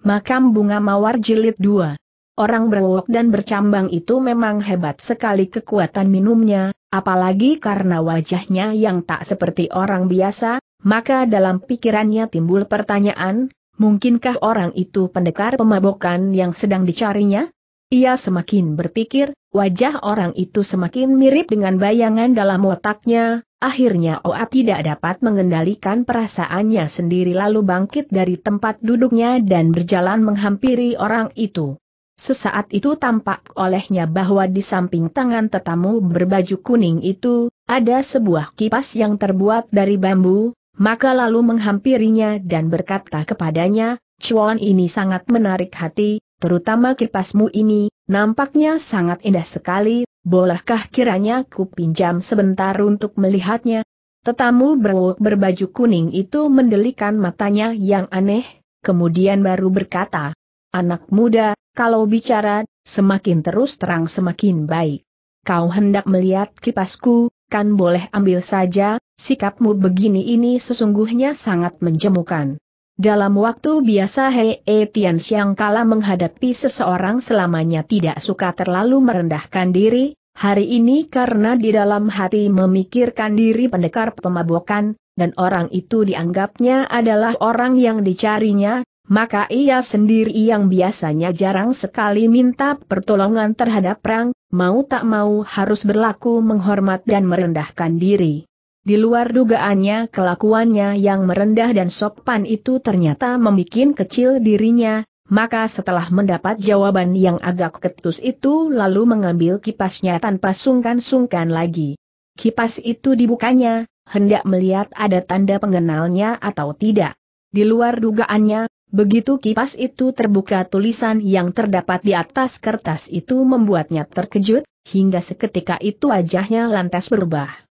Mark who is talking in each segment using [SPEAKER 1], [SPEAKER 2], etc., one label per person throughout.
[SPEAKER 1] Makam Bunga Mawar Jilid 2 Orang berwok dan bercambang itu memang hebat sekali kekuatan minumnya, apalagi karena wajahnya yang tak seperti orang biasa, maka dalam pikirannya timbul pertanyaan, mungkinkah orang itu pendekar pemabokan yang sedang dicarinya? Ia semakin berpikir, wajah orang itu semakin mirip dengan bayangan dalam otaknya, Akhirnya Oa tidak dapat mengendalikan perasaannya sendiri lalu bangkit dari tempat duduknya dan berjalan menghampiri orang itu. Sesaat itu tampak olehnya bahwa di samping tangan tetamu berbaju kuning itu, ada sebuah kipas yang terbuat dari bambu, maka lalu menghampirinya dan berkata kepadanya, Cuan ini sangat menarik hati, terutama kipasmu ini, nampaknya sangat indah sekali, bolehkah kiranya ku pinjam sebentar untuk melihatnya? Tetamu berwok berbaju kuning itu mendelikan matanya yang aneh, kemudian baru berkata, Anak muda, kalau bicara, semakin terus terang semakin baik. Kau hendak melihat kipasku, kan boleh ambil saja, sikapmu begini ini sesungguhnya sangat menjemukan. Dalam waktu biasa Hei Tian Xiang kala menghadapi seseorang selamanya tidak suka terlalu merendahkan diri, hari ini karena di dalam hati memikirkan diri pendekar pemabokan, dan orang itu dianggapnya adalah orang yang dicarinya, maka ia sendiri yang biasanya jarang sekali minta pertolongan terhadap perang, mau tak mau harus berlaku menghormat dan merendahkan diri. Di luar dugaannya kelakuannya yang merendah dan sopan itu ternyata membuat kecil dirinya, maka setelah mendapat jawaban yang agak ketus itu lalu mengambil kipasnya tanpa sungkan-sungkan lagi. Kipas itu dibukanya, hendak melihat ada tanda pengenalnya atau tidak. Di luar dugaannya, begitu kipas itu terbuka tulisan yang terdapat di atas kertas itu membuatnya terkejut, hingga seketika itu wajahnya lantas berubah.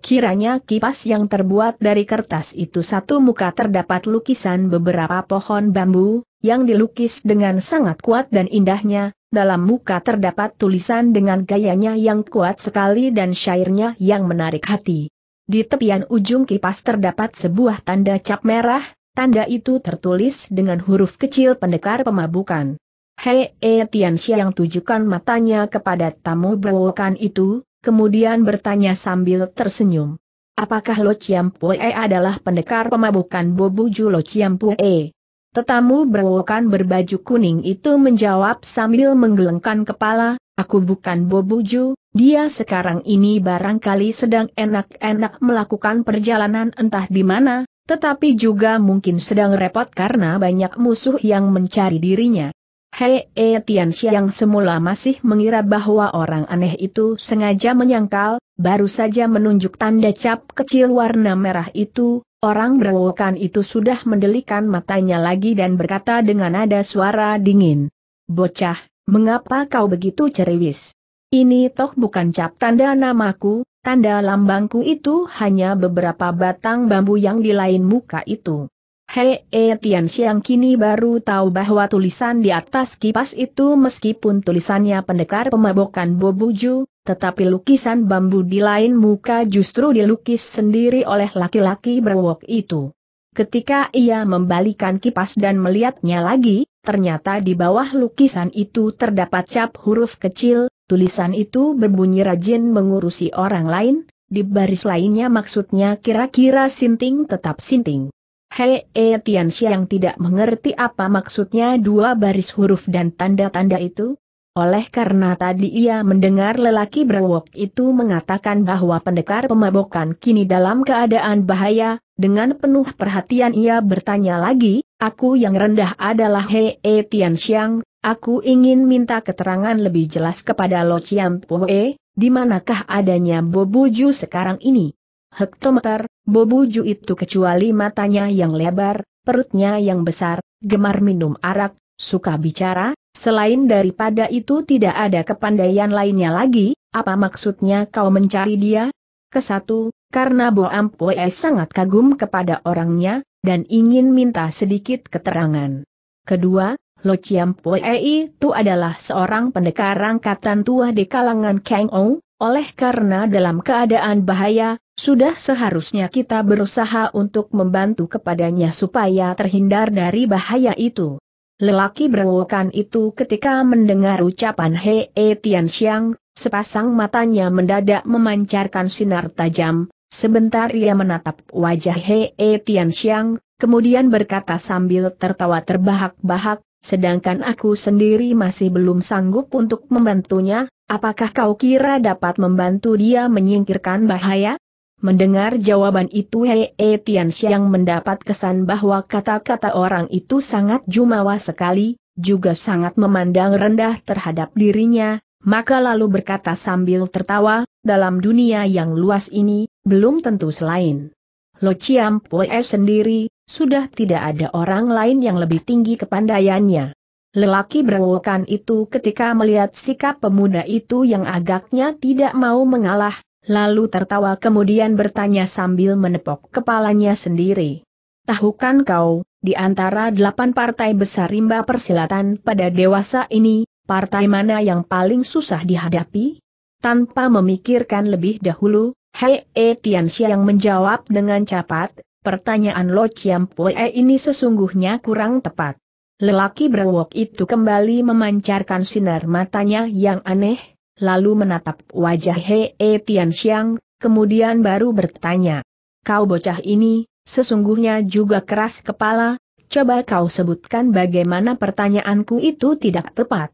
[SPEAKER 1] Kiranya kipas yang terbuat dari kertas itu satu muka terdapat lukisan beberapa pohon bambu, yang dilukis dengan sangat kuat dan indahnya, dalam muka terdapat tulisan dengan gayanya yang kuat sekali dan syairnya yang menarik hati. Di tepian ujung kipas terdapat sebuah tanda cap merah, tanda itu tertulis dengan huruf kecil pendekar pemabukan. Hei Tianxia yang tujukan matanya kepada tamu bewokan itu, kemudian bertanya sambil tersenyum. Apakah Lo Chiampue adalah pendekar pemabukan Bobuju Lo Chiampue? Tetamu berokan berbaju kuning itu menjawab sambil menggelengkan kepala, aku bukan Bobuju, dia sekarang ini barangkali sedang enak-enak melakukan perjalanan entah di mana, tetapi juga mungkin sedang repot karena banyak musuh yang mencari dirinya. Hei Tianxia yang semula masih mengira bahwa orang aneh itu sengaja menyangkal, baru saja menunjuk tanda cap kecil warna merah itu, orang berewokan itu sudah mendelikan matanya lagi dan berkata dengan nada suara dingin. Bocah, mengapa kau begitu ceriwis? Ini toh bukan cap tanda namaku, tanda lambangku itu hanya beberapa batang bambu yang di lain muka itu. Hei Tian Xiang kini baru tahu bahwa tulisan di atas kipas itu meskipun tulisannya pendekar pemabokan Bobuju, tetapi lukisan bambu di lain muka justru dilukis sendiri oleh laki-laki berwok itu. Ketika ia membalikan kipas dan melihatnya lagi, ternyata di bawah lukisan itu terdapat cap huruf kecil, tulisan itu berbunyi rajin mengurusi orang lain, di baris lainnya maksudnya kira-kira sinting tetap sinting. Hei Tianxia yang tidak mengerti apa maksudnya dua baris huruf dan tanda-tanda itu? Oleh karena tadi ia mendengar lelaki berwok itu mengatakan bahwa pendekar pemabokan kini dalam keadaan bahaya, dengan penuh perhatian ia bertanya lagi, aku yang rendah adalah Hei Tianxiang, aku ingin minta keterangan lebih jelas kepada Lo Chiam Pue, di manakah adanya Bobuju sekarang ini? Hektometer, Bobuju itu kecuali matanya yang lebar, perutnya yang besar, gemar minum arak, suka bicara, selain daripada itu tidak ada kepandaian lainnya lagi, apa maksudnya kau mencari dia? Kesatu, karena Bo Ampoe sangat kagum kepada orangnya, dan ingin minta sedikit keterangan. Kedua, Lo Chiampoe itu adalah seorang pendekar angkatan tua di kalangan Kang Ou, oleh karena dalam keadaan bahaya, sudah seharusnya kita berusaha untuk membantu kepadanya supaya terhindar dari bahaya itu. Lelaki berewokan itu ketika mendengar ucapan He Tian Xiang, sepasang matanya mendadak memancarkan sinar tajam, sebentar ia menatap wajah He Tian Xiang, kemudian berkata sambil tertawa terbahak-bahak, sedangkan aku sendiri masih belum sanggup untuk membantunya, apakah kau kira dapat membantu dia menyingkirkan bahaya? Mendengar jawaban itu He Tian yang mendapat kesan bahwa kata-kata orang itu sangat jumawa sekali, juga sangat memandang rendah terhadap dirinya, maka lalu berkata sambil tertawa, dalam dunia yang luas ini, belum tentu selain. Lo Chiam Poe sendiri, sudah tidak ada orang lain yang lebih tinggi kepandaiannya. Lelaki berewokan itu ketika melihat sikap pemuda itu yang agaknya tidak mau mengalah, lalu tertawa kemudian bertanya sambil menepok kepalanya sendiri. Tahukan kau, di antara delapan partai besar rimba persilatan pada dewasa ini, partai mana yang paling susah dihadapi? Tanpa memikirkan lebih dahulu, Hei Tianxia yang menjawab dengan cepat, pertanyaan Lo Chiampoe ini sesungguhnya kurang tepat. Lelaki berwok itu kembali memancarkan sinar matanya yang aneh, lalu menatap wajah He Tian Xiang, kemudian baru bertanya. Kau bocah ini, sesungguhnya juga keras kepala, coba kau sebutkan bagaimana pertanyaanku itu tidak tepat.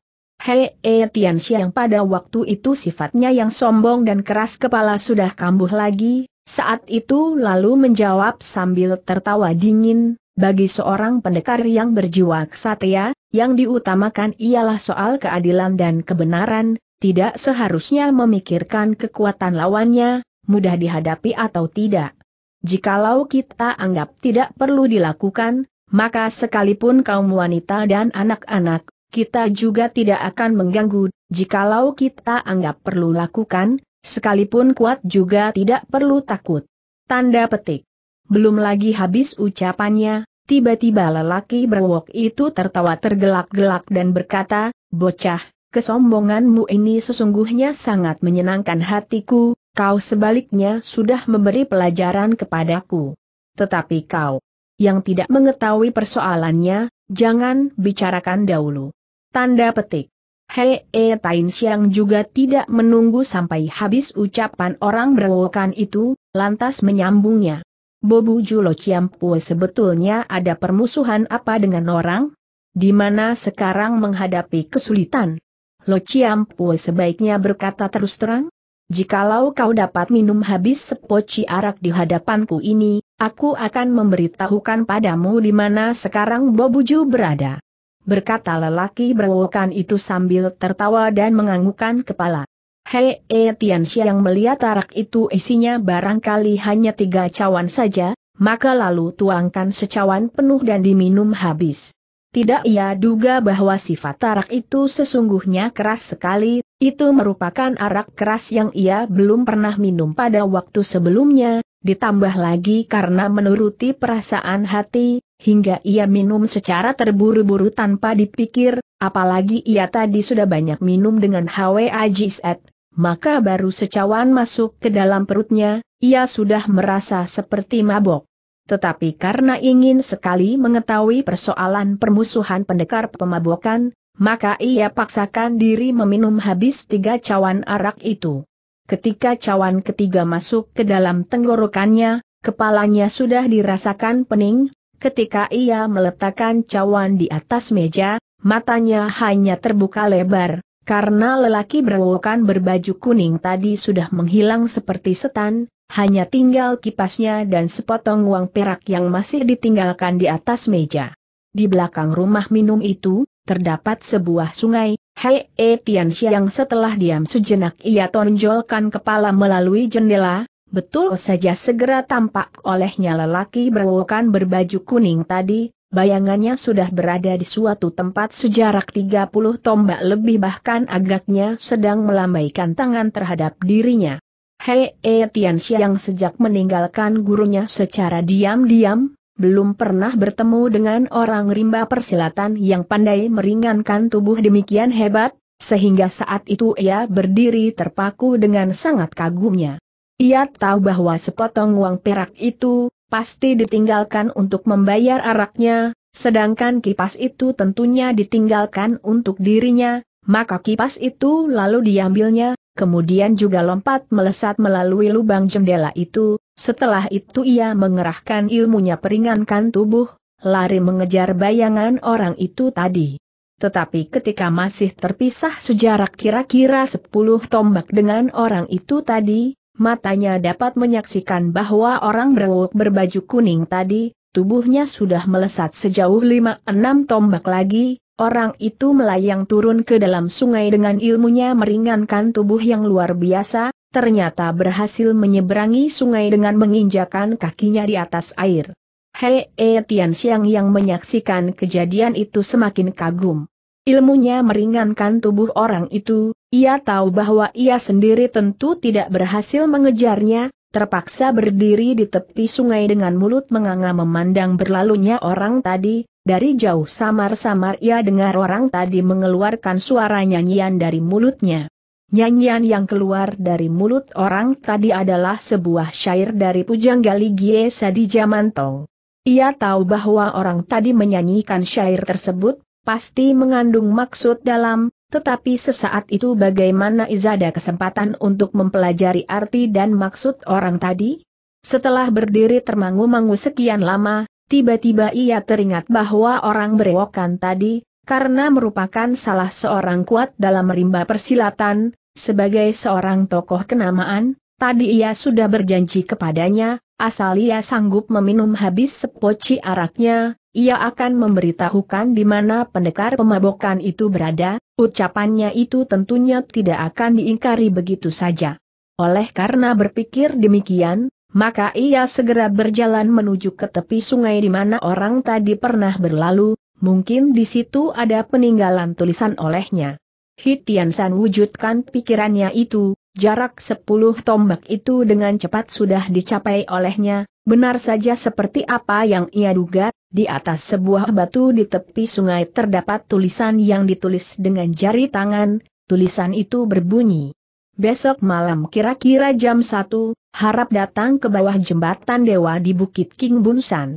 [SPEAKER 1] He Tian Xiang pada waktu itu sifatnya yang sombong dan keras kepala sudah kambuh lagi, saat itu lalu menjawab sambil tertawa dingin, bagi seorang pendekar yang berjiwa kesatria, yang diutamakan ialah soal keadilan dan kebenaran, tidak seharusnya memikirkan kekuatan lawannya, mudah dihadapi atau tidak. Jikalau kita anggap tidak perlu dilakukan, maka sekalipun kaum wanita dan anak-anak, kita juga tidak akan mengganggu, jikalau kita anggap perlu lakukan, sekalipun kuat juga tidak perlu takut. Tanda petik. Belum lagi habis ucapannya, tiba-tiba lelaki berwok itu tertawa tergelak-gelak dan berkata, bocah, Kesombonganmu ini sesungguhnya sangat menyenangkan hatiku, kau sebaliknya sudah memberi pelajaran kepadaku. Tetapi kau, yang tidak mengetahui persoalannya, jangan bicarakan dahulu. Tanda petik. Hei Tain Xiang juga tidak menunggu sampai habis ucapan orang berewokan itu, lantas menyambungnya. Bobu Julo Ciampu sebetulnya ada permusuhan apa dengan orang? Di mana sekarang menghadapi kesulitan? Lo Ciampu sebaiknya berkata terus terang? Jikalau kau dapat minum habis sepoci arak di hadapanku ini, aku akan memberitahukan padamu di mana sekarang Bobuju berada. Berkata lelaki berewokan itu sambil tertawa dan menganggukkan kepala. Hei Tianxia yang melihat arak itu isinya barangkali hanya tiga cawan saja, maka lalu tuangkan secawan penuh dan diminum habis. Tidak ia duga bahwa sifat arak itu sesungguhnya keras sekali, itu merupakan arak keras yang ia belum pernah minum pada waktu sebelumnya, ditambah lagi karena menuruti perasaan hati, hingga ia minum secara terburu-buru tanpa dipikir, apalagi ia tadi sudah banyak minum dengan HWA Jiset, maka baru secawan masuk ke dalam perutnya, ia sudah merasa seperti mabok tetapi karena ingin sekali mengetahui persoalan permusuhan pendekar pemabokan, maka ia paksakan diri meminum habis tiga cawan arak itu. Ketika cawan ketiga masuk ke dalam tenggorokannya, kepalanya sudah dirasakan pening, ketika ia meletakkan cawan di atas meja, matanya hanya terbuka lebar, karena lelaki berewokan berbaju kuning tadi sudah menghilang seperti setan, hanya tinggal kipasnya dan sepotong uang perak yang masih ditinggalkan di atas meja. Di belakang rumah minum itu, terdapat sebuah sungai, Hei Tian yang setelah diam sejenak ia tonjolkan kepala melalui jendela, betul saja segera tampak olehnya lelaki berwokan berbaju kuning tadi, bayangannya sudah berada di suatu tempat sejarak 30 tombak lebih bahkan agaknya sedang melambaikan tangan terhadap dirinya. Hei Tianxia yang sejak meninggalkan gurunya secara diam-diam, belum pernah bertemu dengan orang rimba persilatan yang pandai meringankan tubuh demikian hebat, sehingga saat itu ia berdiri terpaku dengan sangat kagumnya. Ia tahu bahwa sepotong uang perak itu, pasti ditinggalkan untuk membayar araknya, sedangkan kipas itu tentunya ditinggalkan untuk dirinya, maka kipas itu lalu diambilnya, kemudian juga lompat melesat melalui lubang jendela itu, setelah itu ia mengerahkan ilmunya peringankan tubuh, lari mengejar bayangan orang itu tadi. Tetapi ketika masih terpisah sejarak kira-kira sepuluh tombak dengan orang itu tadi, matanya dapat menyaksikan bahwa orang berwuk berbaju kuning tadi, tubuhnya sudah melesat sejauh lima enam tombak lagi, Orang itu melayang turun ke dalam sungai dengan ilmunya meringankan tubuh yang luar biasa, ternyata berhasil menyeberangi sungai dengan menginjakan kakinya di atas air. Hei Tian Xiang yang menyaksikan kejadian itu semakin kagum. Ilmunya meringankan tubuh orang itu, ia tahu bahwa ia sendiri tentu tidak berhasil mengejarnya, terpaksa berdiri di tepi sungai dengan mulut menganga memandang berlalunya orang tadi, dari jauh samar-samar ia dengar orang tadi mengeluarkan suara nyanyian dari mulutnya. Nyanyian yang keluar dari mulut orang tadi adalah sebuah syair dari Pujanggali Gie Sadi Jamantong. Ia tahu bahwa orang tadi menyanyikan syair tersebut, pasti mengandung maksud dalam, tetapi sesaat itu bagaimana Izada kesempatan untuk mempelajari arti dan maksud orang tadi? Setelah berdiri termangu-mangu sekian lama, Tiba-tiba ia teringat bahwa orang berewokan tadi, karena merupakan salah seorang kuat dalam rimba persilatan, sebagai seorang tokoh kenamaan, tadi ia sudah berjanji kepadanya, asal ia sanggup meminum habis sepoci araknya, ia akan memberitahukan di mana pendekar pemabokan itu berada, ucapannya itu tentunya tidak akan diingkari begitu saja. Oleh karena berpikir demikian, maka ia segera berjalan menuju ke tepi sungai di mana orang tadi pernah berlalu, mungkin di situ ada peninggalan tulisan olehnya. Hitian San wujudkan pikirannya itu, jarak sepuluh tombak itu dengan cepat sudah dicapai olehnya, benar saja seperti apa yang ia duga, di atas sebuah batu di tepi sungai terdapat tulisan yang ditulis dengan jari tangan, tulisan itu berbunyi. Besok malam kira-kira jam satu, harap datang ke bawah jembatan Dewa di Bukit King Bunsan.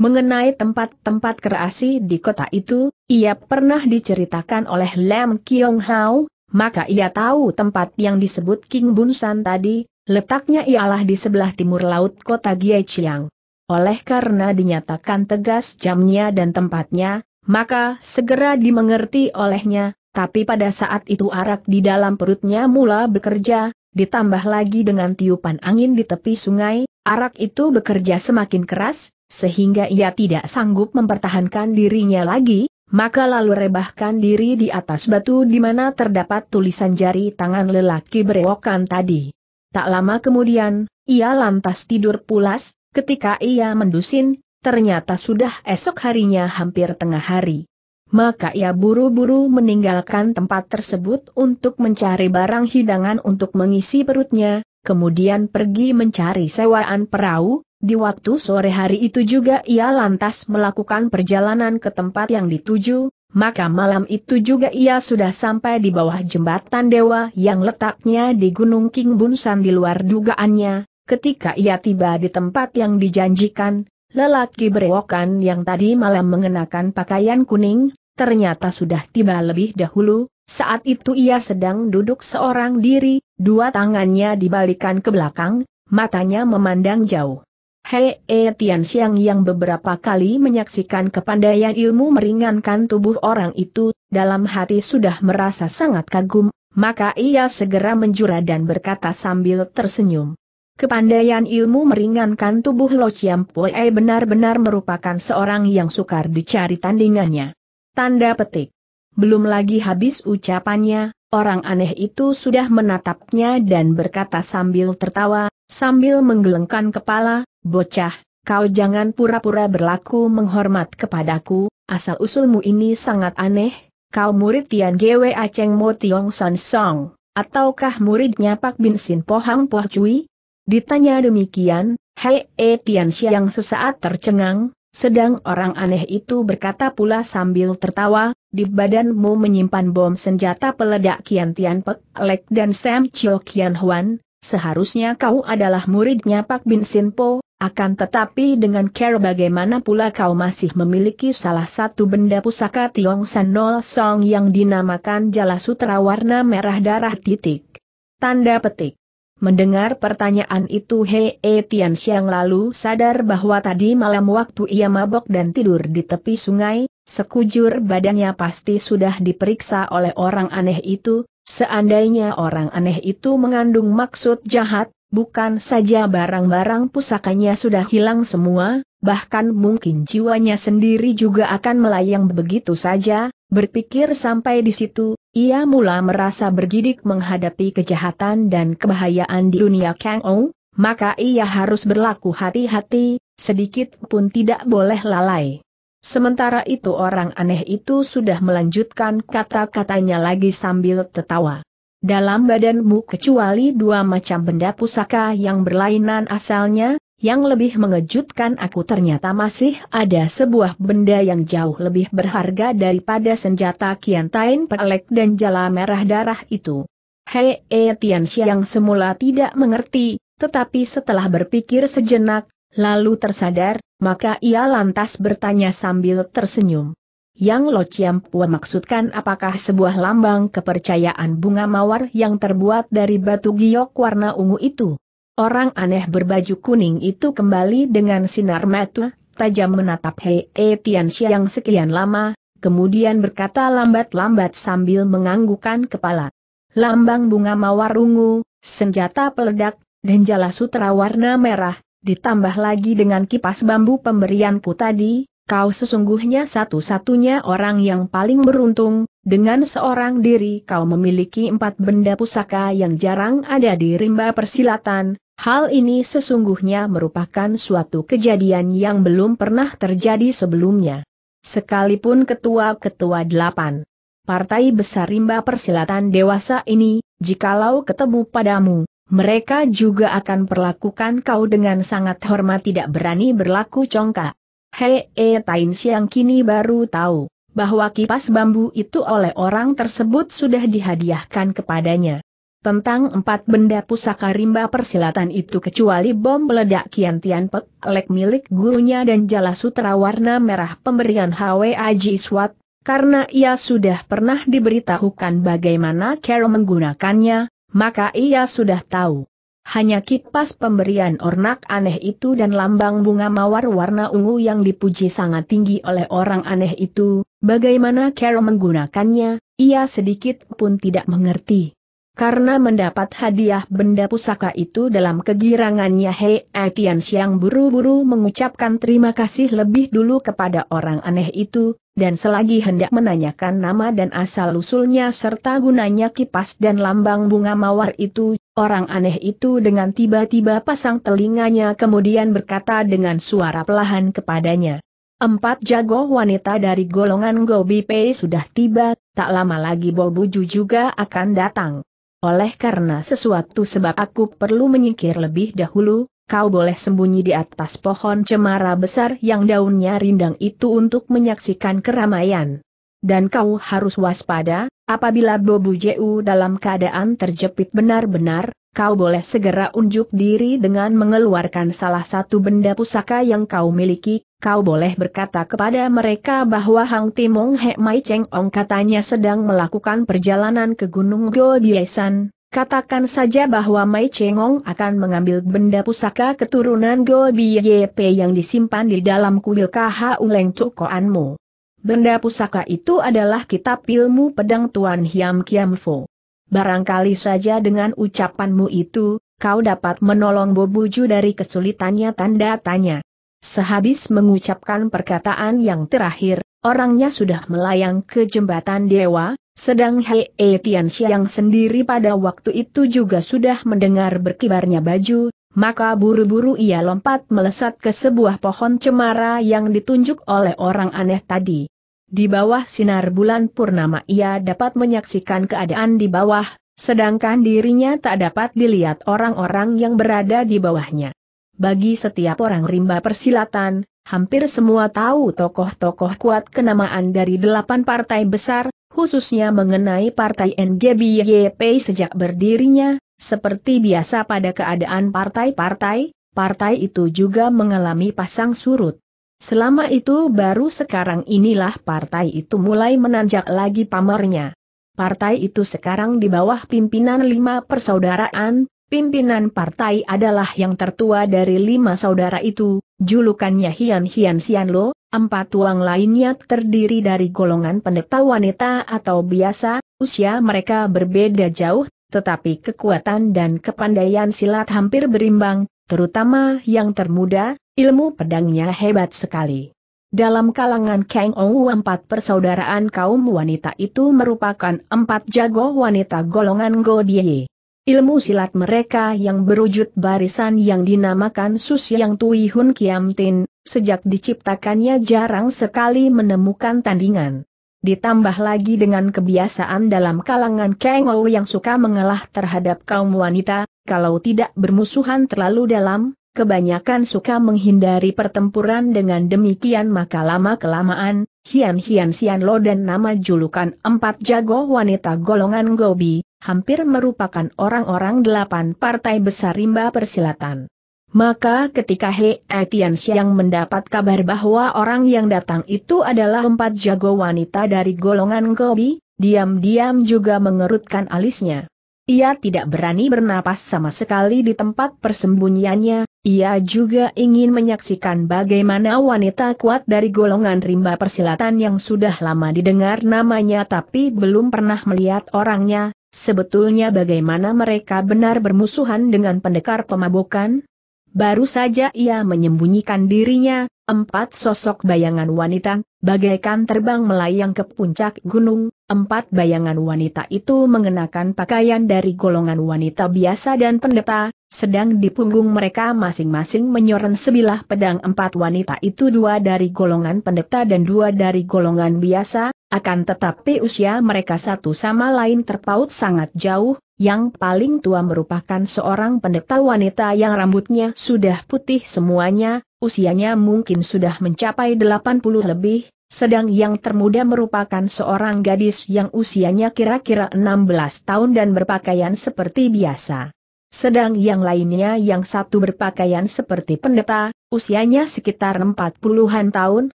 [SPEAKER 1] Mengenai tempat-tempat kerasi di kota itu, ia pernah diceritakan oleh Lam Kiong Hao, maka ia tahu tempat yang disebut King Bunsan tadi, letaknya ialah di sebelah timur laut kota Chiang. Oleh karena dinyatakan tegas jamnya dan tempatnya, maka segera dimengerti olehnya, tapi pada saat itu arak di dalam perutnya mula bekerja, ditambah lagi dengan tiupan angin di tepi sungai, arak itu bekerja semakin keras, sehingga ia tidak sanggup mempertahankan dirinya lagi, maka lalu rebahkan diri di atas batu di mana terdapat tulisan jari tangan lelaki berewokan tadi. Tak lama kemudian, ia lantas tidur pulas, ketika ia mendusin, ternyata sudah esok harinya hampir tengah hari maka ia buru-buru meninggalkan tempat tersebut untuk mencari barang hidangan untuk mengisi perutnya, kemudian pergi mencari sewaan perahu, di waktu sore hari itu juga ia lantas melakukan perjalanan ke tempat yang dituju, maka malam itu juga ia sudah sampai di bawah jembatan dewa yang letaknya di Gunung King Bunsan di luar dugaannya, ketika ia tiba di tempat yang dijanjikan, lelaki berewokan yang tadi malam mengenakan pakaian kuning, ternyata sudah tiba lebih dahulu, saat itu ia sedang duduk seorang diri, dua tangannya dibalikan ke belakang, matanya memandang jauh. Hei Tian Xiang yang beberapa kali menyaksikan kepandaian ilmu meringankan tubuh orang itu, dalam hati sudah merasa sangat kagum, maka ia segera menjura dan berkata sambil tersenyum. Kepandaian ilmu meringankan tubuh Lo Chiam Pue benar-benar merupakan seorang yang sukar dicari tandingannya. Tanda petik. Belum lagi habis ucapannya, orang aneh itu sudah menatapnya dan berkata sambil tertawa, sambil menggelengkan kepala, bocah, kau jangan pura-pura berlaku menghormat kepadaku, asal-usulmu ini sangat aneh, kau murid Tian Gwe Aceng Mo Tiong San Song, ataukah muridnya Pak Bin Sin Pohang Poh Cui? Ditanya demikian, Hei E Tian yang sesaat tercengang, sedang orang aneh itu berkata pula sambil tertawa, di badanmu menyimpan bom senjata peledak Kian Tian Pek Lek dan Sam Chio Kian Huan, seharusnya kau adalah muridnya Pak Bin Sin Po, akan tetapi dengan care bagaimana pula kau masih memiliki salah satu benda pusaka Tiong Sanol Song yang dinamakan Jala Sutra warna merah darah titik. Tanda petik. Mendengar pertanyaan itu He Tian Xiang lalu sadar bahwa tadi malam waktu ia mabok dan tidur di tepi sungai, sekujur badannya pasti sudah diperiksa oleh orang aneh itu, seandainya orang aneh itu mengandung maksud jahat, bukan saja barang-barang pusakanya sudah hilang semua, bahkan mungkin jiwanya sendiri juga akan melayang begitu saja, berpikir sampai di situ, ia mula merasa bergidik menghadapi kejahatan dan kebahayaan di dunia Kang Ou, maka ia harus berlaku hati-hati, sedikit pun tidak boleh lalai. Sementara itu orang aneh itu sudah melanjutkan kata-katanya lagi sambil tertawa. Dalam badanmu kecuali dua macam benda pusaka yang berlainan asalnya, yang lebih mengejutkan aku ternyata masih ada sebuah benda yang jauh lebih berharga daripada senjata Kiantain Pelek dan Jala Merah Darah itu. Hei Tian yang semula tidak mengerti, tetapi setelah berpikir sejenak, lalu tersadar, maka ia lantas bertanya sambil tersenyum. Yang Lo Chiampua maksudkan apakah sebuah lambang kepercayaan bunga mawar yang terbuat dari batu giok warna ungu itu? Orang aneh berbaju kuning itu kembali dengan sinar mata, tajam menatap Hei Tianxia yang sekian lama, kemudian berkata lambat-lambat sambil menganggukkan kepala. Lambang bunga mawar ungu, senjata peledak, dan jala sutra warna merah, ditambah lagi dengan kipas bambu pemberianku tadi, kau sesungguhnya satu-satunya orang yang paling beruntung, dengan seorang diri kau memiliki empat benda pusaka yang jarang ada di rimba persilatan, hal ini sesungguhnya merupakan suatu kejadian yang belum pernah terjadi sebelumnya. Sekalipun ketua-ketua delapan partai besar rimba persilatan dewasa ini, jikalau ketemu padamu, mereka juga akan perlakukan kau dengan sangat hormat tidak berani berlaku congkak. Hei Tain Siang kini baru tahu, bahwa kipas bambu itu oleh orang tersebut sudah dihadiahkan kepadanya. Tentang empat benda pusaka rimba persilatan itu kecuali bom meledak Kian Tian Pek, lek milik gurunya dan jala sutra warna merah pemberian Hwa Aji Swat, karena ia sudah pernah diberitahukan bagaimana Carol menggunakannya, maka ia sudah tahu. Hanya kipas pemberian ornak aneh itu dan lambang bunga mawar warna ungu yang dipuji sangat tinggi oleh orang aneh itu, bagaimana Carol menggunakannya, ia sedikit pun tidak mengerti. Karena mendapat hadiah benda pusaka itu dalam kegirangannya Hei Etian Siang buru-buru mengucapkan terima kasih lebih dulu kepada orang aneh itu, dan selagi hendak menanyakan nama dan asal-usulnya serta gunanya kipas dan lambang bunga mawar itu, Orang aneh itu dengan tiba-tiba pasang telinganya kemudian berkata dengan suara pelahan kepadanya. Empat jago wanita dari golongan Gobi Pei sudah tiba, tak lama lagi Bobuju juga akan datang. Oleh karena sesuatu sebab aku perlu menyingkir lebih dahulu, kau boleh sembunyi di atas pohon cemara besar yang daunnya rindang itu untuk menyaksikan keramaian. Dan kau harus waspada, apabila Bobu Ju dalam keadaan terjepit benar-benar, kau boleh segera unjuk diri dengan mengeluarkan salah satu benda pusaka yang kau miliki, kau boleh berkata kepada mereka bahwa Hang Timong Hek Mai Cheng Ong katanya sedang melakukan perjalanan ke Gunung Go Biesan. Katakan saja bahwa Mai Chengong akan mengambil benda pusaka keturunan Go Biepe yang disimpan di dalam kuil KH Uleng Cukoanmu. Benda pusaka itu adalah kitab ilmu pedang Tuan Hiam Kiam Fo. Barangkali saja dengan ucapanmu itu, kau dapat menolong Bobuju dari kesulitannya tanda tanya. Sehabis mengucapkan perkataan yang terakhir, orangnya sudah melayang ke jembatan dewa, sedang Hei Tian yang sendiri pada waktu itu juga sudah mendengar berkibarnya baju, maka buru-buru ia lompat melesat ke sebuah pohon cemara yang ditunjuk oleh orang aneh tadi. Di bawah sinar bulan purnama ia dapat menyaksikan keadaan di bawah, sedangkan dirinya tak dapat dilihat orang-orang yang berada di bawahnya. Bagi setiap orang rimba persilatan, hampir semua tahu tokoh-tokoh kuat kenamaan dari delapan partai besar, khususnya mengenai partai NGBYP sejak berdirinya, seperti biasa pada keadaan partai-partai, partai itu juga mengalami pasang surut. Selama itu baru sekarang inilah partai itu mulai menanjak lagi pamernya. Partai itu sekarang di bawah pimpinan lima persaudaraan, pimpinan partai adalah yang tertua dari lima saudara itu, julukannya Hian Hian Sian Lo, empat tuang lainnya terdiri dari golongan pendeta wanita atau biasa, usia mereka berbeda jauh, tetapi kekuatan dan kepandaian silat hampir berimbang, terutama yang termuda, ilmu pedangnya hebat sekali. Dalam kalangan Kang Ou empat persaudaraan kaum wanita itu merupakan empat jago wanita golongan Godie. Ilmu silat mereka yang berwujud barisan yang dinamakan Sus Yang Tui Hun Kiam Tin, sejak diciptakannya jarang sekali menemukan tandingan. Ditambah lagi dengan kebiasaan dalam kalangan Kang Ou yang suka mengalah terhadap kaum wanita, kalau tidak bermusuhan terlalu dalam, kebanyakan suka menghindari pertempuran dengan demikian maka lama-kelamaan, Hian Hian Sian Lo dan nama julukan empat jago wanita golongan Gobi, hampir merupakan orang-orang delapan partai besar rimba persilatan. Maka ketika He Etian Siang mendapat kabar bahwa orang yang datang itu adalah empat jago wanita dari golongan Gobi, diam-diam juga mengerutkan alisnya. Ia tidak berani bernapas sama sekali di tempat persembunyiannya, ia juga ingin menyaksikan bagaimana wanita kuat dari golongan rimba persilatan yang sudah lama didengar namanya tapi belum pernah melihat orangnya, sebetulnya bagaimana mereka benar bermusuhan dengan pendekar pemabukan? Baru saja ia menyembunyikan dirinya, empat sosok bayangan wanita, bagaikan terbang melayang ke puncak gunung, Empat bayangan wanita itu mengenakan pakaian dari golongan wanita biasa dan pendeta, sedang di punggung mereka masing-masing menyoren sebilah pedang. Empat wanita itu dua dari golongan pendeta dan dua dari golongan biasa, akan tetapi usia mereka satu sama lain terpaut sangat jauh, yang paling tua merupakan seorang pendeta wanita yang rambutnya sudah putih semuanya, usianya mungkin sudah mencapai 80 lebih, sedang yang termuda merupakan seorang gadis yang usianya kira-kira 16 tahun dan berpakaian seperti biasa. Sedang yang lainnya yang satu berpakaian seperti pendeta, usianya sekitar 40-an tahun,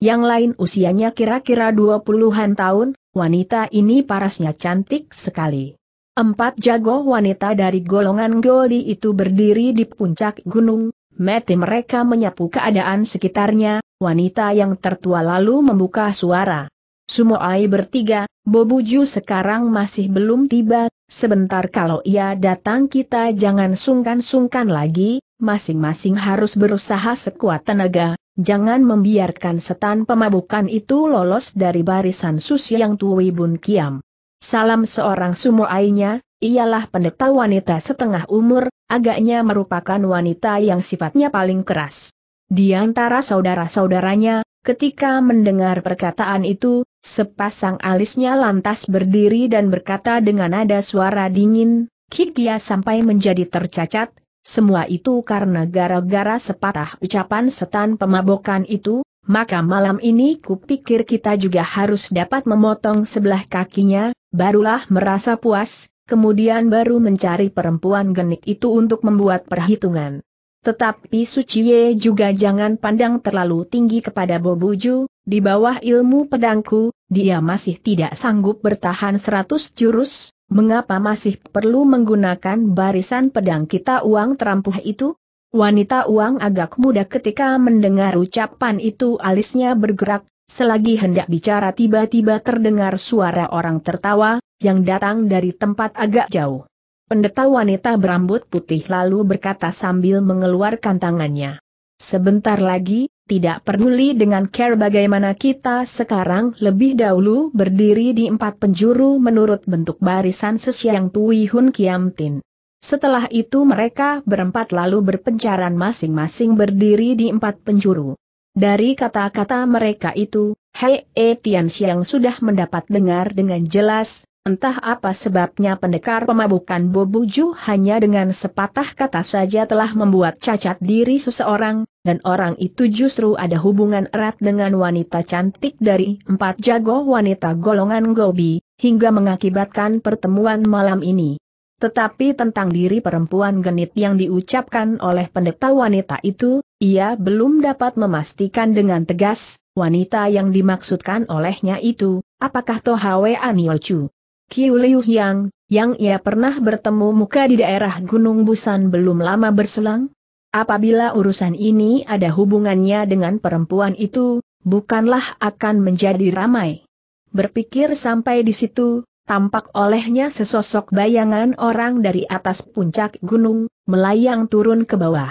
[SPEAKER 1] yang lain usianya kira-kira 20-an tahun, wanita ini parasnya cantik sekali. Empat jago wanita dari golongan Goli itu berdiri di puncak gunung, mati mereka menyapu keadaan sekitarnya, wanita yang tertua lalu membuka suara. Sumoai bertiga, Bobuju sekarang masih belum tiba, sebentar kalau ia datang kita jangan sungkan-sungkan lagi, masing-masing harus berusaha sekuat tenaga, jangan membiarkan setan pemabukan itu lolos dari barisan sus yang Tui Bun Kiam. Salam seorang sumoainya, ialah pendeta wanita setengah umur, agaknya merupakan wanita yang sifatnya paling keras. Di antara saudara-saudaranya, ketika mendengar perkataan itu, sepasang alisnya lantas berdiri dan berkata dengan nada suara dingin, Kikia sampai menjadi tercacat, semua itu karena gara-gara sepatah ucapan setan pemabokan itu, maka malam ini kupikir kita juga harus dapat memotong sebelah kakinya, barulah merasa puas, kemudian baru mencari perempuan genik itu untuk membuat perhitungan. Tetapi Suciye juga jangan pandang terlalu tinggi kepada Bobuju, di bawah ilmu pedangku, dia masih tidak sanggup bertahan seratus jurus, mengapa masih perlu menggunakan barisan pedang kita uang terampuh itu? Wanita uang agak muda ketika mendengar ucapan itu alisnya bergerak, selagi hendak bicara tiba-tiba terdengar suara orang tertawa, yang datang dari tempat agak jauh. Pendeta wanita berambut putih lalu berkata sambil mengeluarkan tangannya. Sebentar lagi, tidak peduli dengan care bagaimana kita sekarang lebih dahulu berdiri di empat penjuru menurut bentuk barisan sesyang Tui Hun Kiam Tin. Setelah itu mereka berempat lalu berpencaran masing-masing berdiri di empat penjuru. Dari kata-kata mereka itu, Hei Etian Siang sudah mendapat dengar dengan jelas, Entah apa sebabnya pendekar pemabukan Bobuju hanya dengan sepatah kata saja telah membuat cacat diri seseorang, dan orang itu justru ada hubungan erat dengan wanita cantik dari empat jago wanita golongan Gobi, hingga mengakibatkan pertemuan malam ini. Tetapi tentang diri perempuan genit yang diucapkan oleh pendeta wanita itu, ia belum dapat memastikan dengan tegas, wanita yang dimaksudkan olehnya itu, apakah Tohawe Aniochu. Kiu Liu Hyang, yang ia pernah bertemu muka di daerah Gunung Busan belum lama berselang? Apabila urusan ini ada hubungannya dengan perempuan itu, bukanlah akan menjadi ramai. Berpikir sampai di situ, tampak olehnya sesosok bayangan orang dari atas puncak gunung, melayang turun ke bawah.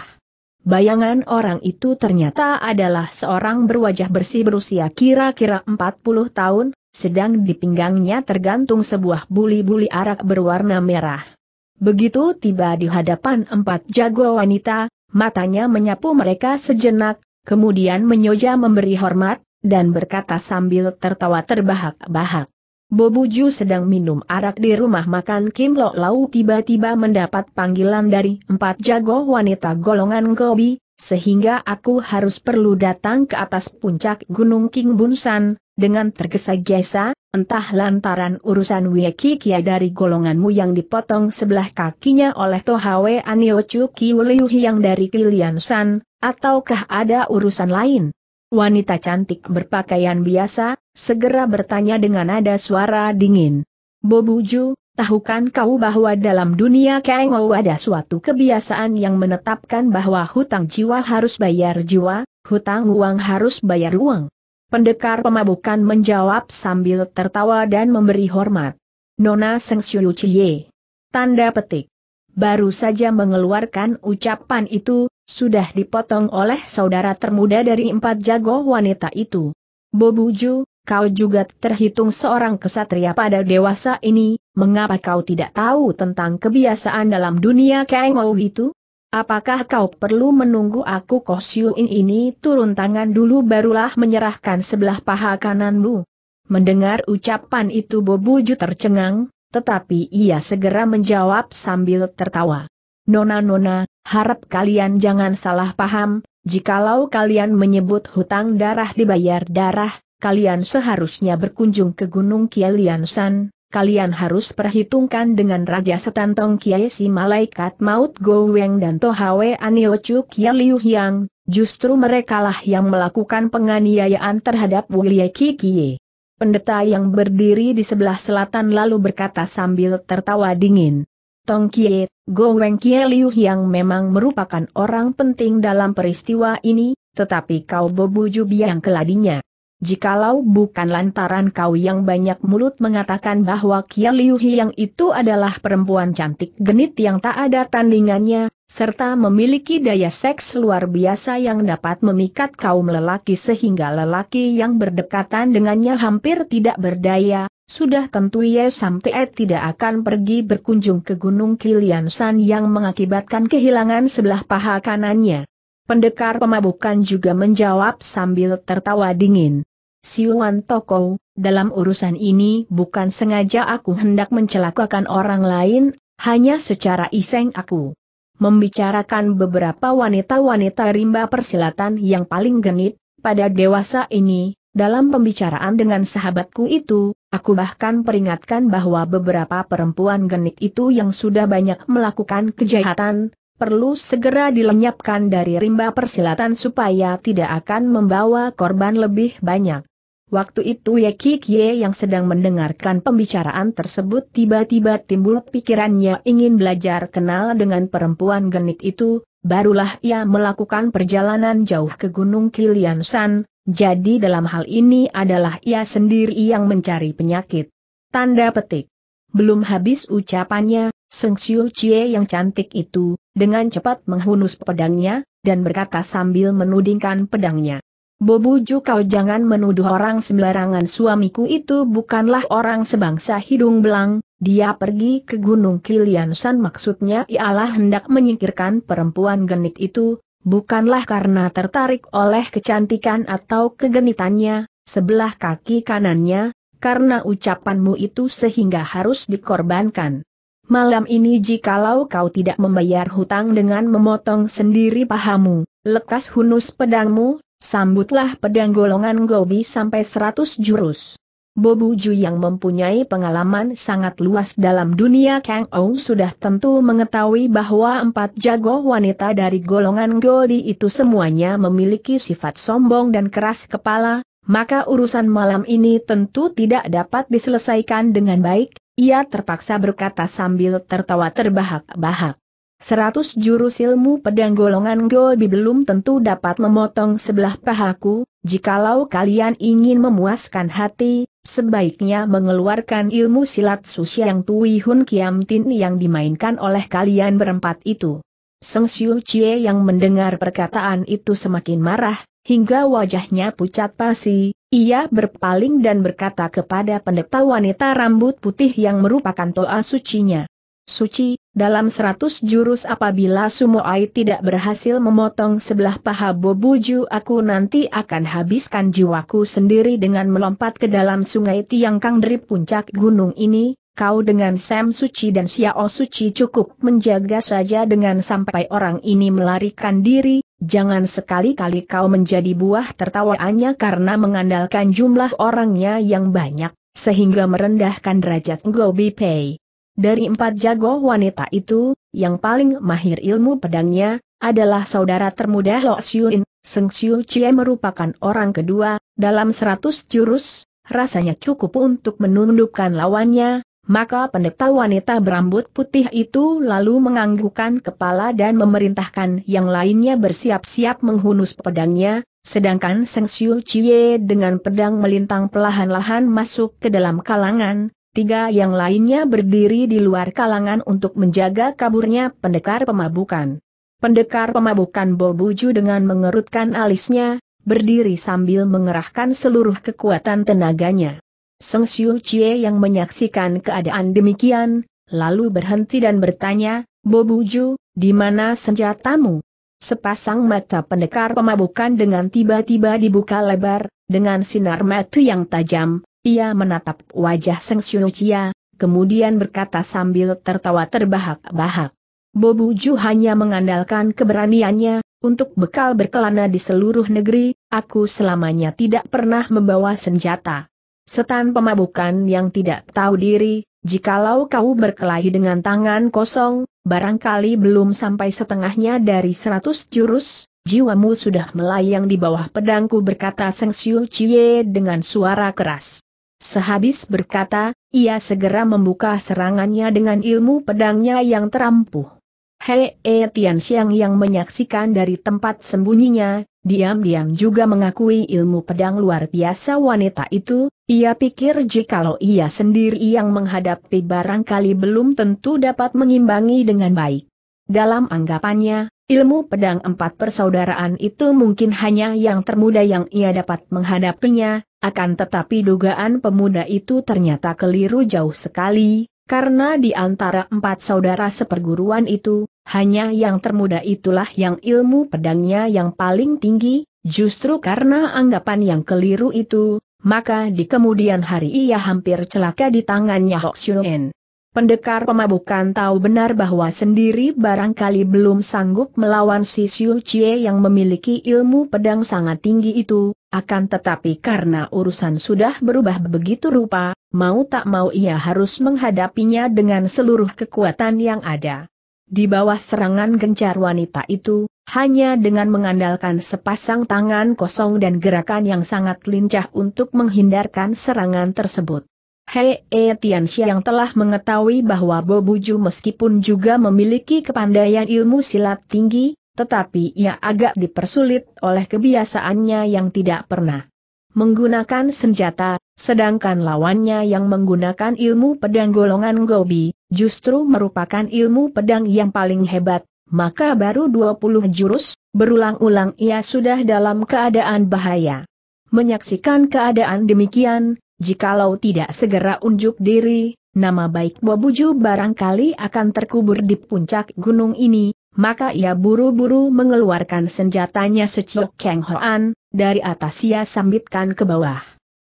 [SPEAKER 1] Bayangan orang itu ternyata adalah seorang berwajah bersih berusia kira-kira 40 tahun, sedang di pinggangnya tergantung sebuah buli-buli arak berwarna merah. Begitu tiba di hadapan empat jago wanita, matanya menyapu mereka sejenak, kemudian menyoja memberi hormat, dan berkata sambil tertawa terbahak-bahak. Bobuju sedang minum arak di rumah makan Kim Lo Lau tiba-tiba mendapat panggilan dari empat jago wanita golongan Gobi, sehingga aku harus perlu datang ke atas puncak Gunung King Bunsan, dengan tergesa-gesa, entah lantaran urusan Weki Kia dari golonganmu yang dipotong sebelah kakinya oleh Tohawe Aniochu Kiuliu yang dari Kilian San, ataukah ada urusan lain? Wanita cantik berpakaian biasa, segera bertanya dengan nada suara dingin. Bobuju, tahukan kau bahwa dalam dunia Kengou ada suatu kebiasaan yang menetapkan bahwa hutang jiwa harus bayar jiwa, hutang uang harus bayar uang. Pendekar pemabukan menjawab sambil tertawa dan memberi hormat. Nona Seng Cie. Tanda petik. Baru saja mengeluarkan ucapan itu, sudah dipotong oleh saudara termuda dari empat jago wanita itu. Bobuju, kau juga terhitung seorang kesatria pada dewasa ini, mengapa kau tidak tahu tentang kebiasaan dalam dunia Kengou itu? Apakah kau perlu menunggu aku Kosyuin ini turun tangan dulu barulah menyerahkan sebelah paha kananmu? Mendengar ucapan itu Bobuju tercengang, tetapi ia segera menjawab sambil tertawa. Nona-nona, harap kalian jangan salah paham, jikalau kalian menyebut hutang darah dibayar darah, kalian seharusnya berkunjung ke Gunung Kialian San, kalian harus perhitungkan dengan Raja Setantong Kiai si Malaikat Maut Goweng dan Tohawe Aniochu Kialiu Hyang, justru merekalah yang melakukan penganiayaan terhadap Wulie Kikie. Pendeta yang berdiri di sebelah selatan lalu berkata sambil tertawa dingin. Tong Kie, Go Weng Kie Liu yang memang merupakan orang penting dalam peristiwa ini, tetapi kau bebuju biang keladinya. Jikalau bukan lantaran kau yang banyak mulut mengatakan bahwa Kie Liu yang itu adalah perempuan cantik genit yang tak ada tandingannya, serta memiliki daya seks luar biasa yang dapat memikat kaum lelaki sehingga lelaki yang berdekatan dengannya hampir tidak berdaya, sudah tentu Ye Samte tidak akan pergi berkunjung ke Gunung Kilian San yang mengakibatkan kehilangan sebelah paha kanannya. Pendekar pemabukan juga menjawab sambil tertawa dingin. Siuan Toko, dalam urusan ini bukan sengaja aku hendak mencelakakan orang lain, hanya secara iseng aku membicarakan beberapa wanita-wanita rimba persilatan yang paling genit, pada dewasa ini, dalam pembicaraan dengan sahabatku itu, Aku bahkan peringatkan bahwa beberapa perempuan genit itu yang sudah banyak melakukan kejahatan, perlu segera dilenyapkan dari rimba persilatan supaya tidak akan membawa korban lebih banyak. Waktu itu Yeki Kie yang sedang mendengarkan pembicaraan tersebut tiba-tiba timbul pikirannya ingin belajar kenal dengan perempuan genit itu, barulah ia melakukan perjalanan jauh ke Gunung Kilian San, jadi dalam hal ini adalah ia sendiri yang mencari penyakit. Tanda petik. Belum habis ucapannya, Seng Xiu Chie yang cantik itu, dengan cepat menghunus pedangnya, dan berkata sambil menudingkan pedangnya. Bobuju kau jangan menuduh orang sembarangan. Suamiku itu bukanlah orang sebangsa hidung belang, dia pergi ke Gunung Kilian San maksudnya ialah hendak menyingkirkan perempuan genit itu, bukanlah karena tertarik oleh kecantikan atau kegenitannya, sebelah kaki kanannya, karena ucapanmu itu sehingga harus dikorbankan. Malam ini jikalau kau tidak membayar hutang dengan memotong sendiri pahamu, lekas hunus pedangmu, sambutlah pedang golongan gobi sampai seratus jurus. Bobu Ju yang mempunyai pengalaman sangat luas dalam dunia Kang Ou sudah tentu mengetahui bahwa empat jago wanita dari golongan Goldie itu semuanya memiliki sifat sombong dan keras kepala, maka urusan malam ini tentu tidak dapat diselesaikan dengan baik, ia terpaksa berkata sambil tertawa terbahak-bahak. Seratus jurus ilmu pedang golongan Gobi belum tentu dapat memotong sebelah pahaku, jikalau kalian ingin memuaskan hati, sebaiknya mengeluarkan ilmu silat susi yang Tui Hun Kiam Tin yang dimainkan oleh kalian berempat itu. Seng Siu Chie yang mendengar perkataan itu semakin marah, hingga wajahnya pucat pasi, ia berpaling dan berkata kepada pendeta wanita rambut putih yang merupakan toa sucinya suci, dalam seratus jurus apabila Sumoai tidak berhasil memotong sebelah paha Bobuju aku nanti akan habiskan jiwaku sendiri dengan melompat ke dalam sungai Tiangkang dari puncak gunung ini, kau dengan Sam Suci dan Xiao Suci cukup menjaga saja dengan sampai orang ini melarikan diri, jangan sekali-kali kau menjadi buah tertawaannya karena mengandalkan jumlah orangnya yang banyak, sehingga merendahkan derajat Gobi Pei. Dari empat jago wanita itu, yang paling mahir ilmu pedangnya, adalah saudara termuda Lo Xiuin, Seng Xiu Chie merupakan orang kedua, dalam seratus jurus, rasanya cukup untuk menundukkan lawannya, maka pendeta wanita berambut putih itu lalu menganggukkan kepala dan memerintahkan yang lainnya bersiap-siap menghunus pedangnya, sedangkan Seng Xiu Chie dengan pedang melintang perlahan-lahan masuk ke dalam kalangan, tiga yang lainnya berdiri di luar kalangan untuk menjaga kaburnya pendekar pemabukan. Pendekar pemabukan Bobuju dengan mengerutkan alisnya, berdiri sambil mengerahkan seluruh kekuatan tenaganya. Seng Siu Chie yang menyaksikan keadaan demikian, lalu berhenti dan bertanya, Bobuju, di mana senjatamu? Sepasang mata pendekar pemabukan dengan tiba-tiba dibuka lebar, dengan sinar mata yang tajam, ia menatap wajah Seng Xiuqia, kemudian berkata sambil tertawa terbahak-bahak. Bobu Ju hanya mengandalkan keberaniannya, untuk bekal berkelana di seluruh negeri, aku selamanya tidak pernah membawa senjata. Setan pemabukan yang tidak tahu diri, jikalau kau berkelahi dengan tangan kosong, barangkali belum sampai setengahnya dari seratus jurus, jiwamu sudah melayang di bawah pedangku berkata Seng Xiu Chie dengan suara keras. Sehabis berkata, ia segera membuka serangannya dengan ilmu pedangnya yang terampuh. Hei Tian Xiang yang menyaksikan dari tempat sembunyinya, diam-diam juga mengakui ilmu pedang luar biasa wanita itu, ia pikir jikalau ia sendiri yang menghadapi barangkali belum tentu dapat mengimbangi dengan baik. Dalam anggapannya, ilmu pedang empat persaudaraan itu mungkin hanya yang termuda yang ia dapat menghadapinya, akan tetapi dugaan pemuda itu ternyata keliru jauh sekali, karena di antara empat saudara seperguruan itu, hanya yang termuda itulah yang ilmu pedangnya yang paling tinggi, justru karena anggapan yang keliru itu, maka di kemudian hari ia hampir celaka di tangannya Hok Xiuen. Pendekar pemabukan tahu benar bahwa sendiri barangkali belum sanggup melawan si Xiu Chie yang memiliki ilmu pedang sangat tinggi itu, akan tetapi karena urusan sudah berubah begitu rupa, mau tak mau ia harus menghadapinya dengan seluruh kekuatan yang ada. Di bawah serangan gencar wanita itu, hanya dengan mengandalkan sepasang tangan kosong dan gerakan yang sangat lincah untuk menghindarkan serangan tersebut. Hei Tianxia yang telah mengetahui bahwa Bobuju meskipun juga memiliki kepandaian ilmu silat tinggi, tetapi ia agak dipersulit oleh kebiasaannya yang tidak pernah menggunakan senjata, sedangkan lawannya yang menggunakan ilmu pedang golongan Gobi, justru merupakan ilmu pedang yang paling hebat, maka baru 20 jurus, berulang-ulang ia sudah dalam keadaan bahaya. Menyaksikan keadaan demikian, Jikalau tidak segera unjuk diri, nama baik Bobuju barangkali akan terkubur di puncak gunung ini, maka ia buru-buru mengeluarkan senjatanya secok Kang Hoan, dari atas ia sambitkan ke bawah.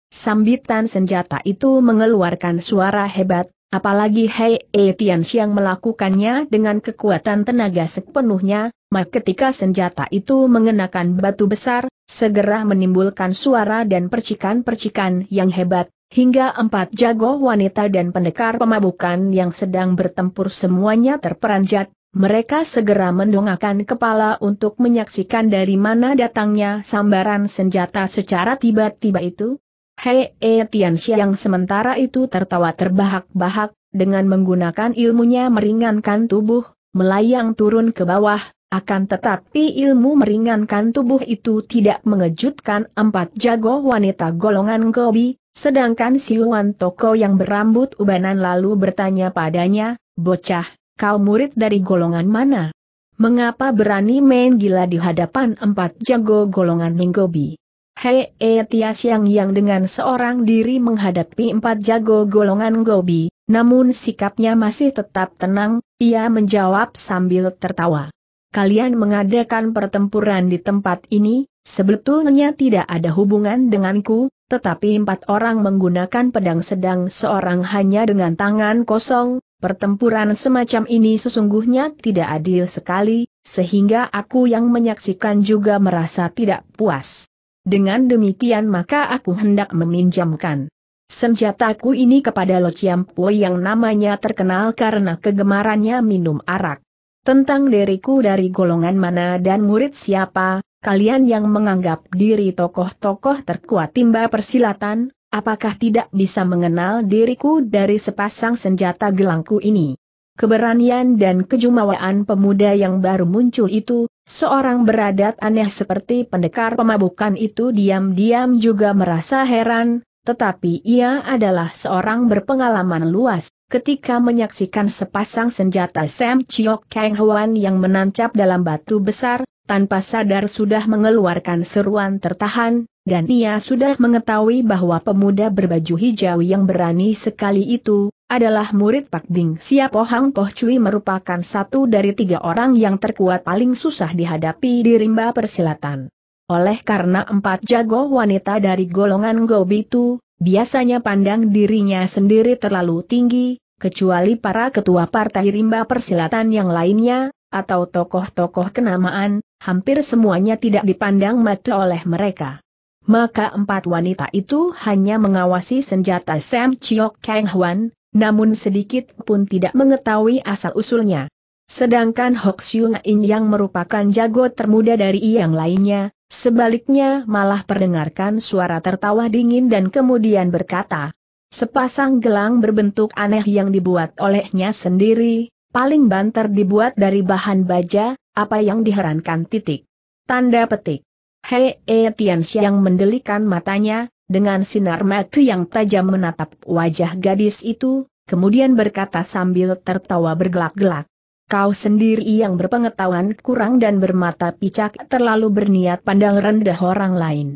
[SPEAKER 1] Sambitan senjata itu mengeluarkan suara hebat, apalagi Hei Etian yang melakukannya dengan kekuatan tenaga sepenuhnya, maka ketika senjata itu mengenakan batu besar, segera menimbulkan suara dan percikan-percikan yang hebat, hingga empat jago wanita dan pendekar pemabukan yang sedang bertempur semuanya terperanjat, mereka segera mendongakkan kepala untuk menyaksikan dari mana datangnya sambaran senjata secara tiba-tiba itu. Hei Tianxia yang sementara itu tertawa terbahak-bahak, dengan menggunakan ilmunya meringankan tubuh, melayang turun ke bawah, akan tetapi ilmu meringankan tubuh itu tidak mengejutkan empat jago wanita golongan gobi, sedangkan Siuan Toko yang berambut ubanan lalu bertanya padanya, bocah, kau murid dari golongan mana? Mengapa berani main gila di hadapan empat jago golongan Minggobi? Hei Etia Siang yang dengan seorang diri menghadapi empat jago golongan Gobi, namun sikapnya masih tetap tenang, ia menjawab sambil tertawa kalian mengadakan pertempuran di tempat ini, sebetulnya tidak ada hubungan denganku, tetapi empat orang menggunakan pedang sedang seorang hanya dengan tangan kosong, pertempuran semacam ini sesungguhnya tidak adil sekali, sehingga aku yang menyaksikan juga merasa tidak puas. Dengan demikian maka aku hendak meminjamkan senjataku ini kepada Lo Chiampo yang namanya terkenal karena kegemarannya minum arak. Tentang diriku dari golongan mana dan murid siapa, kalian yang menganggap diri tokoh-tokoh terkuat timba persilatan, apakah tidak bisa mengenal diriku dari sepasang senjata gelangku ini? Keberanian dan kejumawaan pemuda yang baru muncul itu, seorang beradat aneh seperti pendekar pemabukan itu diam-diam juga merasa heran, tetapi ia adalah seorang berpengalaman luas, ketika menyaksikan sepasang senjata Sam Chiok Kang Hwan yang menancap dalam batu besar, tanpa sadar sudah mengeluarkan seruan tertahan, dan ia sudah mengetahui bahwa pemuda berbaju hijau yang berani sekali itu, adalah murid Pak Bing Siapo Hang Poh Cui merupakan satu dari tiga orang yang terkuat paling susah dihadapi di rimba persilatan. Oleh karena empat jago wanita dari golongan Gobi itu, biasanya pandang dirinya sendiri terlalu tinggi, kecuali para ketua partai rimba persilatan yang lainnya, atau tokoh-tokoh kenamaan, hampir semuanya tidak dipandang mata oleh mereka. Maka empat wanita itu hanya mengawasi senjata Sam Chiok Kang Hwan, namun sedikit pun tidak mengetahui asal-usulnya. Sedangkan Hok Siu In yang merupakan jago termuda dari yang lainnya, sebaliknya malah perdengarkan suara tertawa dingin dan kemudian berkata, Sepasang gelang berbentuk aneh yang dibuat olehnya sendiri, paling banter dibuat dari bahan baja, apa yang diherankan titik. Tanda petik. Hei Etians yang mendelikan matanya, dengan sinar mata yang tajam menatap wajah gadis itu, kemudian berkata sambil tertawa bergelak-gelak. Kau sendiri yang berpengetahuan kurang dan bermata picak terlalu berniat pandang rendah orang lain.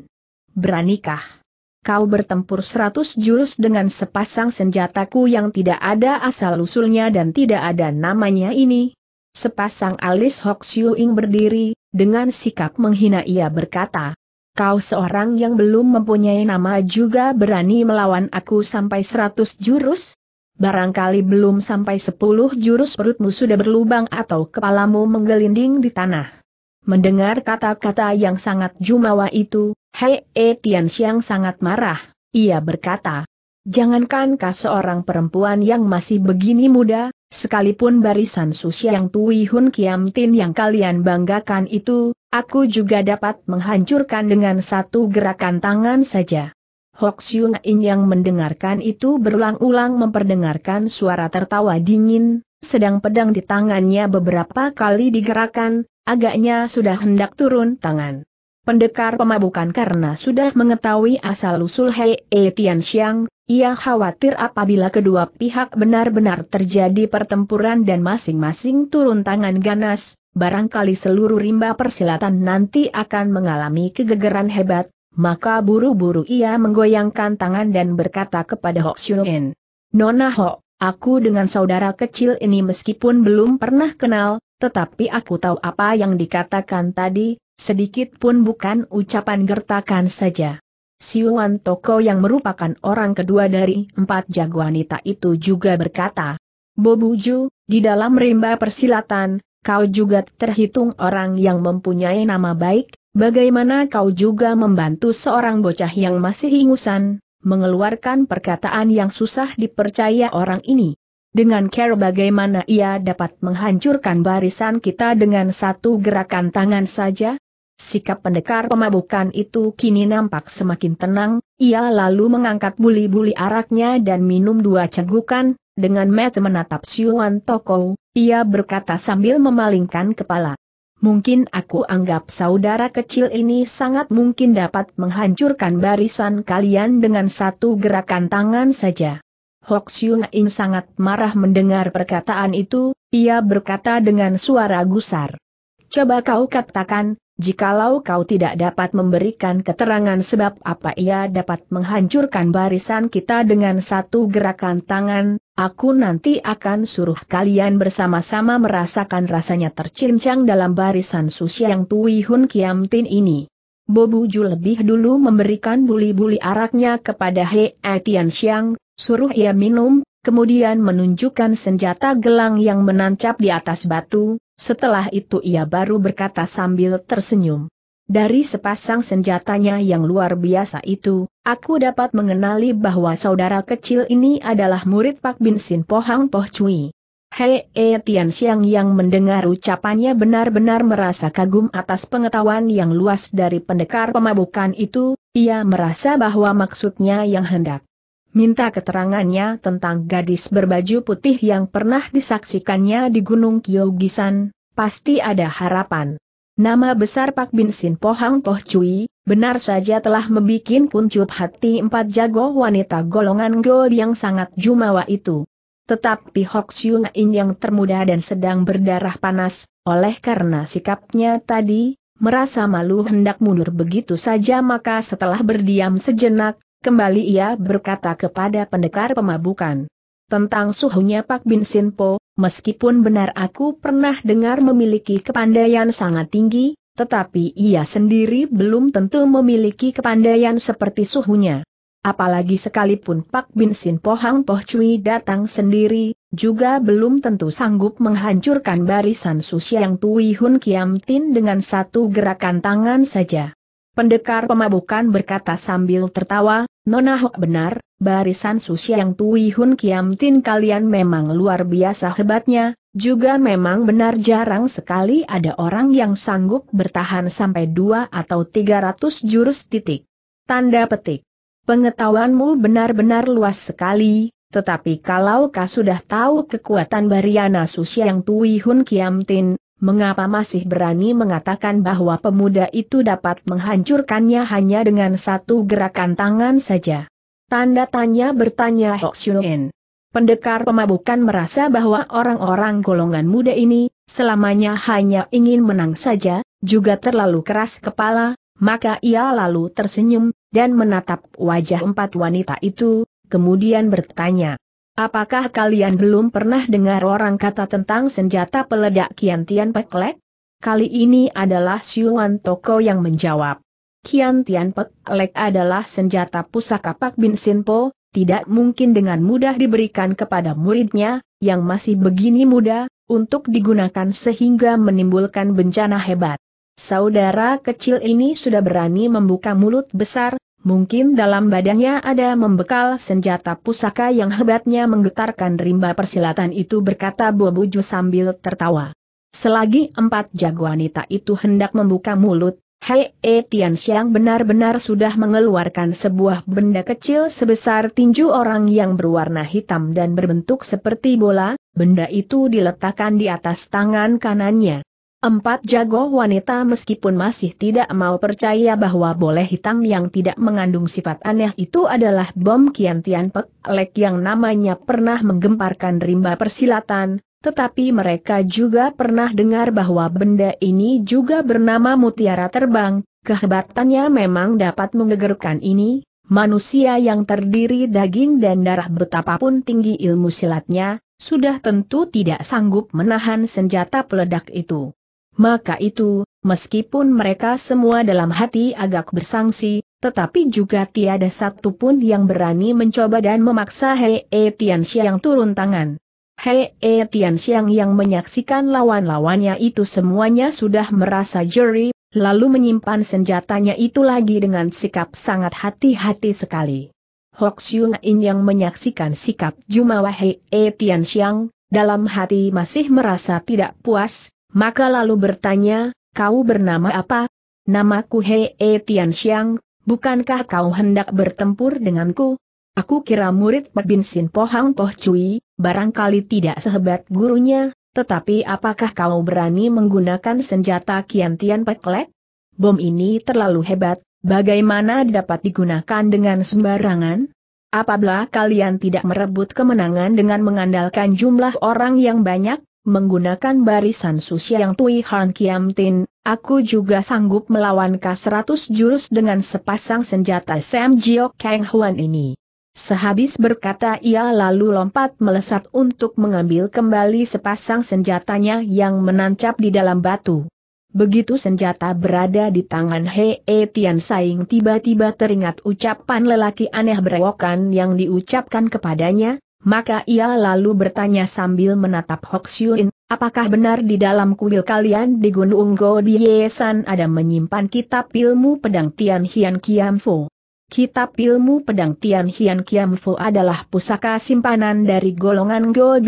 [SPEAKER 1] Beranikah? Kau bertempur seratus jurus dengan sepasang senjataku yang tidak ada asal-usulnya dan tidak ada namanya ini. Sepasang alis Hok Siu Ing berdiri, dengan sikap menghina ia berkata, Kau seorang yang belum mempunyai nama juga berani melawan aku sampai seratus jurus? Barangkali belum sampai sepuluh jurus perutmu sudah berlubang atau kepalamu menggelinding di tanah. Mendengar kata-kata yang sangat jumawa itu, Hei Etian Xiang sangat marah, ia berkata, Jangankan kau seorang perempuan yang masih begini muda, sekalipun barisan Susya yang Tui Hun Kiam Tin yang kalian banggakan itu, aku juga dapat menghancurkan dengan satu gerakan tangan saja. Hok Siu In yang mendengarkan itu berulang-ulang memperdengarkan suara tertawa dingin, sedang pedang di tangannya beberapa kali digerakkan, agaknya sudah hendak turun tangan. Pendekar pemabukan karena sudah mengetahui asal-usul Hei Tian Xiang, ia khawatir apabila kedua pihak benar-benar terjadi pertempuran dan masing-masing turun tangan ganas, barangkali seluruh rimba persilatan nanti akan mengalami kegegeran hebat, maka buru-buru ia menggoyangkan tangan dan berkata kepada Hok Xiuen, Nona Hok, aku dengan saudara kecil ini meskipun belum pernah kenal, tetapi aku tahu apa yang dikatakan tadi, sedikit pun bukan ucapan gertakan saja. Siuan Toko yang merupakan orang kedua dari empat jago wanita itu juga berkata, Bobuju, di dalam rimba persilatan, kau juga terhitung orang yang mempunyai nama baik, bagaimana kau juga membantu seorang bocah yang masih ingusan, mengeluarkan perkataan yang susah dipercaya orang ini. Dengan cara bagaimana ia dapat menghancurkan barisan kita dengan satu gerakan tangan saja? Sikap pendekar pemabukan itu kini nampak semakin tenang, ia lalu mengangkat buli-buli araknya dan minum dua cegukan, dengan mata menatap Siuan Toko, ia berkata sambil memalingkan kepala. Mungkin aku anggap saudara kecil ini sangat mungkin dapat menghancurkan barisan kalian dengan satu gerakan tangan saja. Hok Siu In sangat marah mendengar perkataan itu, ia berkata dengan suara gusar. Coba kau katakan, Jikalau kau tidak dapat memberikan keterangan sebab apa ia dapat menghancurkan barisan kita dengan satu gerakan tangan, aku nanti akan suruh kalian bersama-sama merasakan rasanya tercincang dalam barisan susi yang Tui Hun Kiam Tin ini. Bobu Ju lebih dulu memberikan buli-buli araknya kepada He Etian Xiang, suruh ia minum, kemudian menunjukkan senjata gelang yang menancap di atas batu, setelah itu ia baru berkata sambil tersenyum. Dari sepasang senjatanya yang luar biasa itu, aku dapat mengenali bahwa saudara kecil ini adalah murid Pak Bin Sin Pohang Poh Cui. Hei E Tian Xiang yang mendengar ucapannya benar-benar merasa kagum atas pengetahuan yang luas dari pendekar pemabukan itu, ia merasa bahwa maksudnya yang hendak minta keterangannya tentang gadis berbaju putih yang pernah disaksikannya di Gunung Kyogisan, pasti ada harapan. Nama besar Pak Bin Sin Pohang Poh Cui, benar saja telah membuat kuncup hati empat jago wanita golongan gold yang sangat jumawa itu. Tetapi Hok yang termuda dan sedang berdarah panas, oleh karena sikapnya tadi, merasa malu hendak mundur begitu saja maka setelah berdiam sejenak, Kembali ia berkata kepada pendekar pemabukan. Tentang suhunya Pak Bin Sinpo, meskipun benar aku pernah dengar memiliki kepandaian sangat tinggi, tetapi ia sendiri belum tentu memiliki kepandaian seperti suhunya. Apalagi sekalipun Pak Bin Sin Pohang Poh Cui datang sendiri, juga belum tentu sanggup menghancurkan barisan susi yang Tui Hun Kiam Tin dengan satu gerakan tangan saja. Pendekar pemabukan berkata sambil tertawa, Nona Hok benar, barisan susi yang Tui Hun Kiam Tin kalian memang luar biasa hebatnya, juga memang benar jarang sekali ada orang yang sanggup bertahan sampai dua atau tiga ratus jurus titik. Tanda petik. Pengetahuanmu benar-benar luas sekali, tetapi kalau kau sudah tahu kekuatan Bariana Susi yang Tui Hun Kiam Tin, mengapa masih berani mengatakan bahwa pemuda itu dapat menghancurkannya hanya dengan satu gerakan tangan saja? Tanda tanya bertanya Hok Xiuin. Pendekar pemabukan merasa bahwa orang-orang golongan muda ini, selamanya hanya ingin menang saja, juga terlalu keras kepala, maka ia lalu tersenyum, dan menatap wajah empat wanita itu, kemudian bertanya. Apakah kalian belum pernah dengar orang kata tentang senjata peledak Kian Tian Peklek? Kali ini adalah Siuan Toko yang menjawab. Kian Tian Peklek adalah senjata pusaka Pak Bin Sinpo, tidak mungkin dengan mudah diberikan kepada muridnya, yang masih begini muda, untuk digunakan sehingga menimbulkan bencana hebat. Saudara kecil ini sudah berani membuka mulut besar, Mungkin dalam badannya ada membekal senjata pusaka yang hebatnya menggetarkan rimba persilatan itu berkata Bobuju sambil tertawa. Selagi empat jago wanita itu hendak membuka mulut, Hei E Tian Xiang benar-benar sudah mengeluarkan sebuah benda kecil sebesar tinju orang yang berwarna hitam dan berbentuk seperti bola, benda itu diletakkan di atas tangan kanannya. Empat jago wanita meskipun masih tidak mau percaya bahwa boleh hitam yang tidak mengandung sifat aneh itu adalah bom Kian Tian Pek Lek yang namanya pernah menggemparkan rimba persilatan, tetapi mereka juga pernah dengar bahwa benda ini juga bernama mutiara terbang, kehebatannya memang dapat menggegerkan ini, manusia yang terdiri daging dan darah betapapun tinggi ilmu silatnya, sudah tentu tidak sanggup menahan senjata peledak itu. Maka itu, meskipun mereka semua dalam hati agak bersangsi, tetapi juga tiada satu pun yang berani mencoba dan memaksa Hei E Tianxiang turun tangan. Hei E Tianxiang yang menyaksikan lawan-lawannya itu semuanya sudah merasa jeri, lalu menyimpan senjatanya itu lagi dengan sikap sangat hati-hati sekali. Hok In yang menyaksikan sikap Jumawa Hei E Tian dalam hati masih merasa tidak puas, maka lalu bertanya, kau bernama apa? Namaku Hei E Tian Xiang, bukankah kau hendak bertempur denganku? Aku kira murid Pebin Sin Pohang Poh Cui, barangkali tidak sehebat gurunya, tetapi apakah kau berani menggunakan senjata Kian Tian Peklek? Bom ini terlalu hebat, bagaimana dapat digunakan dengan sembarangan? Apabila kalian tidak merebut kemenangan dengan mengandalkan jumlah orang yang banyak, menggunakan barisan susia yang Tui Han Kiam Tin, aku juga sanggup melawan K100 jurus dengan sepasang senjata Sam Jiok Kang Huan ini. Sehabis berkata ia lalu lompat melesat untuk mengambil kembali sepasang senjatanya yang menancap di dalam batu. Begitu senjata berada di tangan He E Tian Saing tiba-tiba teringat ucapan lelaki aneh berewokan yang diucapkan kepadanya, maka ia lalu bertanya sambil menatap Hok Xiuin, apakah benar di dalam kuil kalian di Gunung Go Yesan ada menyimpan kitab ilmu pedang Tian Hian Kiam Fo? Kitab ilmu pedang Tian Hian Kiam Fo adalah pusaka simpanan dari golongan Go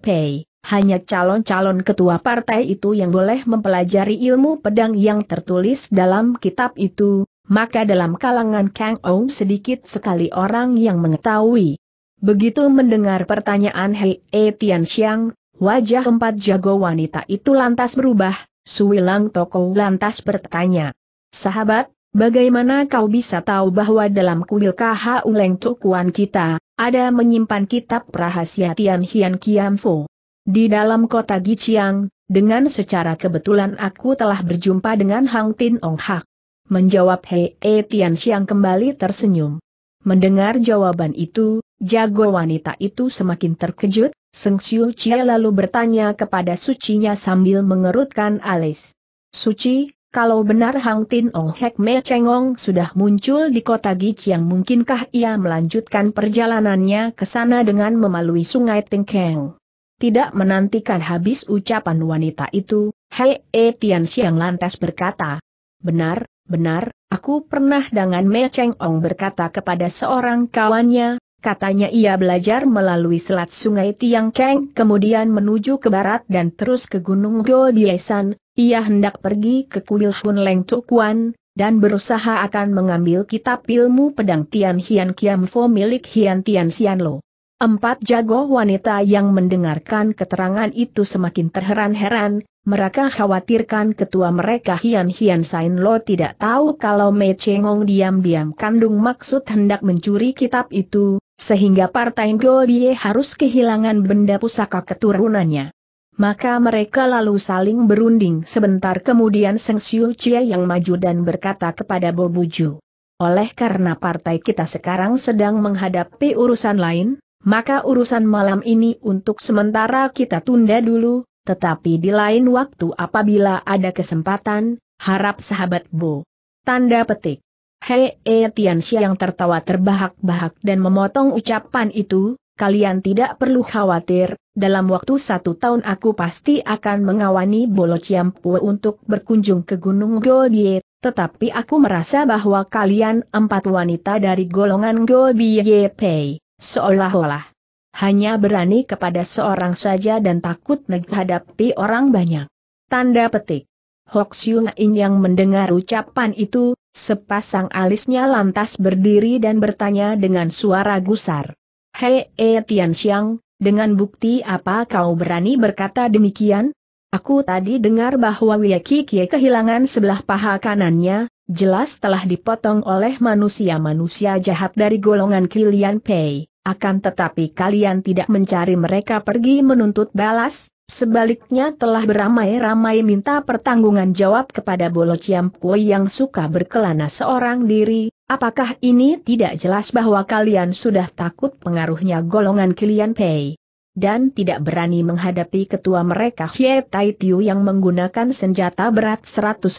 [SPEAKER 1] Pei hanya calon-calon ketua partai itu yang boleh mempelajari ilmu pedang yang tertulis dalam kitab itu, maka dalam kalangan Kang Ou sedikit sekali orang yang mengetahui. Begitu mendengar pertanyaan Hei E Tian Xiang, wajah empat jago wanita itu lantas berubah, Suilang Toko lantas bertanya. Sahabat, bagaimana kau bisa tahu bahwa dalam kuil KH Uleng Tukuan kita, ada menyimpan kitab rahasia Tian Hian Kiam Fo? Di dalam kota Gichiang, dengan secara kebetulan aku telah berjumpa dengan Hang Tin Ong Hak. Menjawab Hei E Tian Xiang kembali tersenyum. Mendengar jawaban itu, jago wanita itu semakin terkejut, Seng Siu Chia lalu bertanya kepada sucinya sambil mengerutkan alis. Suci, kalau benar Hang Tin Ong Hek Me Chengong sudah muncul di kota Gichiang mungkinkah ia melanjutkan perjalanannya ke sana dengan melalui sungai Tingkeng? Tidak menantikan habis ucapan wanita itu, Hei E Tian Xiang lantas berkata, Benar, benar, aku pernah dengan Me Cheng Ong berkata kepada seorang kawannya, katanya ia belajar melalui selat sungai Tiang Keng kemudian menuju ke barat dan terus ke Gunung Go Diesan, ia hendak pergi ke kuil Hun Leng Tukuan, dan berusaha akan mengambil kitab ilmu pedang Tian Hian Kiam Fo milik Hian Tian Xian Lo. Empat jago wanita yang mendengarkan keterangan itu semakin terheran-heran, mereka khawatirkan ketua mereka Hian Hian Sain Lo tidak tahu kalau Mei Chengong diam-diam kandung maksud hendak mencuri kitab itu, sehingga partai Godie harus kehilangan benda pusaka keturunannya. Maka mereka lalu saling berunding sebentar kemudian Seng Siu Chia yang maju dan berkata kepada Bobuju. Oleh karena partai kita sekarang sedang menghadapi urusan lain, maka urusan malam ini untuk sementara kita tunda dulu, tetapi di lain waktu apabila ada kesempatan, harap sahabat Bo. Tanda petik. Hei E Tianxia yang tertawa terbahak-bahak dan memotong ucapan itu, kalian tidak perlu khawatir, dalam waktu satu tahun aku pasti akan mengawani Bolo Ciampu untuk berkunjung ke Gunung Godie, tetapi aku merasa bahwa kalian empat wanita dari golongan Godie Pei seolah-olah hanya berani kepada seorang saja dan takut menghadapi orang banyak. Tanda petik. Hok Xiu In yang mendengar ucapan itu, sepasang alisnya lantas berdiri dan bertanya dengan suara gusar. Hei E Tian Xiang, dengan bukti apa kau berani berkata demikian? Aku tadi dengar bahwa Wiyaki Kie kehilangan sebelah paha kanannya, jelas telah dipotong oleh manusia-manusia jahat dari golongan Kilian Pei akan tetapi kalian tidak mencari mereka pergi menuntut balas, sebaliknya telah beramai-ramai minta pertanggungan jawab kepada Bolo Ciampui yang suka berkelana seorang diri, apakah ini tidak jelas bahwa kalian sudah takut pengaruhnya golongan Kilian Pei? Dan tidak berani menghadapi ketua mereka Hie Tai Tiu yang menggunakan senjata berat 150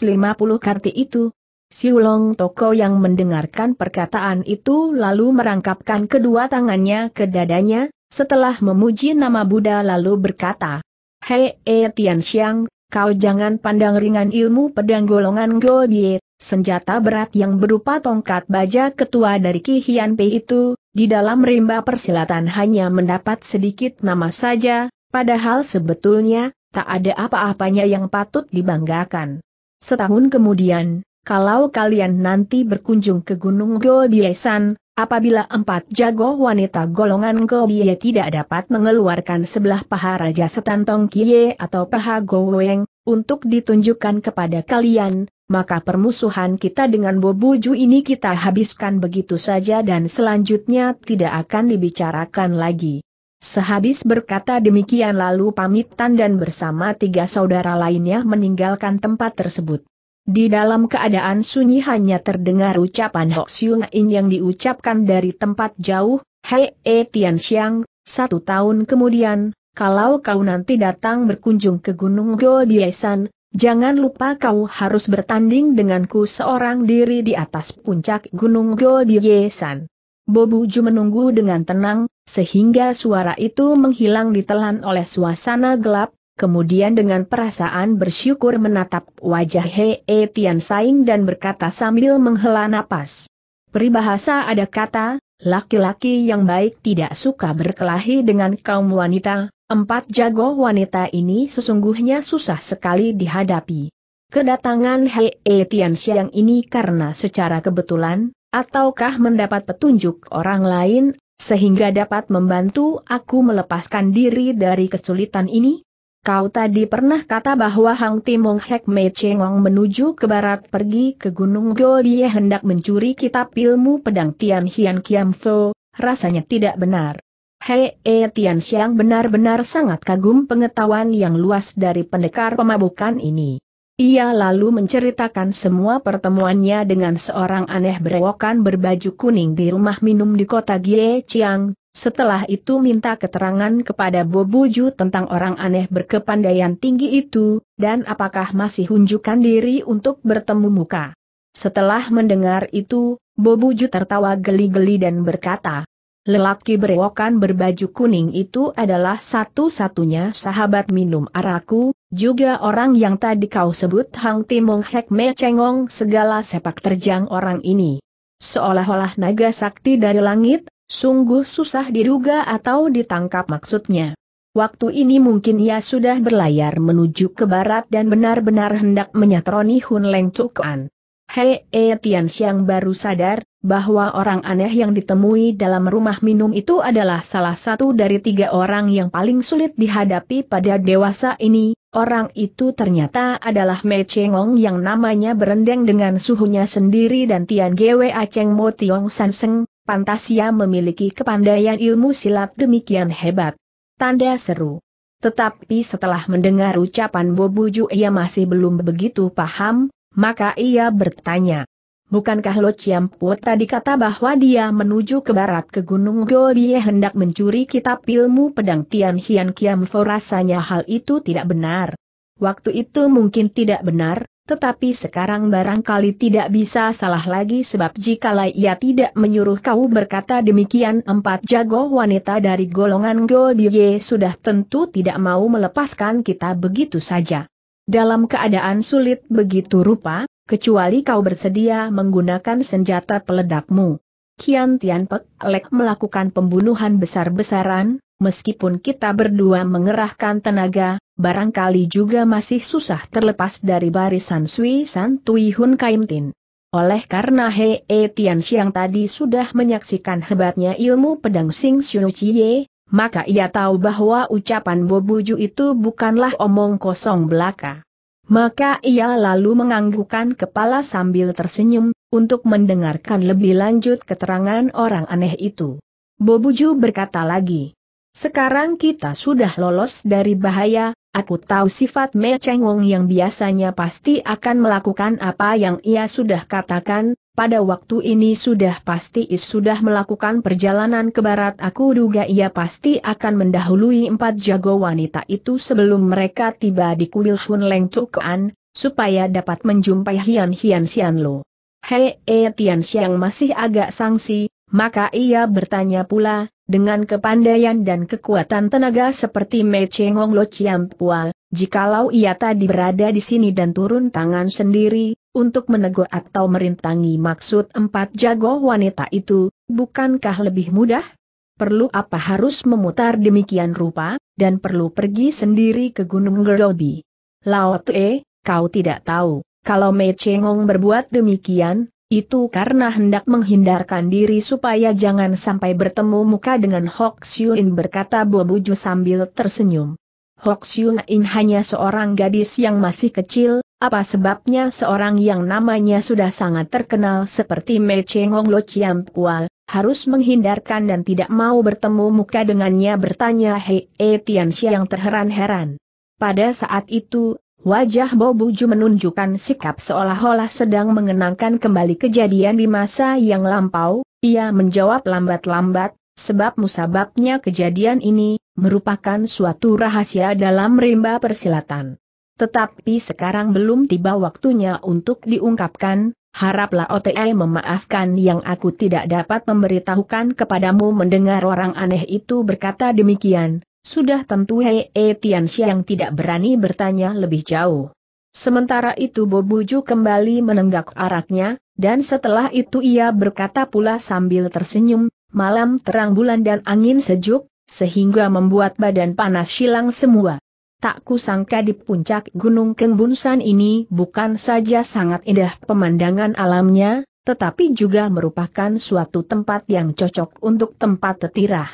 [SPEAKER 1] karti itu, Siulong Toko yang mendengarkan perkataan itu lalu merangkapkan kedua tangannya ke dadanya, setelah memuji nama Buddha lalu berkata, Hei E Tian Xiang, kau jangan pandang ringan ilmu pedang golongan Godie, senjata berat yang berupa tongkat baja ketua dari Ki Hian Pei itu, di dalam rimba persilatan hanya mendapat sedikit nama saja, padahal sebetulnya, tak ada apa-apanya yang patut dibanggakan. Setahun kemudian, kalau kalian nanti berkunjung ke Gunung Gobiesan, apabila empat jago wanita golongan Gobie tidak dapat mengeluarkan sebelah paha Raja Setantong Kie atau paha Goweng, untuk ditunjukkan kepada kalian, maka permusuhan kita dengan Bobuju ini kita habiskan begitu saja dan selanjutnya tidak akan dibicarakan lagi. Sehabis berkata demikian lalu pamitan dan bersama tiga saudara lainnya meninggalkan tempat tersebut. Di dalam keadaan sunyi hanya terdengar ucapan Hok Siung yang diucapkan dari tempat jauh, Hei E Tian Xiang, satu tahun kemudian, kalau kau nanti datang berkunjung ke Gunung Biasan, jangan lupa kau harus bertanding denganku seorang diri di atas puncak Gunung Biasan. Bobuju menunggu dengan tenang, sehingga suara itu menghilang ditelan oleh suasana gelap, kemudian dengan perasaan bersyukur menatap wajah He E Tian Saing dan berkata sambil menghela napas. Peribahasa ada kata, laki-laki yang baik tidak suka berkelahi dengan kaum wanita, empat jago wanita ini sesungguhnya susah sekali dihadapi. Kedatangan He E Tian Siang ini karena secara kebetulan, ataukah mendapat petunjuk orang lain, sehingga dapat membantu aku melepaskan diri dari kesulitan ini? Kau tadi pernah kata bahwa Hang Timong Hek Mei Chengong menuju ke barat pergi ke Gunung Godie hendak mencuri kitab ilmu pedang Tian Hian Kiam Fo, rasanya tidak benar. Hei E Tian Xiang benar-benar sangat kagum pengetahuan yang luas dari pendekar pemabukan ini. Ia lalu menceritakan semua pertemuannya dengan seorang aneh berewokan berbaju kuning di rumah minum di kota Gie Chiang, setelah itu minta keterangan kepada Bobuju tentang orang aneh berkepandaian tinggi itu, dan apakah masih hunjukkan diri untuk bertemu muka. Setelah mendengar itu, Bobuju tertawa geli-geli dan berkata, Lelaki berewokan berbaju kuning itu adalah satu-satunya sahabat minum araku, juga orang yang tadi kau sebut Hang Timong Hek Me Cengong segala sepak terjang orang ini. Seolah-olah naga sakti dari langit, Sungguh susah diduga atau ditangkap maksudnya. Waktu ini mungkin ia sudah berlayar menuju ke barat dan benar-benar hendak menyatroni Hun Leng Tukan. Hei E Tian Xiang baru sadar, bahwa orang aneh yang ditemui dalam rumah minum itu adalah salah satu dari tiga orang yang paling sulit dihadapi pada dewasa ini, orang itu ternyata adalah Mei Chengong yang namanya berendeng dengan suhunya sendiri dan Tian Gwe Aceng Mo Tiong pantas ia memiliki kepandaian ilmu silat demikian hebat. Tanda seru. Tetapi setelah mendengar ucapan Bobuju ia masih belum begitu paham, maka ia bertanya. Bukankah Lo Chiampu tadi kata bahwa dia menuju ke barat ke Gunung Godie hendak mencuri kitab ilmu pedang Tian Hian Kiam Fo rasanya hal itu tidak benar. Waktu itu mungkin tidak benar, tetapi sekarang barangkali tidak bisa salah lagi sebab jikalau ia tidak menyuruh kau berkata demikian empat jago wanita dari golongan Godie sudah tentu tidak mau melepaskan kita begitu saja. Dalam keadaan sulit begitu rupa, kecuali kau bersedia menggunakan senjata peledakmu. Kian Tian Pek Lek melakukan pembunuhan besar-besaran, meskipun kita berdua mengerahkan tenaga, barangkali juga masih susah terlepas dari barisan Sui San Tui Hun Kaim Tin. Oleh karena He E Tian Xiang tadi sudah menyaksikan hebatnya ilmu pedang Sing Xiu Chie, maka ia tahu bahwa ucapan Bobuju itu bukanlah omong kosong belaka. Maka ia lalu menganggukkan kepala sambil tersenyum, untuk mendengarkan lebih lanjut keterangan orang aneh itu. Bobuju berkata lagi, sekarang kita sudah lolos dari bahaya, aku tahu sifat Me Cheng yang biasanya pasti akan melakukan apa yang ia sudah katakan, pada waktu ini sudah pasti Is sudah melakukan perjalanan ke barat aku duga ia pasti akan mendahului empat jago wanita itu sebelum mereka tiba di kuil Hun Leng Tukan, supaya dapat menjumpai Hian Hian Xian Lo. Hei E Tian Xiang masih agak sangsi, maka ia bertanya pula, dengan kepandaian dan kekuatan tenaga seperti Mei Cheng Hong Lo Chiam Pua, jikalau ia tadi berada di sini dan turun tangan sendiri, untuk menegur atau merintangi maksud empat jago wanita itu, bukankah lebih mudah? Perlu apa harus memutar demikian rupa, dan perlu pergi sendiri ke Gunung Gergobi? Lao Tue, kau tidak tahu, kalau Mei Chengong berbuat demikian, itu karena hendak menghindarkan diri supaya jangan sampai bertemu muka dengan Hok Xiuin berkata Bobuju sambil tersenyum. Hok Xiuin hanya seorang gadis yang masih kecil, apa sebabnya seorang yang namanya sudah sangat terkenal seperti Mei Chengong Lo Chiam Pua, harus menghindarkan dan tidak mau bertemu muka dengannya bertanya Hei E Tianxia yang terheran-heran. Pada saat itu, Wajah Bobuju menunjukkan sikap seolah-olah sedang mengenangkan kembali kejadian di masa yang lampau, ia menjawab lambat-lambat, sebab musababnya kejadian ini, merupakan suatu rahasia dalam rimba persilatan. Tetapi sekarang belum tiba waktunya untuk diungkapkan, haraplah OTE memaafkan yang aku tidak dapat memberitahukan kepadamu mendengar orang aneh itu berkata demikian, sudah tentu Hei Tianxia yang tidak berani bertanya lebih jauh. Sementara itu Bobuju kembali menenggak araknya, dan setelah itu ia berkata pula sambil tersenyum, malam terang bulan dan angin sejuk, sehingga membuat badan panas silang semua. Tak kusangka di puncak Gunung Kengbunsan ini bukan saja sangat indah pemandangan alamnya, tetapi juga merupakan suatu tempat yang cocok untuk tempat tetirah.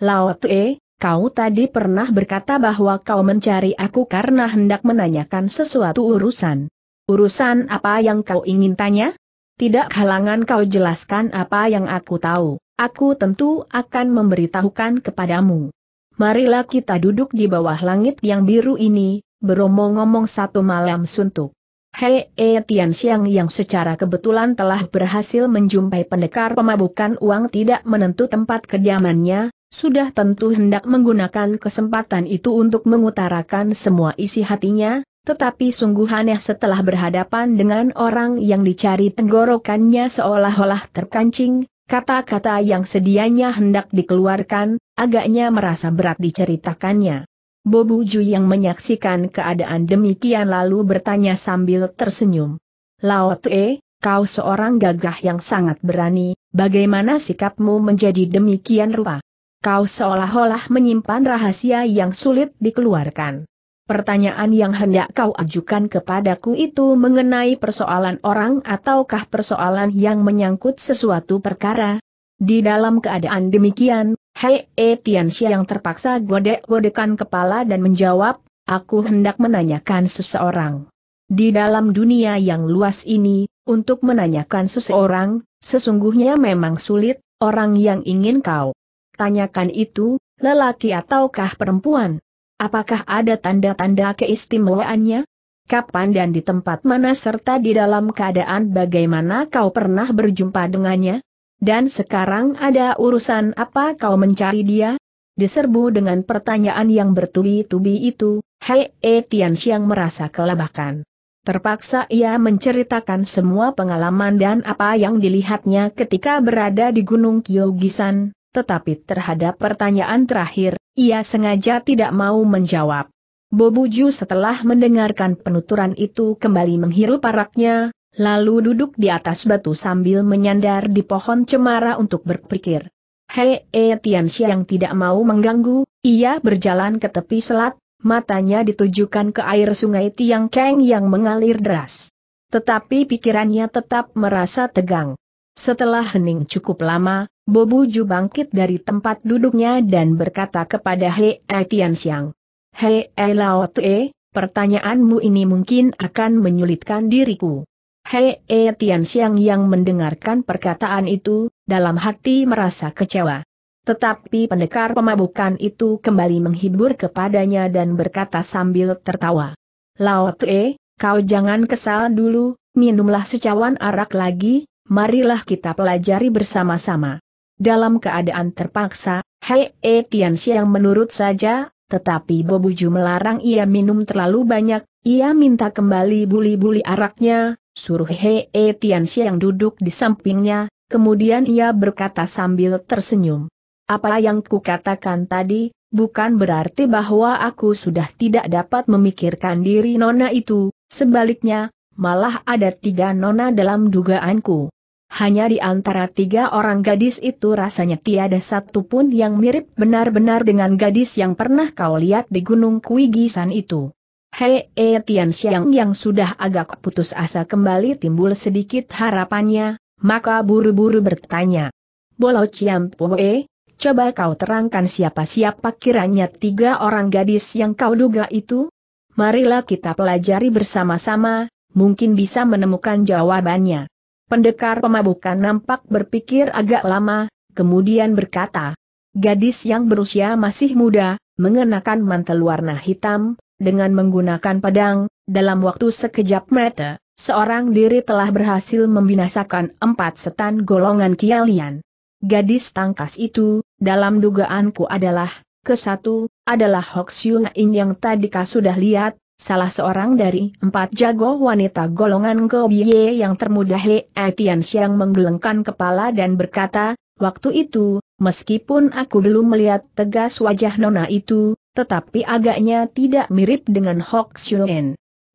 [SPEAKER 1] Lao Tue, Kau tadi pernah berkata bahwa kau mencari aku karena hendak menanyakan sesuatu urusan. Urusan apa yang kau ingin tanya? Tidak halangan kau jelaskan apa yang aku tahu. Aku tentu akan memberitahukan kepadamu. Marilah kita duduk di bawah langit yang biru ini, beromong-omong satu malam suntuk. Hei E Tian Xiang yang secara kebetulan telah berhasil menjumpai pendekar pemabukan uang tidak menentu tempat kediamannya, sudah tentu hendak menggunakan kesempatan itu untuk mengutarakan semua isi hatinya, tetapi sungguh aneh setelah berhadapan dengan orang yang dicari tenggorokannya seolah-olah terkancing, kata-kata yang sedianya hendak dikeluarkan, agaknya merasa berat diceritakannya. Bobu Ju yang menyaksikan keadaan demikian lalu bertanya sambil tersenyum. Lao Tue, kau seorang gagah yang sangat berani, bagaimana sikapmu menjadi demikian rupa? Kau seolah-olah menyimpan rahasia yang sulit dikeluarkan. Pertanyaan yang hendak kau ajukan kepadaku itu mengenai persoalan orang ataukah persoalan yang menyangkut sesuatu perkara? Di dalam keadaan demikian, Hei Tianxia yang terpaksa godek-godekan kepala dan menjawab, aku hendak menanyakan seseorang. Di dalam dunia yang luas ini, untuk menanyakan seseorang, sesungguhnya memang sulit, orang yang ingin kau Tanyakan itu, lelaki ataukah perempuan? Apakah ada tanda-tanda keistimewaannya? Kapan dan di tempat mana serta di dalam keadaan bagaimana kau pernah berjumpa dengannya? Dan sekarang ada urusan apa kau mencari dia? Diserbu dengan pertanyaan yang bertubi-tubi itu, Hei Tian Xiang merasa kelabakan. Terpaksa ia menceritakan semua pengalaman dan apa yang dilihatnya ketika berada di Gunung Kyogisan, tetapi terhadap pertanyaan terakhir, ia sengaja tidak mau menjawab. Bobuju setelah mendengarkan penuturan itu kembali menghirup araknya, lalu duduk di atas batu sambil menyandar di pohon cemara untuk berpikir. Hei Tianxia yang tidak mau mengganggu, ia berjalan ke tepi selat, matanya ditujukan ke air sungai Tiang Keng yang mengalir deras. Tetapi pikirannya tetap merasa tegang. Setelah hening cukup lama, Bobu Ju bangkit dari tempat duduknya dan berkata kepada He Tian Xiang. He Lao Tue, pertanyaanmu ini mungkin akan menyulitkan diriku. He Tian Xiang yang mendengarkan perkataan itu, dalam hati merasa kecewa. Tetapi pendekar pemabukan itu kembali menghibur kepadanya dan berkata sambil tertawa. Lao Tue, kau jangan kesal dulu, minumlah secawan arak lagi, marilah kita pelajari bersama-sama. Dalam keadaan terpaksa, Hei Tianxia yang menurut saja, tetapi Bobuju melarang ia minum terlalu banyak, ia minta kembali buli-buli araknya, suruh Hei Tianxia yang duduk di sampingnya, kemudian ia berkata sambil tersenyum. Apa yang kukatakan tadi, bukan berarti bahwa aku sudah tidak dapat memikirkan diri nona itu, sebaliknya, malah ada tiga nona dalam dugaanku. Hanya di antara tiga orang gadis itu rasanya tiada satu pun yang mirip benar-benar dengan gadis yang pernah kau lihat di Gunung Kuigisan itu. Hei e Tian Xiang yang sudah agak putus asa kembali timbul sedikit harapannya, maka buru-buru bertanya. Bolo Ciam Poe, coba kau terangkan siapa-siapa kiranya tiga orang gadis yang kau duga itu? Marilah kita pelajari bersama-sama, mungkin bisa menemukan jawabannya. Pendekar pemabukan nampak berpikir agak lama, kemudian berkata, gadis yang berusia masih muda, mengenakan mantel warna hitam, dengan menggunakan pedang, dalam waktu sekejap mata, seorang diri telah berhasil membinasakan empat setan golongan kialian. Gadis tangkas itu, dalam dugaanku adalah, ke satu, adalah Hok Xiu In yang tadi kau sudah lihat, salah seorang dari empat jago wanita golongan Biye yang termuda He Etian Xiang menggelengkan kepala dan berkata, waktu itu, meskipun aku belum melihat tegas wajah nona itu, tetapi agaknya tidak mirip dengan Hok.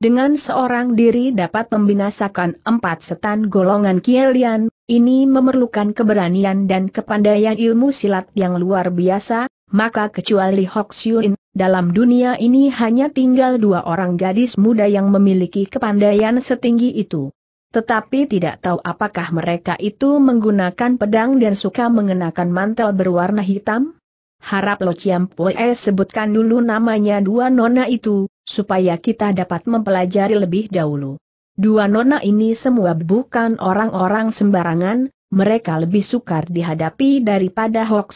[SPEAKER 1] Dengan seorang diri dapat membinasakan empat setan golongan Kielian, ini memerlukan keberanian dan kepandaian ilmu silat yang luar biasa, maka kecuali Hok dalam dunia ini hanya tinggal dua orang gadis muda yang memiliki kepandaian setinggi itu. Tetapi tidak tahu apakah mereka itu menggunakan pedang dan suka mengenakan mantel berwarna hitam? harap Lo Poe sebutkan dulu namanya dua nona itu, supaya kita dapat mempelajari lebih dahulu. Dua nona ini semua bukan orang-orang sembarangan, mereka lebih sukar dihadapi daripada Hok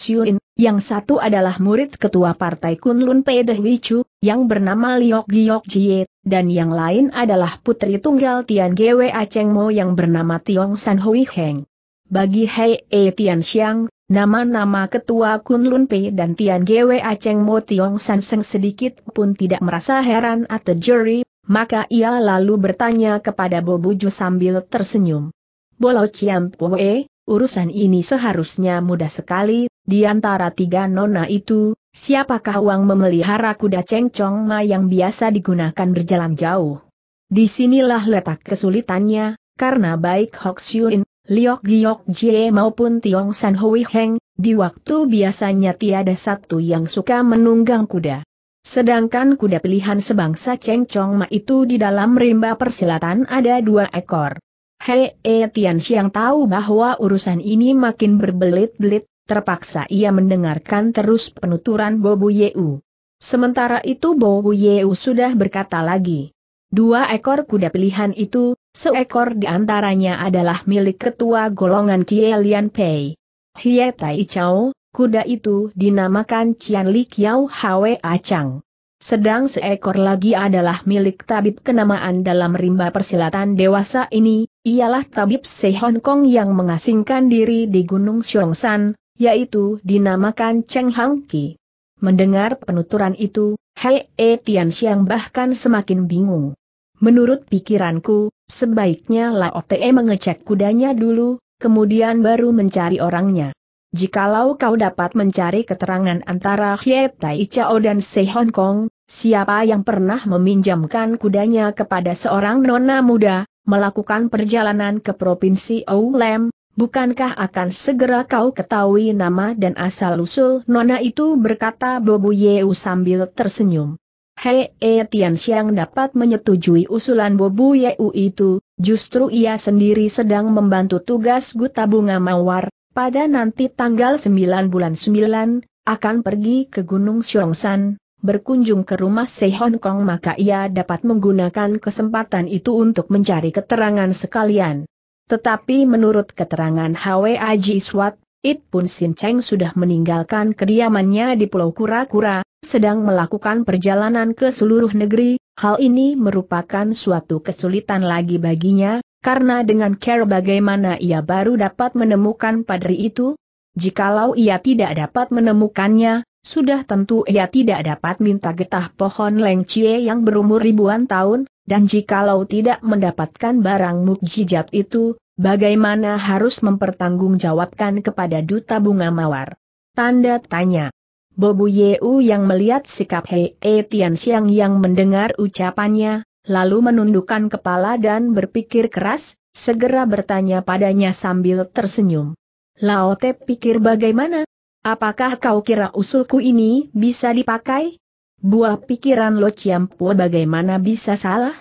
[SPEAKER 1] yang satu adalah murid ketua partai Kunlun Pede Wichu, yang bernama Liok Giok Jie, dan yang lain adalah putri tunggal Tian Gwe Cheng Mo yang bernama Tiong San Hui Heng. Bagi Hei E Tian Xiang, Nama-nama ketua Kunlun P dan Tian Gwe Aceng Mo Tiong San Seng sedikit pun tidak merasa heran atau juri, maka ia lalu bertanya kepada Bobuju sambil tersenyum. Bolo Ciam Poe, urusan ini seharusnya mudah sekali, di antara tiga nona itu, siapakah uang memelihara kuda cengcong ma yang biasa digunakan berjalan jauh? Di sinilah letak kesulitannya, karena baik Hok Xiuin, Liok Giok Jie maupun Tiong San Hui Heng, di waktu biasanya tiada satu yang suka menunggang kuda. Sedangkan kuda pilihan sebangsa Cheng Chong Ma itu di dalam rimba persilatan ada dua ekor. Hei E Tian Xiang tahu bahwa urusan ini makin berbelit-belit, terpaksa ia mendengarkan terus penuturan Bobu Yeu. Sementara itu Bobu Yeu sudah berkata lagi. Dua ekor kuda pilihan itu, seekor di antaranya adalah milik ketua golongan Kielian Pei. Hie Tai Chao, kuda itu dinamakan Cian Li Kiao Hwe Acang. Sedang seekor lagi adalah milik tabib kenamaan dalam rimba persilatan dewasa ini, ialah tabib Se Hong Kong yang mengasingkan diri di Gunung Xiongsan, yaitu dinamakan Cheng Hang Ki. Mendengar penuturan itu, Hei E Tian Xiang bahkan semakin bingung. Menurut pikiranku, sebaiknya Lao Te mengecek kudanya dulu, kemudian baru mencari orangnya. Jikalau kau dapat mencari keterangan antara Hie Tai Chao dan Se Hong Kong, siapa yang pernah meminjamkan kudanya kepada seorang nona muda, melakukan perjalanan ke Provinsi Oulem, bukankah akan segera kau ketahui nama dan asal-usul nona itu? Berkata Bobu Yeu sambil tersenyum. Hei E Tian Xiang dapat menyetujui usulan Bobu Yeu itu, justru ia sendiri sedang membantu tugas Guta Bunga Mawar, pada nanti tanggal 9 bulan 9, akan pergi ke Gunung Xiongsan, berkunjung ke rumah Se Hong Kong maka ia dapat menggunakan kesempatan itu untuk mencari keterangan sekalian. Tetapi menurut keterangan Hwe Aji Swat, It Pun Sin Cheng sudah meninggalkan kediamannya di Pulau Kura-Kura, sedang melakukan perjalanan ke seluruh negeri, hal ini merupakan suatu kesulitan lagi baginya, karena dengan care bagaimana ia baru dapat menemukan padri itu, jikalau ia tidak dapat menemukannya, sudah tentu ia tidak dapat minta getah pohon lengcie yang berumur ribuan tahun, dan jikalau tidak mendapatkan barang mukjizat itu, bagaimana harus mempertanggungjawabkan kepada duta bunga mawar? Tanda tanya. Bobu Yeu yang melihat sikap Hei E Tian yang mendengar ucapannya, lalu menundukkan kepala dan berpikir keras, segera bertanya padanya sambil tersenyum. Lao Te pikir bagaimana? Apakah kau kira usulku ini bisa dipakai? Buah pikiran Lo Ciampu bagaimana bisa salah?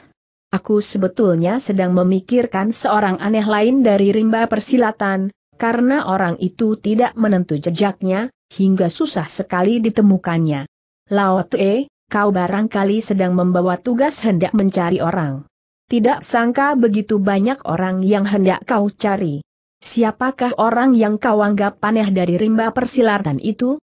[SPEAKER 1] Aku sebetulnya sedang memikirkan seorang aneh lain dari rimba persilatan, karena orang itu tidak menentu jejaknya, hingga susah sekali ditemukannya. Lao Te, kau barangkali sedang membawa tugas hendak mencari orang. Tidak sangka begitu banyak orang yang hendak kau cari. Siapakah orang yang kau anggap aneh dari rimba persilatan itu?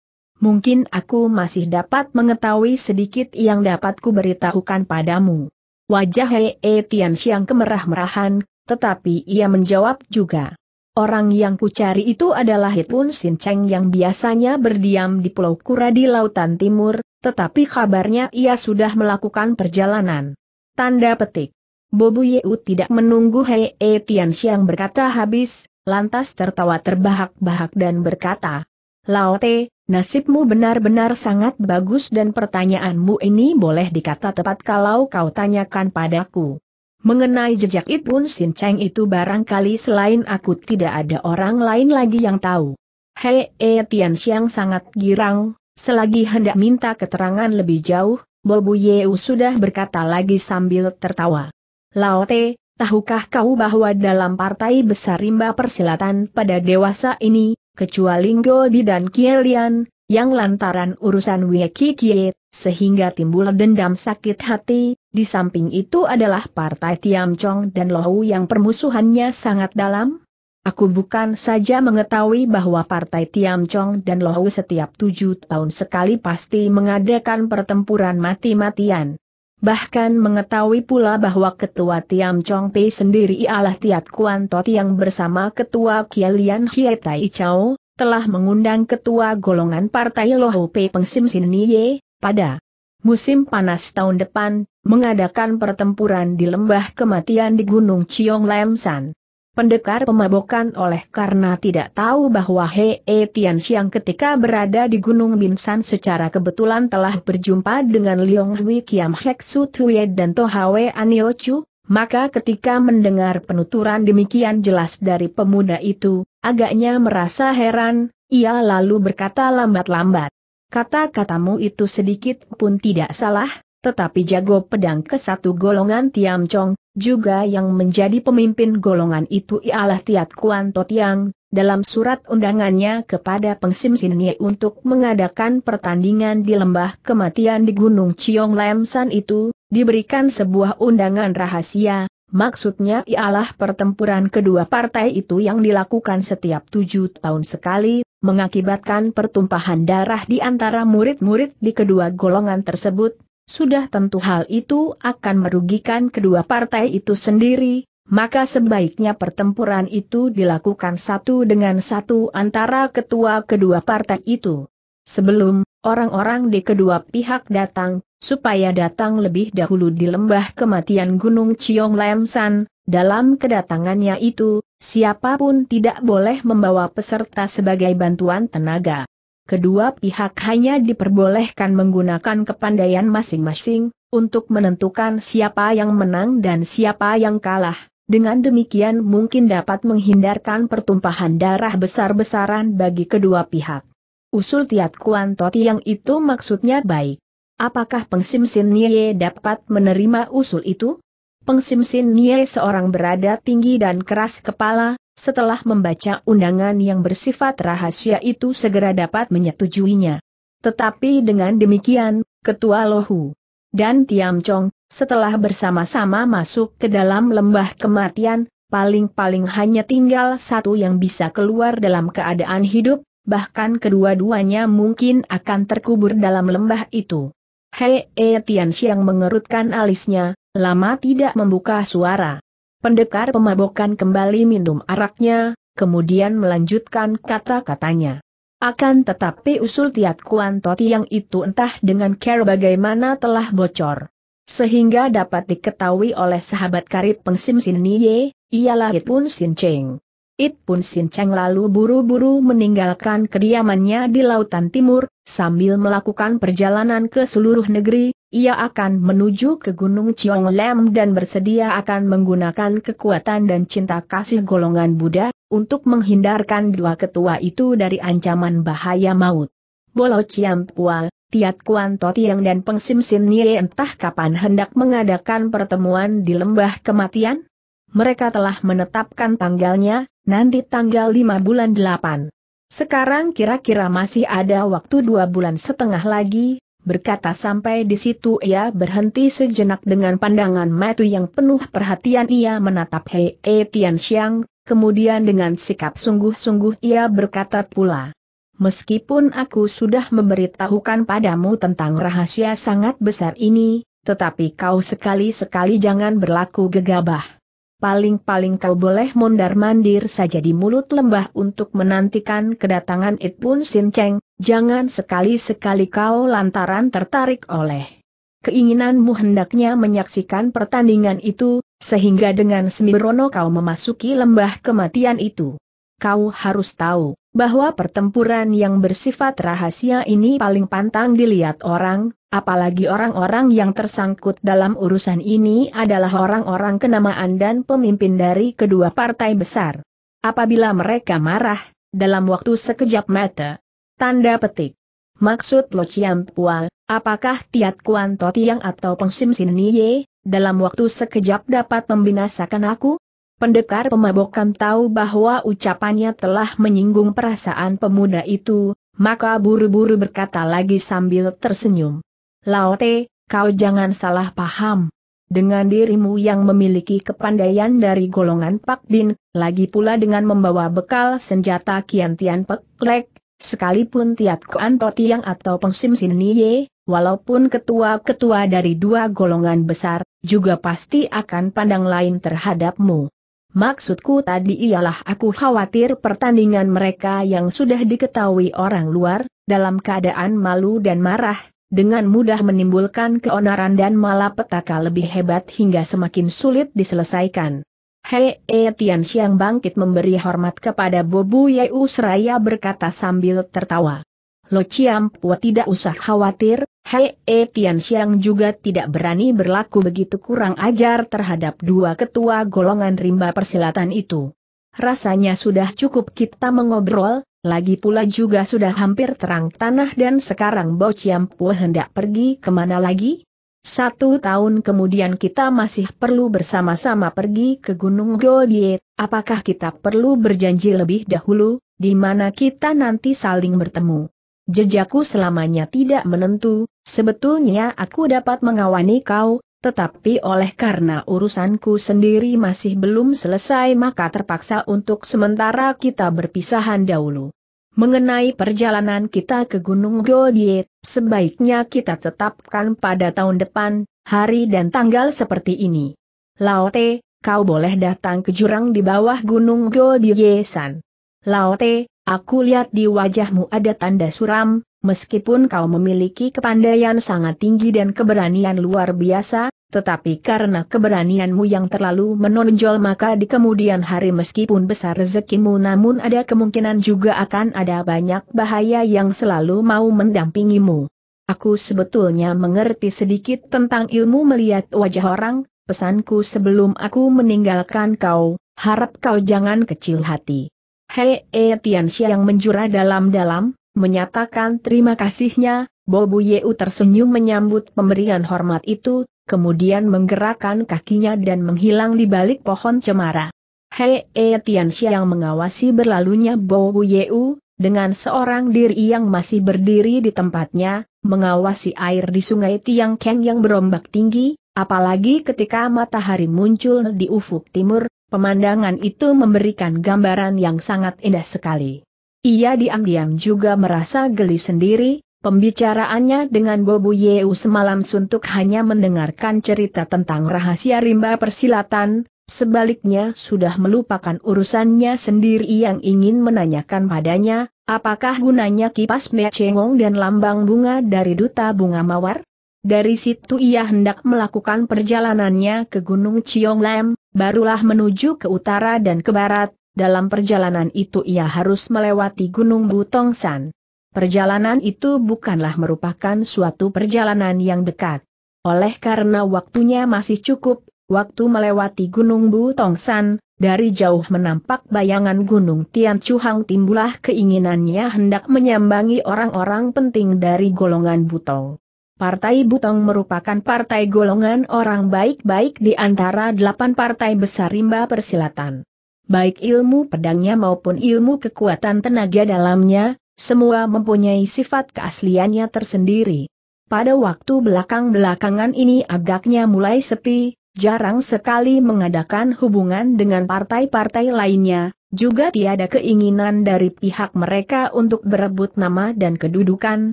[SPEAKER 1] Mungkin aku masih dapat mengetahui sedikit yang dapat ku beritahukan padamu. Wajah Hei Tian Xiang kemerah-merahan, tetapi ia menjawab juga. Orang yang kucari itu adalah Hitun Sin Cheng yang biasanya berdiam di Pulau Kura di Lautan Timur, tetapi kabarnya ia sudah melakukan perjalanan. Tanda petik. Bobu Yeu tidak menunggu Hei Tian Xiang berkata habis, lantas tertawa terbahak-bahak dan berkata, Lao Te, Nasibmu benar-benar sangat bagus dan pertanyaanmu ini boleh dikata tepat kalau kau tanyakan padaku. Mengenai jejak Itpun Sin Cheng itu barangkali selain aku tidak ada orang lain lagi yang tahu. Hei E Tian Xiang sangat girang, selagi hendak minta keterangan lebih jauh, Bobu Yeu sudah berkata lagi sambil tertawa. Lao Te, tahukah kau bahwa dalam partai besar rimba persilatan pada dewasa ini, kecuali Gobi dan Kielian, yang lantaran urusan Weki Kie, sehingga timbul dendam sakit hati, di samping itu adalah partai Tiam Chong dan Lohu yang permusuhannya sangat dalam? Aku bukan saja mengetahui bahwa partai Tiam Chong dan Lohu setiap tujuh tahun sekali pasti mengadakan pertempuran mati-matian. Bahkan mengetahui pula bahwa ketua Tiam Chong Pei sendiri ialah Tiat Kuan Tot yang bersama ketua Kialian Hie Tai Chao, telah mengundang ketua golongan partai Loho Pei Pengsim Sin Nye, pada musim panas tahun depan, mengadakan pertempuran di lembah kematian di Gunung Chiong Lam San pendekar pemabokan oleh karena tidak tahu bahwa He E Tian Xiang ketika berada di Gunung Binsan secara kebetulan telah berjumpa dengan Liong Hui Kiam Hek Su Tue dan Tohawe Aniochu, maka ketika mendengar penuturan demikian jelas dari pemuda itu, agaknya merasa heran, ia lalu berkata lambat-lambat. Kata-katamu itu sedikit pun tidak salah, tetapi jago pedang ke satu golongan Tiam Chong, juga yang menjadi pemimpin golongan itu ialah Tiat Kuan Totiang, dalam surat undangannya kepada Pengsim Sinie untuk mengadakan pertandingan di lembah kematian di Gunung Chiong Lam San itu, diberikan sebuah undangan rahasia, maksudnya ialah pertempuran kedua partai itu yang dilakukan setiap tujuh tahun sekali, mengakibatkan pertumpahan darah di antara murid-murid di kedua golongan tersebut, sudah tentu hal itu akan merugikan kedua partai itu sendiri, maka sebaiknya pertempuran itu dilakukan satu dengan satu antara ketua kedua partai itu. Sebelum orang-orang di kedua pihak datang, supaya datang lebih dahulu di lembah kematian Gunung Chiong Lam San, dalam kedatangannya itu, siapa pun tidak boleh membawa peserta sebagai bantuan tenaga kedua pihak hanya diperbolehkan menggunakan kepandaian masing-masing, untuk menentukan siapa yang menang dan siapa yang kalah. Dengan demikian mungkin dapat menghindarkan pertumpahan darah besar-besaran bagi kedua pihak. Usul Tiat Kuan Toti yang itu maksudnya baik. Apakah Pengsim Sin Nye dapat menerima usul itu? Pengsim Sin Nye seorang berada tinggi dan keras kepala, setelah membaca undangan yang bersifat rahasia itu segera dapat menyetujuinya. Tetapi dengan demikian, Ketua Lohu dan Tiam Chong, setelah bersama-sama masuk ke dalam lembah kematian, paling-paling hanya tinggal satu yang bisa keluar dalam keadaan hidup, bahkan kedua-duanya mungkin akan terkubur dalam lembah itu. Hei E Tian Xiang mengerutkan alisnya, lama tidak membuka suara. Pendekar pemabokan kembali minum araknya, kemudian melanjutkan kata-katanya. Akan tetapi usul Tiat Kuan Toti yang itu entah dengan care bagaimana telah bocor. Sehingga dapat diketahui oleh sahabat karib Pengsim Sin Niye, ialah It Pun Sin Cheng. It Pun Sin Cheng lalu buru-buru meninggalkan kediamannya di Lautan Timur, sambil melakukan perjalanan ke seluruh negeri, ia akan menuju ke Gunung Chiong Lam dan bersedia akan menggunakan kekuatan dan cinta kasih golongan Buddha, untuk menghindarkan dua ketua itu dari ancaman bahaya maut. Bolo Ciampua, Tiat Kuan Totiang dan Peng Sim Sin Nie entah kapan hendak mengadakan pertemuan di lembah kematian? Mereka telah menetapkan tanggalnya, nanti tanggal 5 bulan 8. Sekarang kira-kira masih ada waktu dua bulan setengah lagi, Berkata sampai di situ ia berhenti sejenak dengan pandangan mata yang penuh perhatian ia menatap Hei Tian Xiang, kemudian dengan sikap sungguh-sungguh ia berkata pula. Meskipun aku sudah memberitahukan padamu tentang rahasia sangat besar ini, tetapi kau sekali-sekali jangan berlaku gegabah paling-paling kau boleh mondar-mandir saja di mulut lembah untuk menantikan kedatangan It Pun Sin Cheng, jangan sekali-sekali kau lantaran tertarik oleh keinginanmu hendaknya menyaksikan pertandingan itu, sehingga dengan sembrono kau memasuki lembah kematian itu. Kau harus tahu, bahwa pertempuran yang bersifat rahasia ini paling pantang dilihat orang, apalagi orang-orang yang tersangkut dalam urusan ini adalah orang-orang kenamaan dan pemimpin dari kedua partai besar. Apabila mereka marah, dalam waktu sekejap mata. Tanda petik. Maksud Lo Pua, apakah Tiat Kuan Totiang atau Pengsim Sin Niye, dalam waktu sekejap dapat membinasakan aku? Pendekar pemabokan tahu bahwa ucapannya telah menyinggung perasaan pemuda itu, maka buru-buru berkata lagi sambil tersenyum. Laote, kau jangan salah paham. Dengan dirimu yang memiliki kepandaian dari golongan Pak Bin, lagi pula dengan membawa bekal senjata Kian Tian Pek Lek, sekalipun Tiat Koan Totiang atau Pengsim Sin Niye, walaupun ketua-ketua dari dua golongan besar, juga pasti akan pandang lain terhadapmu. Maksudku tadi ialah aku khawatir pertandingan mereka yang sudah diketahui orang luar, dalam keadaan malu dan marah, dengan mudah menimbulkan keonaran dan malapetaka lebih hebat hingga semakin sulit diselesaikan. Hei Tian Xiang bangkit memberi hormat kepada Bobu Yeu seraya berkata sambil tertawa. Lo Chiam Pua tidak usah khawatir, Hei Tian Xiang juga tidak berani berlaku begitu kurang ajar terhadap dua ketua golongan rimba persilatan itu. Rasanya sudah cukup kita mengobrol, lagi pula juga sudah hampir terang tanah dan sekarang Bociampu hendak pergi ke mana lagi? Satu tahun kemudian kita masih perlu bersama-sama pergi ke Gunung Gobiet, apakah kita perlu berjanji lebih dahulu, di mana kita nanti saling bertemu? Jejakku selamanya tidak menentu, sebetulnya aku dapat mengawani kau, tetapi oleh karena urusanku sendiri masih belum selesai maka terpaksa untuk sementara kita berpisahan dahulu. Mengenai perjalanan kita ke Gunung Godiet, sebaiknya kita tetapkan pada tahun depan, hari dan tanggal seperti ini. Laote, kau boleh datang ke jurang di bawah Gunung Godiesan. Laote, aku lihat di wajahmu ada tanda suram, meskipun kau memiliki kepandaian sangat tinggi dan keberanian luar biasa, tetapi karena keberanianmu yang terlalu menonjol maka di kemudian hari meskipun besar rezekimu namun ada kemungkinan juga akan ada banyak bahaya yang selalu mau mendampingimu. Aku sebetulnya mengerti sedikit tentang ilmu melihat wajah orang, pesanku sebelum aku meninggalkan kau, harap kau jangan kecil hati. Hei Tian yang menjurah dalam-dalam, menyatakan terima kasihnya, Bobu Yeu tersenyum menyambut pemberian hormat itu, kemudian menggerakkan kakinya dan menghilang di balik pohon cemara. Hei Tian yang mengawasi berlalunya Bowu Yeu, dengan seorang diri yang masih berdiri di tempatnya, mengawasi air di sungai Tiang Keng yang berombak tinggi, apalagi ketika matahari muncul di ufuk timur, pemandangan itu memberikan gambaran yang sangat indah sekali. Ia diam-diam juga merasa geli sendiri, Pembicaraannya dengan Bobu Yeu semalam suntuk hanya mendengarkan cerita tentang rahasia rimba persilatan, sebaliknya sudah melupakan urusannya sendiri yang ingin menanyakan padanya, apakah gunanya kipas mecengong dan lambang bunga dari duta bunga mawar? Dari situ ia hendak melakukan perjalanannya ke Gunung Chiong Lam, barulah menuju ke utara dan ke barat, dalam perjalanan itu ia harus melewati Gunung Butong San. Perjalanan itu bukanlah merupakan suatu perjalanan yang dekat. Oleh karena waktunya masih cukup, waktu melewati Gunung Butongsan, dari jauh menampak bayangan Gunung Tian Chuhang timbullah keinginannya hendak menyambangi orang-orang penting dari golongan Butong. Partai Butong merupakan partai golongan orang baik-baik di antara delapan partai besar rimba persilatan. Baik ilmu pedangnya maupun ilmu kekuatan tenaga dalamnya, semua mempunyai sifat keasliannya tersendiri. Pada waktu belakang-belakangan ini agaknya mulai sepi, jarang sekali mengadakan hubungan dengan partai-partai lainnya, juga tiada keinginan dari pihak mereka untuk berebut nama dan kedudukan,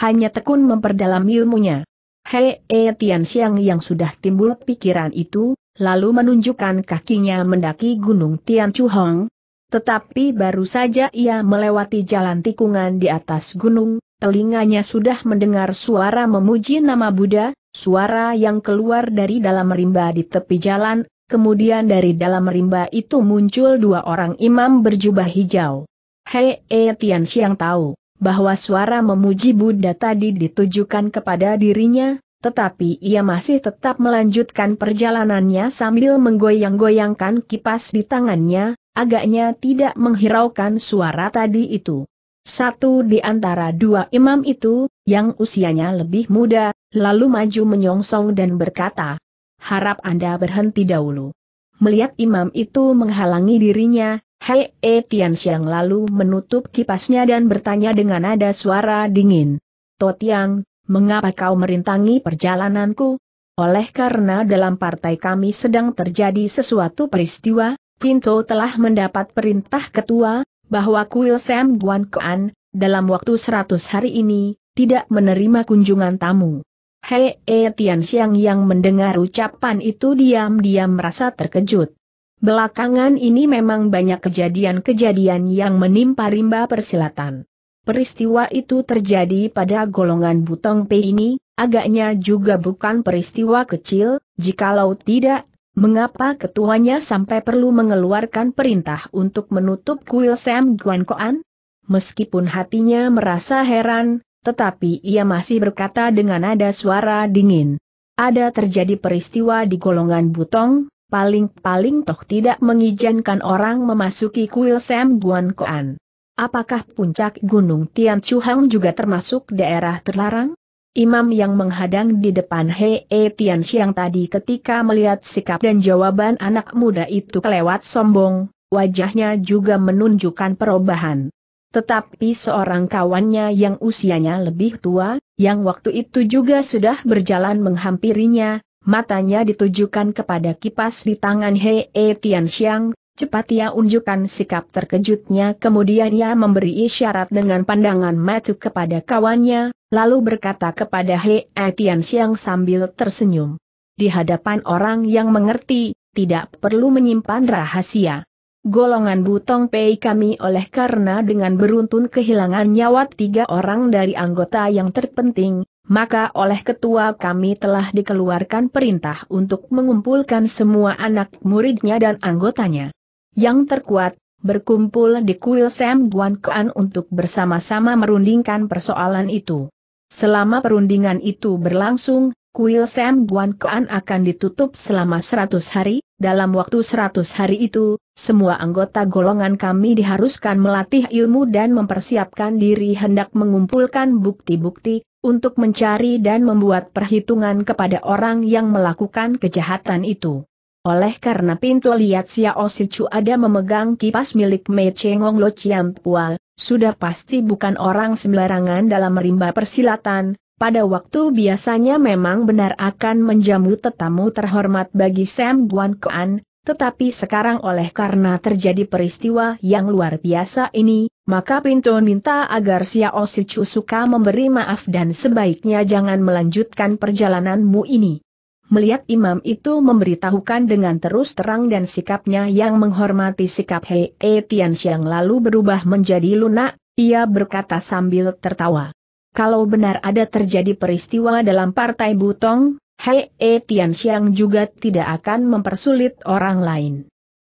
[SPEAKER 1] hanya tekun memperdalam ilmunya. Hei Tian Xiang yang sudah timbul pikiran itu, lalu menunjukkan kakinya mendaki gunung Tian Chu Hong. Tetapi baru saja ia melewati jalan tikungan di atas gunung, telinganya sudah mendengar suara memuji nama Buddha, suara yang keluar dari dalam rimba di tepi jalan, Kemudian dari dalam rimba itu muncul dua orang imam berjubah hijau. Hei Tian Xiang tahu bahwa suara memuji Buddha tadi ditujukan kepada dirinya, tetapi ia masih tetap melanjutkan perjalanannya sambil menggoyang-goyangkan kipas di tangannya, agaknya tidak menghiraukan suara tadi itu. Satu di antara dua imam itu, yang usianya lebih muda, lalu maju menyongsong dan berkata, harap Anda berhenti dahulu. Melihat imam itu menghalangi dirinya, Hei Tian Xiang lalu menutup kipasnya dan bertanya dengan nada suara dingin. Totiang, mengapa kau merintangi perjalananku? Oleh karena dalam partai kami sedang terjadi sesuatu peristiwa, Pinto telah mendapat perintah ketua, bahwa Kuil Sam Guan Koan, dalam waktu seratus hari ini, tidak menerima kunjungan tamu. Hei Tian Xiang yang mendengar ucapan itu diam-diam merasa terkejut. Belakangan ini memang banyak kejadian-kejadian yang menimpa rimba persilatan. Peristiwa itu terjadi pada golongan Butong P ini, agaknya juga bukan peristiwa kecil, jikalau tidak, mengapa ketuanya sampai perlu mengeluarkan perintah untuk menutup kuil Sam Guan Koan? Meskipun hatinya merasa heran, tetapi ia masih berkata dengan nada suara dingin. Ada terjadi peristiwa di golongan butong, paling-paling toh tidak mengizinkan orang memasuki kuil Sam Guan Koan. Apakah puncak Gunung Tian Chuhang juga termasuk daerah terlarang? Imam yang menghadang di depan He E Tian Xiang tadi ketika melihat sikap dan jawaban anak muda itu kelewat sombong, wajahnya juga menunjukkan perubahan. Tetapi seorang kawannya yang usianya lebih tua, yang waktu itu juga sudah berjalan menghampirinya, matanya ditujukan kepada kipas di tangan He E Tian Xiang, cepat ia unjukkan sikap terkejutnya kemudian ia memberi isyarat dengan pandangan mata kepada kawannya, lalu berkata kepada He E Tian Xiang sambil tersenyum. Di hadapan orang yang mengerti, tidak perlu menyimpan rahasia golongan Butong Pei kami oleh karena dengan beruntun kehilangan nyawa tiga orang dari anggota yang terpenting, maka oleh ketua kami telah dikeluarkan perintah untuk mengumpulkan semua anak muridnya dan anggotanya. Yang terkuat, berkumpul di kuil Sam Guan Kuan untuk bersama-sama merundingkan persoalan itu. Selama perundingan itu berlangsung, kuil Sam Guan Kuan akan ditutup selama 100 hari, dalam waktu seratus hari itu, semua anggota golongan kami diharuskan melatih ilmu dan mempersiapkan diri hendak mengumpulkan bukti-bukti, untuk mencari dan membuat perhitungan kepada orang yang melakukan kejahatan itu. Oleh karena pintu lihat Xiao Sichu ada memegang kipas milik Mei Chengong Lo Pua, sudah pasti bukan orang sembarangan dalam rimba persilatan, pada waktu biasanya memang benar akan menjamu tetamu terhormat bagi Sam Guan Koan, tetapi sekarang oleh karena terjadi peristiwa yang luar biasa ini, maka Pintu minta agar Xiao Sichu suka memberi maaf dan sebaiknya jangan melanjutkan perjalananmu ini. Melihat imam itu memberitahukan dengan terus terang dan sikapnya yang menghormati sikap Hei Tian yang lalu berubah menjadi lunak, ia berkata sambil tertawa. Kalau benar ada terjadi peristiwa dalam partai Butong, Hei E Tian juga tidak akan mempersulit orang lain.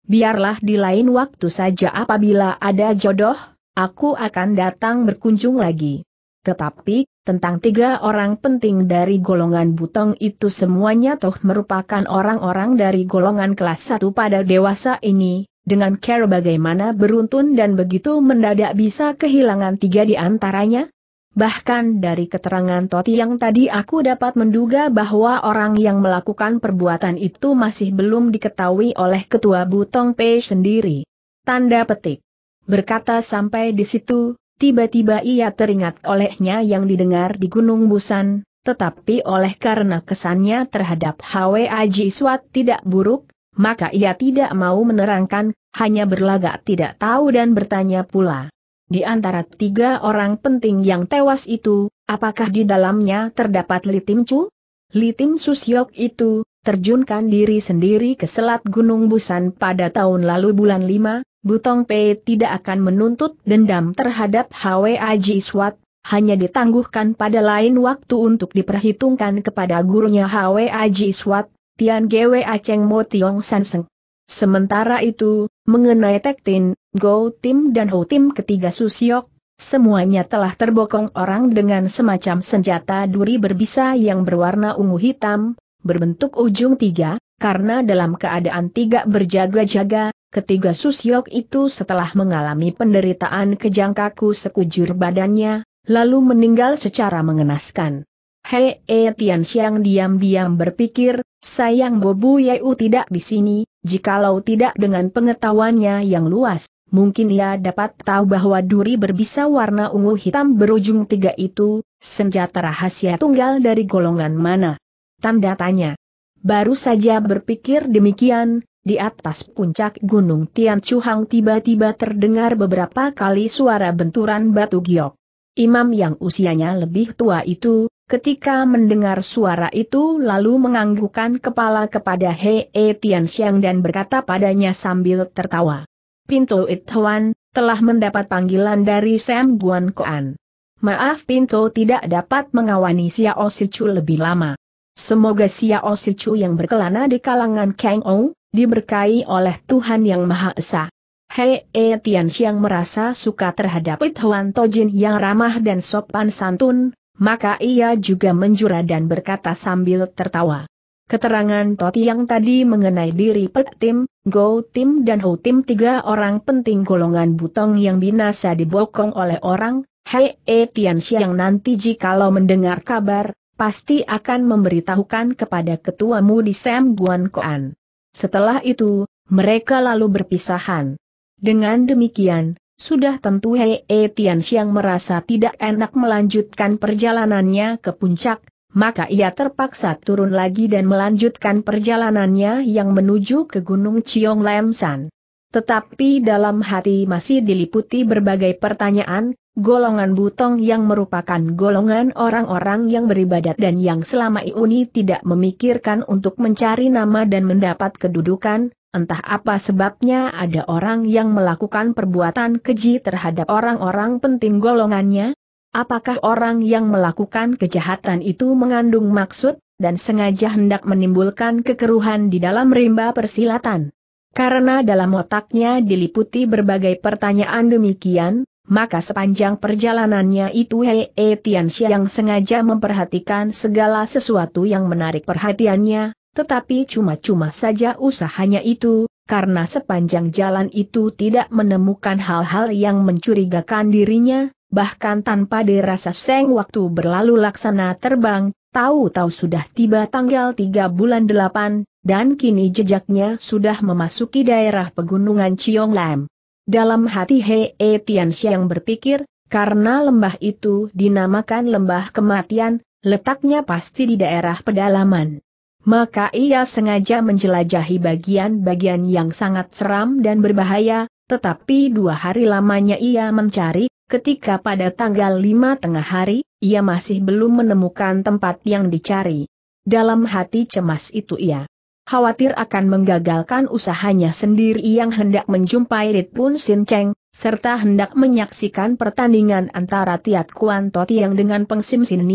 [SPEAKER 1] Biarlah di lain waktu saja apabila ada jodoh, aku akan datang berkunjung lagi. tetapi, tentang tiga orang penting dari golongan butong itu semuanya toh merupakan orang-orang dari golongan kelas satu pada dewasa ini, dengan cara bagaimana beruntun dan begitu mendadak bisa kehilangan tiga di antaranya? Bahkan dari keterangan Toti yang tadi aku dapat menduga bahwa orang yang melakukan perbuatan itu masih belum diketahui oleh ketua Butong P sendiri. Tanda petik. Berkata sampai di situ, Tiba-tiba ia teringat olehnya yang didengar di Gunung Busan, tetapi oleh karena kesannya terhadap Hwa Swat tidak buruk, maka ia tidak mau menerangkan, hanya berlagak tidak tahu dan bertanya pula. Di antara tiga orang penting yang tewas itu, apakah di dalamnya terdapat Litim Chu? Litim Susyok itu, terjunkan diri sendiri ke Selat Gunung Busan pada tahun lalu bulan 5, Butong P tidak akan menuntut dendam terhadap Hwa Swat, hanya ditangguhkan pada lain waktu untuk diperhitungkan kepada gurunya Hwa Swat, Tian Gwe Aceng Mo Tiong Sanseng. Sementara itu, mengenai Tektin, Go Tim dan Ho Tim ketiga Susiok, semuanya telah terbokong orang dengan semacam senjata duri berbisa yang berwarna ungu hitam, berbentuk ujung tiga, karena dalam keadaan tiga berjaga-jaga, Ketiga Susyok itu setelah mengalami penderitaan kejang kaku sekujur badannya, lalu meninggal secara mengenaskan. Hei E Tian Xiang diam-diam berpikir, sayang Bobu Yeu tidak di sini, jikalau tidak dengan pengetahuannya yang luas, mungkin ia dapat tahu bahwa duri berbisa warna ungu hitam berujung tiga itu, senjata rahasia tunggal dari golongan mana. Tanda tanya. Baru saja berpikir demikian, di atas puncak gunung Tian Chuhang tiba-tiba terdengar beberapa kali suara benturan batu giok. Imam yang usianya lebih tua itu, ketika mendengar suara itu lalu menganggukkan kepala kepada He E Tian Xiang dan berkata padanya sambil tertawa. Pintu Ituan, telah mendapat panggilan dari Sam Guan Koan. Maaf Pintu tidak dapat mengawani Xiao Sichu lebih lama. Semoga Xiao Sichu yang berkelana di kalangan Kang Ou, diberkahi oleh Tuhan Yang Maha Esa. Hei E Tian Xiang merasa suka terhadap Huan Tojin yang ramah dan sopan santun, maka ia juga menjura dan berkata sambil tertawa. Keterangan Toti yang tadi mengenai diri Pek Tim, Go Tim dan Ho Tim tiga orang penting golongan butong yang binasa dibokong oleh orang, Hei E Tian Xiang nanti jikalau mendengar kabar, pasti akan memberitahukan kepada ketuamu di Sam Guan Koan. Setelah itu, mereka lalu berpisahan. Dengan demikian, sudah tentu Hei Tian Xiang merasa tidak enak melanjutkan perjalanannya ke puncak, maka ia terpaksa turun lagi dan melanjutkan perjalanannya yang menuju ke Gunung Chiong Lam San. Tetapi dalam hati masih diliputi berbagai pertanyaan, golongan butong yang merupakan golongan orang-orang yang beribadat dan yang selama ini tidak memikirkan untuk mencari nama dan mendapat kedudukan, entah apa sebabnya ada orang yang melakukan perbuatan keji terhadap orang-orang penting golongannya? Apakah orang yang melakukan kejahatan itu mengandung maksud, dan sengaja hendak menimbulkan kekeruhan di dalam rimba persilatan? Karena dalam otaknya diliputi berbagai pertanyaan demikian, maka sepanjang perjalanannya itu Hei Tianxia yang sengaja memperhatikan segala sesuatu yang menarik perhatiannya, tetapi cuma-cuma saja usahanya itu, karena sepanjang jalan itu tidak menemukan hal-hal yang mencurigakan dirinya, bahkan tanpa dirasa seng waktu berlalu laksana terbang, tahu-tahu sudah tiba tanggal 3 bulan 8, dan kini jejaknya sudah memasuki daerah pegunungan Chiong Lam. Dalam hati He E yang berpikir, karena lembah itu dinamakan lembah kematian, letaknya pasti di daerah pedalaman. Maka ia sengaja menjelajahi bagian-bagian yang sangat seram dan berbahaya, tetapi dua hari lamanya ia mencari, ketika pada tanggal lima tengah hari, ia masih belum menemukan tempat yang dicari. Dalam hati cemas itu ia khawatir akan menggagalkan usahanya sendiri yang hendak menjumpai Rit Pun Sin Cheng, serta hendak menyaksikan pertandingan antara Tiat Kuan Toti yang dengan Peng Sim Sin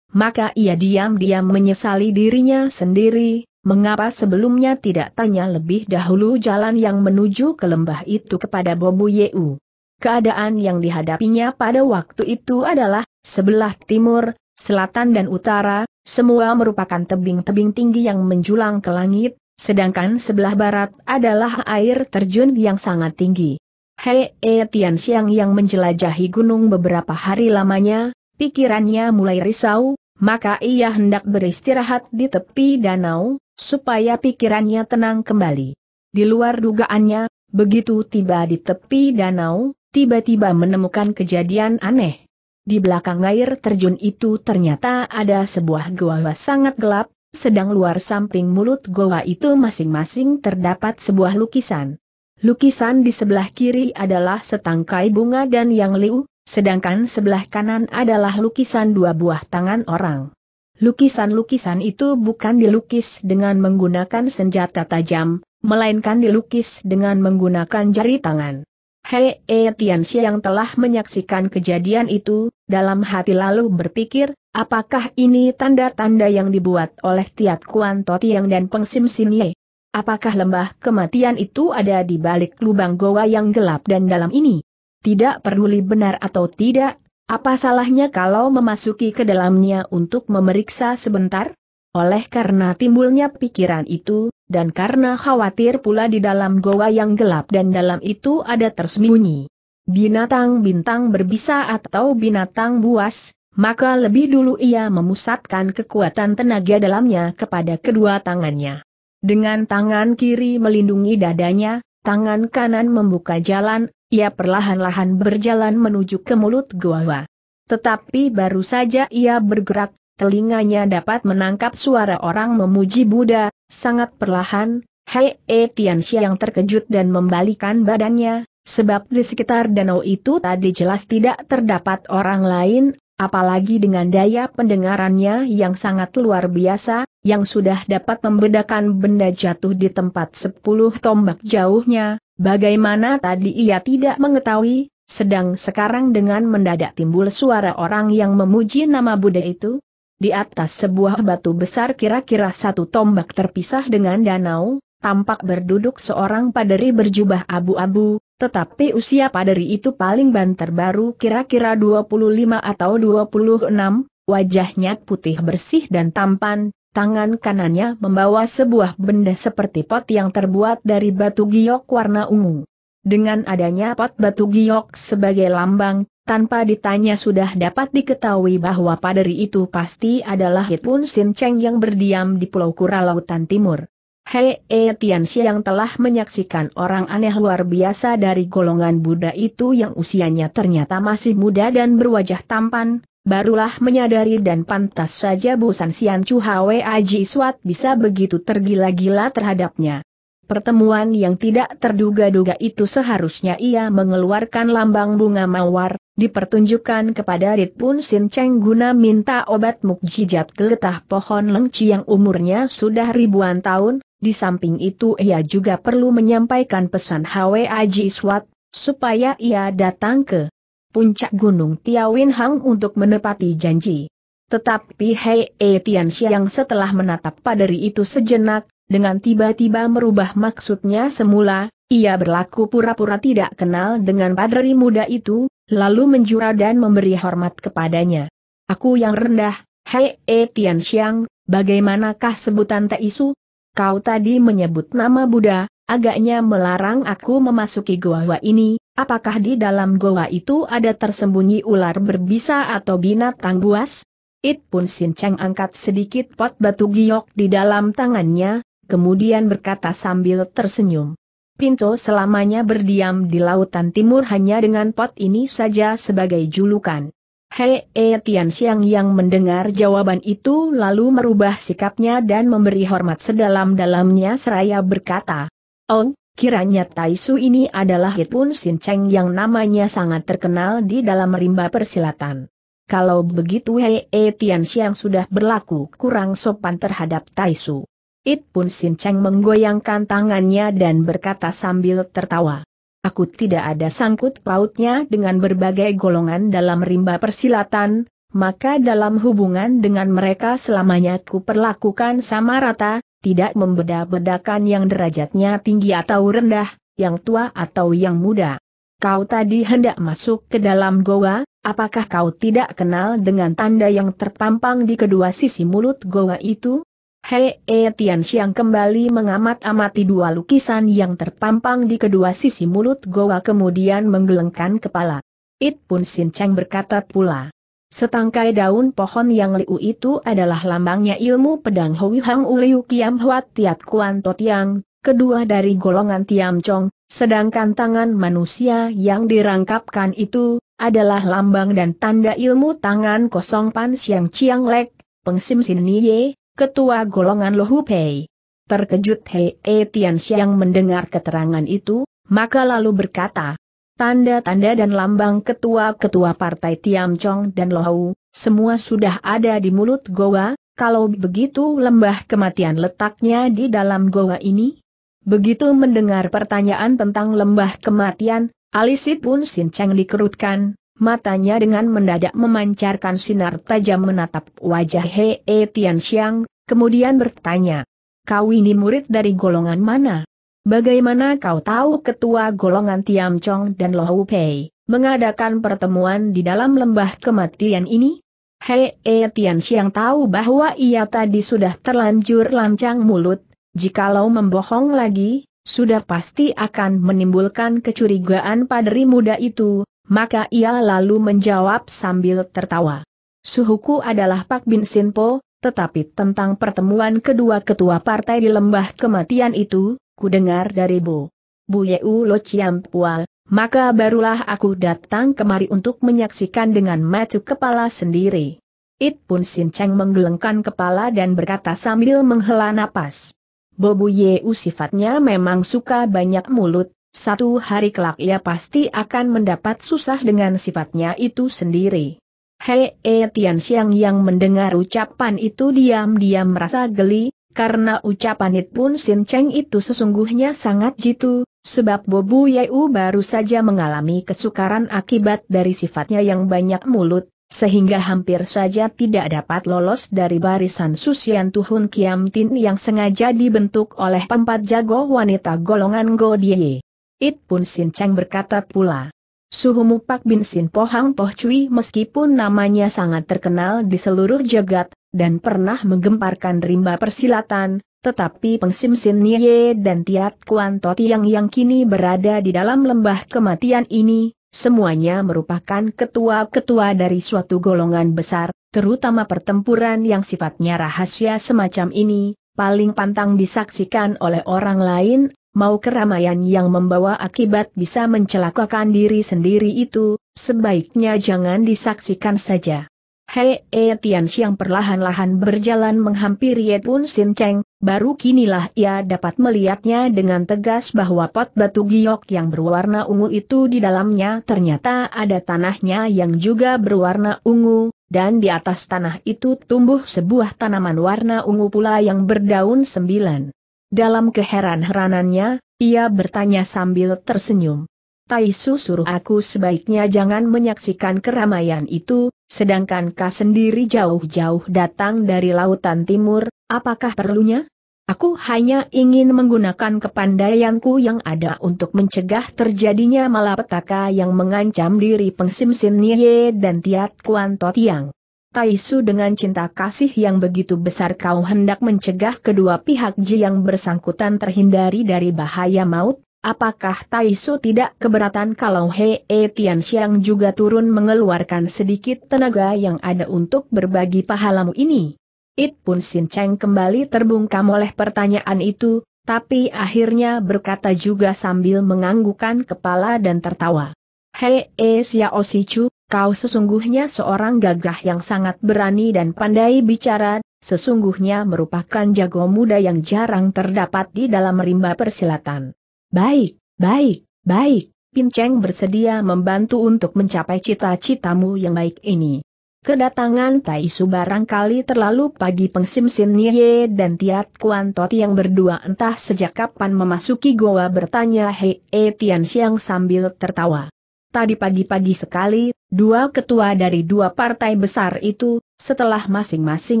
[SPEAKER 1] maka ia diam-diam menyesali dirinya sendiri, mengapa sebelumnya tidak tanya lebih dahulu jalan yang menuju ke lembah itu kepada Bobu Yeu. Keadaan yang dihadapinya pada waktu itu adalah, sebelah timur, selatan dan utara, semua merupakan tebing-tebing tinggi yang menjulang ke langit, sedangkan sebelah barat adalah air terjun yang sangat tinggi. Hei Tian Xiang yang menjelajahi gunung beberapa hari lamanya, pikirannya mulai risau, maka ia hendak beristirahat di tepi danau, supaya pikirannya tenang kembali. Di luar dugaannya, begitu tiba di tepi danau, tiba-tiba menemukan kejadian aneh. Di belakang air terjun itu ternyata ada sebuah goa sangat gelap, sedang luar samping mulut goa itu masing-masing terdapat sebuah lukisan. Lukisan di sebelah kiri adalah setangkai bunga dan yang liu, sedangkan sebelah kanan adalah lukisan dua buah tangan orang. Lukisan-lukisan itu bukan dilukis dengan menggunakan senjata tajam, melainkan dilukis dengan menggunakan jari tangan. Hei Tianxia yang telah menyaksikan kejadian itu, dalam hati lalu berpikir, apakah ini tanda-tanda yang dibuat oleh Tiat Kuan Totiang dan Peng Sim Sin Ye? Apakah lembah kematian itu ada di balik lubang goa yang gelap dan dalam ini? Tidak peduli benar atau tidak, apa salahnya kalau memasuki ke dalamnya untuk memeriksa sebentar? Oleh karena timbulnya pikiran itu, dan karena khawatir pula di dalam goa yang gelap dan dalam itu ada tersembunyi binatang bintang berbisa atau binatang buas, maka lebih dulu ia memusatkan kekuatan tenaga dalamnya kepada kedua tangannya. Dengan tangan kiri melindungi dadanya, tangan kanan membuka jalan, ia perlahan-lahan berjalan menuju ke mulut gua. Tetapi baru saja ia bergerak, telinganya dapat menangkap suara orang memuji Buddha, sangat perlahan, Hei Tianxia yang terkejut dan membalikan badannya, sebab di sekitar danau itu tadi jelas tidak terdapat orang lain, apalagi dengan daya pendengarannya yang sangat luar biasa, yang sudah dapat membedakan benda jatuh di tempat sepuluh tombak jauhnya, bagaimana tadi ia tidak mengetahui, sedang sekarang dengan mendadak timbul suara orang yang memuji nama Buddha itu, di atas sebuah batu besar kira-kira satu tombak terpisah dengan danau, tampak berduduk seorang paderi berjubah abu-abu, tetapi usia paderi itu paling banter baru kira-kira 25 atau 26, wajahnya putih bersih dan tampan, tangan kanannya membawa sebuah benda seperti pot yang terbuat dari batu giok warna ungu. Dengan adanya pot batu giok sebagai lambang, tanpa ditanya sudah dapat diketahui bahwa paderi itu pasti adalah Hitpun Sin Cheng yang berdiam di Pulau Kura Lautan Timur. Hei Tianxia yang telah menyaksikan orang aneh luar biasa dari golongan Buddha itu yang usianya ternyata masih muda dan berwajah tampan, barulah menyadari dan pantas saja Busan Sian Chu Hwe Aji Swat bisa begitu tergila-gila terhadapnya. Pertemuan yang tidak terduga-duga itu seharusnya ia mengeluarkan lambang bunga mawar, dipertunjukkan kepada Rit Pun Sin Cheng guna minta obat mukjizat geletah pohon lengci yang umurnya sudah ribuan tahun, di samping itu ia juga perlu menyampaikan pesan Hwa Swat, supaya ia datang ke puncak gunung Tiawin Hang untuk menepati janji. Tetapi Hei Tianxia yang setelah menatap paderi itu sejenak, dengan tiba-tiba merubah maksudnya semula, ia berlaku pura-pura tidak kenal dengan paderi muda itu, lalu menjura dan memberi hormat kepadanya. Aku yang rendah, Hei Tianxiang, bagaimanakah sebutan Teisu? Kau tadi menyebut nama Buddha, agaknya melarang aku memasuki goa ini, apakah di dalam goa itu ada tersembunyi ular berbisa atau binatang buas? It pun Sincang angkat sedikit pot batu giok di dalam tangannya, kemudian berkata sambil tersenyum. Pinto selamanya berdiam di lautan timur hanya dengan pot ini saja sebagai julukan. Hei Tian Xiang yang mendengar jawaban itu lalu merubah sikapnya dan memberi hormat sedalam-dalamnya seraya berkata, Oh, kiranya Taisu ini adalah Hitpun Sin Cheng yang namanya sangat terkenal di dalam rimba persilatan. Kalau begitu Hei Tian Xiang sudah berlaku kurang sopan terhadap Taisu. It pun Sin Cheng menggoyangkan tangannya dan berkata sambil tertawa aku tidak ada sangkut pautnya dengan berbagai golongan dalam rimba persilatan, maka dalam hubungan dengan mereka selamanya ku perlakukan sama rata, tidak membeda-bedakan yang derajatnya tinggi atau rendah, yang tua atau yang muda. kau tadi hendak masuk ke dalam goa, apakah kau tidak kenal dengan tanda yang terpampang di kedua sisi mulut goa itu? Hei Tian Xiang kembali mengamat-amati dua lukisan yang terpampang di kedua sisi mulut goa kemudian menggelengkan kepala. It pun Sin Cheng berkata pula. Setangkai daun pohon yang liu itu adalah lambangnya ilmu pedang Hui Hang Uliu Kiam Huat Tiat Kuan Totiang, kedua dari golongan Tiam Chong, sedangkan tangan manusia yang dirangkapkan itu, adalah lambang dan tanda ilmu tangan kosong Pan Siang Chiang Lek, Pengsim Sin Niye, ketua golongan Lohu Pei. Terkejut Hei E Tian Siang mendengar keterangan itu, maka lalu berkata, tanda-tanda dan lambang ketua-ketua partai Tiam Chong dan Lohu, semua sudah ada di mulut goa, kalau begitu lembah kematian letaknya di dalam goa ini? Begitu mendengar pertanyaan tentang lembah kematian, alisit pun Sin Cheng dikerutkan, matanya dengan mendadak memancarkan sinar tajam menatap wajah He E Tian Xiang, kemudian bertanya, kau ini murid dari golongan mana? Bagaimana kau tahu ketua golongan Tiam Chong dan Lo Pei mengadakan pertemuan di dalam lembah kematian ini? He E Tian Xiang tahu bahwa ia tadi sudah terlanjur lancang mulut, Jikalau membohong lagi, sudah pasti akan menimbulkan kecurigaan padri muda itu, maka ia lalu menjawab sambil tertawa. Suhuku adalah Pak Bin Sinpo, tetapi tentang pertemuan kedua ketua partai di lembah kematian itu, ku dengar dari Bu. Bu Yeu Lo Pual, maka barulah aku datang kemari untuk menyaksikan dengan mata kepala sendiri. It pun Sin Cheng menggelengkan kepala dan berkata sambil menghela napas. Bobu Yeu sifatnya memang suka banyak mulut, satu hari kelak ia pasti akan mendapat susah dengan sifatnya itu sendiri. Hei E Tian Xiang yang mendengar ucapan itu diam-diam merasa geli, karena ucapan It pun Sin Cheng itu sesungguhnya sangat jitu, sebab Bobu Yeu baru saja mengalami kesukaran akibat dari sifatnya yang banyak mulut, sehingga hampir saja tidak dapat lolos dari barisan Susian Tuhun Kiam Tin yang sengaja dibentuk oleh empat jago wanita golongan Godie. It pun Sin Cheng berkata pula. Suhu Pak bin Sin Pohang Poh Cui meskipun namanya sangat terkenal di seluruh jagat, dan pernah menggemparkan rimba persilatan, tetapi Pengsim Sin Nye dan Tiat Kuan Tot yang yang kini berada di dalam lembah kematian ini, semuanya merupakan ketua-ketua dari suatu golongan besar, terutama pertempuran yang sifatnya rahasia semacam ini, paling pantang disaksikan oleh orang lain, mau keramaian yang membawa akibat bisa mencelakakan diri sendiri itu, sebaiknya jangan disaksikan saja. Hei E Tian Xiang perlahan-lahan berjalan menghampiri Ye Pun Sin Cheng, baru kinilah ia dapat melihatnya dengan tegas bahwa pot batu giok yang berwarna ungu itu di dalamnya ternyata ada tanahnya yang juga berwarna ungu, dan di atas tanah itu tumbuh sebuah tanaman warna ungu pula yang berdaun sembilan. Dalam keheran-heranannya, ia bertanya sambil tersenyum. Taisu suruh aku sebaiknya jangan menyaksikan keramaian itu, sedangkan kau sendiri jauh-jauh datang dari lautan timur, apakah perlunya? Aku hanya ingin menggunakan kepandaianku yang ada untuk mencegah terjadinya malapetaka yang mengancam diri Pengsim Sin Nye dan Tiat Kuan Totiang. Taisu dengan cinta kasih yang begitu besar kau hendak mencegah kedua pihak Ji yang bersangkutan terhindari dari bahaya maut, Apakah Taisu tidak keberatan kalau He E Tian Xiang juga turun mengeluarkan sedikit tenaga yang ada untuk berbagi pahalamu ini? It pun Sin Cheng kembali terbungkam oleh pertanyaan itu, tapi akhirnya berkata juga sambil menganggukkan kepala dan tertawa. He E Xiao Si Chu, kau sesungguhnya seorang gagah yang sangat berani dan pandai bicara, sesungguhnya merupakan jago muda yang jarang terdapat di dalam rimba persilatan. Baik, baik, baik, Pinceng bersedia membantu untuk mencapai cita-citamu yang baik ini. Kedatangan Taisu barangkali terlalu pagi Pengsim Sin Nye dan Tiat Kuan Tot yang berdua entah sejak kapan memasuki goa bertanya Hei E Tian Xiang sambil tertawa. Tadi pagi-pagi sekali, dua ketua dari dua partai besar itu, setelah masing-masing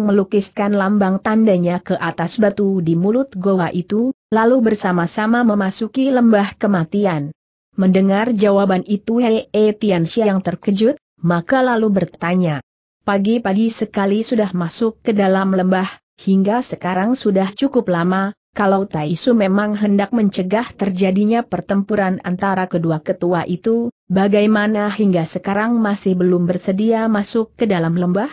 [SPEAKER 1] melukiskan lambang tandanya ke atas batu di mulut goa itu, lalu bersama-sama memasuki lembah kematian. Mendengar jawaban itu Hei Tianxia yang terkejut, maka lalu bertanya. Pagi-pagi sekali sudah masuk ke dalam lembah, hingga sekarang sudah cukup lama, kalau Taisu memang hendak mencegah terjadinya pertempuran antara kedua ketua itu, bagaimana hingga sekarang masih belum bersedia masuk ke dalam lembah?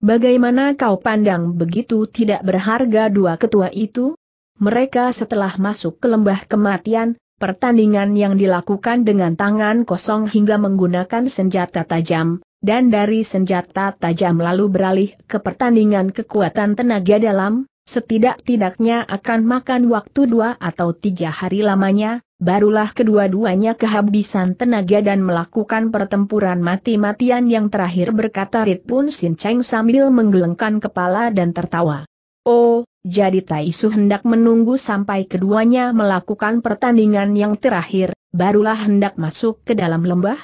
[SPEAKER 1] Bagaimana kau pandang begitu tidak berharga dua ketua itu? Mereka setelah masuk ke lembah kematian, pertandingan yang dilakukan dengan tangan kosong hingga menggunakan senjata tajam, dan dari senjata tajam lalu beralih ke pertandingan kekuatan tenaga dalam, Setidak-tidaknya akan makan waktu dua atau tiga hari lamanya, barulah kedua-duanya kehabisan tenaga dan melakukan pertempuran mati-matian yang terakhir berkata Rit Pun Sin Cheng sambil menggelengkan kepala dan tertawa. Oh, jadi Taisu hendak menunggu sampai keduanya melakukan pertandingan yang terakhir, barulah hendak masuk ke dalam lembah?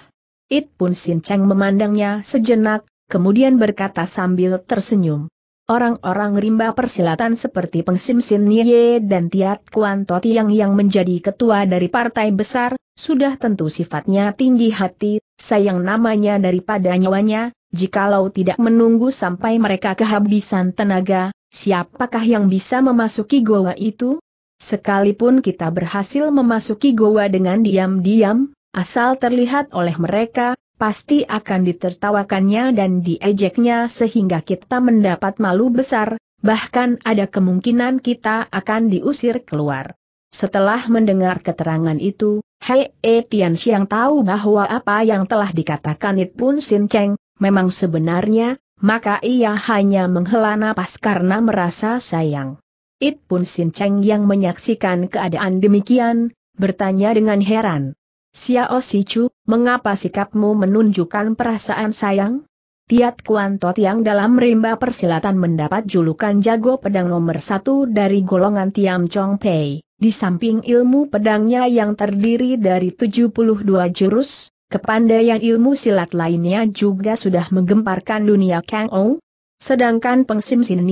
[SPEAKER 1] It Pun Sin Cheng memandangnya sejenak, kemudian berkata sambil tersenyum. Orang-orang rimba persilatan seperti Peng Sim Sin Nye dan Tiat Kuan Totiang yang menjadi ketua dari partai besar, sudah tentu sifatnya tinggi hati, sayang namanya daripada nyawanya, jikalau tidak menunggu sampai mereka kehabisan tenaga, siapakah yang bisa memasuki goa itu? Sekalipun kita berhasil memasuki goa dengan diam-diam, asal terlihat oleh mereka, pasti akan ditertawakannya dan diejeknya sehingga kita mendapat malu besar, bahkan ada kemungkinan kita akan diusir keluar. Setelah mendengar keterangan itu, Hei Tian Xiang tahu bahwa apa yang telah dikatakan It Pun Sin Cheng, memang sebenarnya, maka ia hanya menghela napas karena merasa sayang. It Pun Sin Cheng yang menyaksikan keadaan demikian, bertanya dengan heran. Xiao Chu, mengapa sikapmu menunjukkan perasaan sayang? Tiat Kuan Tot yang dalam rimba persilatan mendapat julukan jago pedang nomor satu dari golongan Tiam Chong Pei. Di samping ilmu pedangnya yang terdiri dari 72 jurus, kepandaian ilmu silat lainnya juga sudah menggemparkan dunia Kang Ou. Sedangkan Peng Sim Sin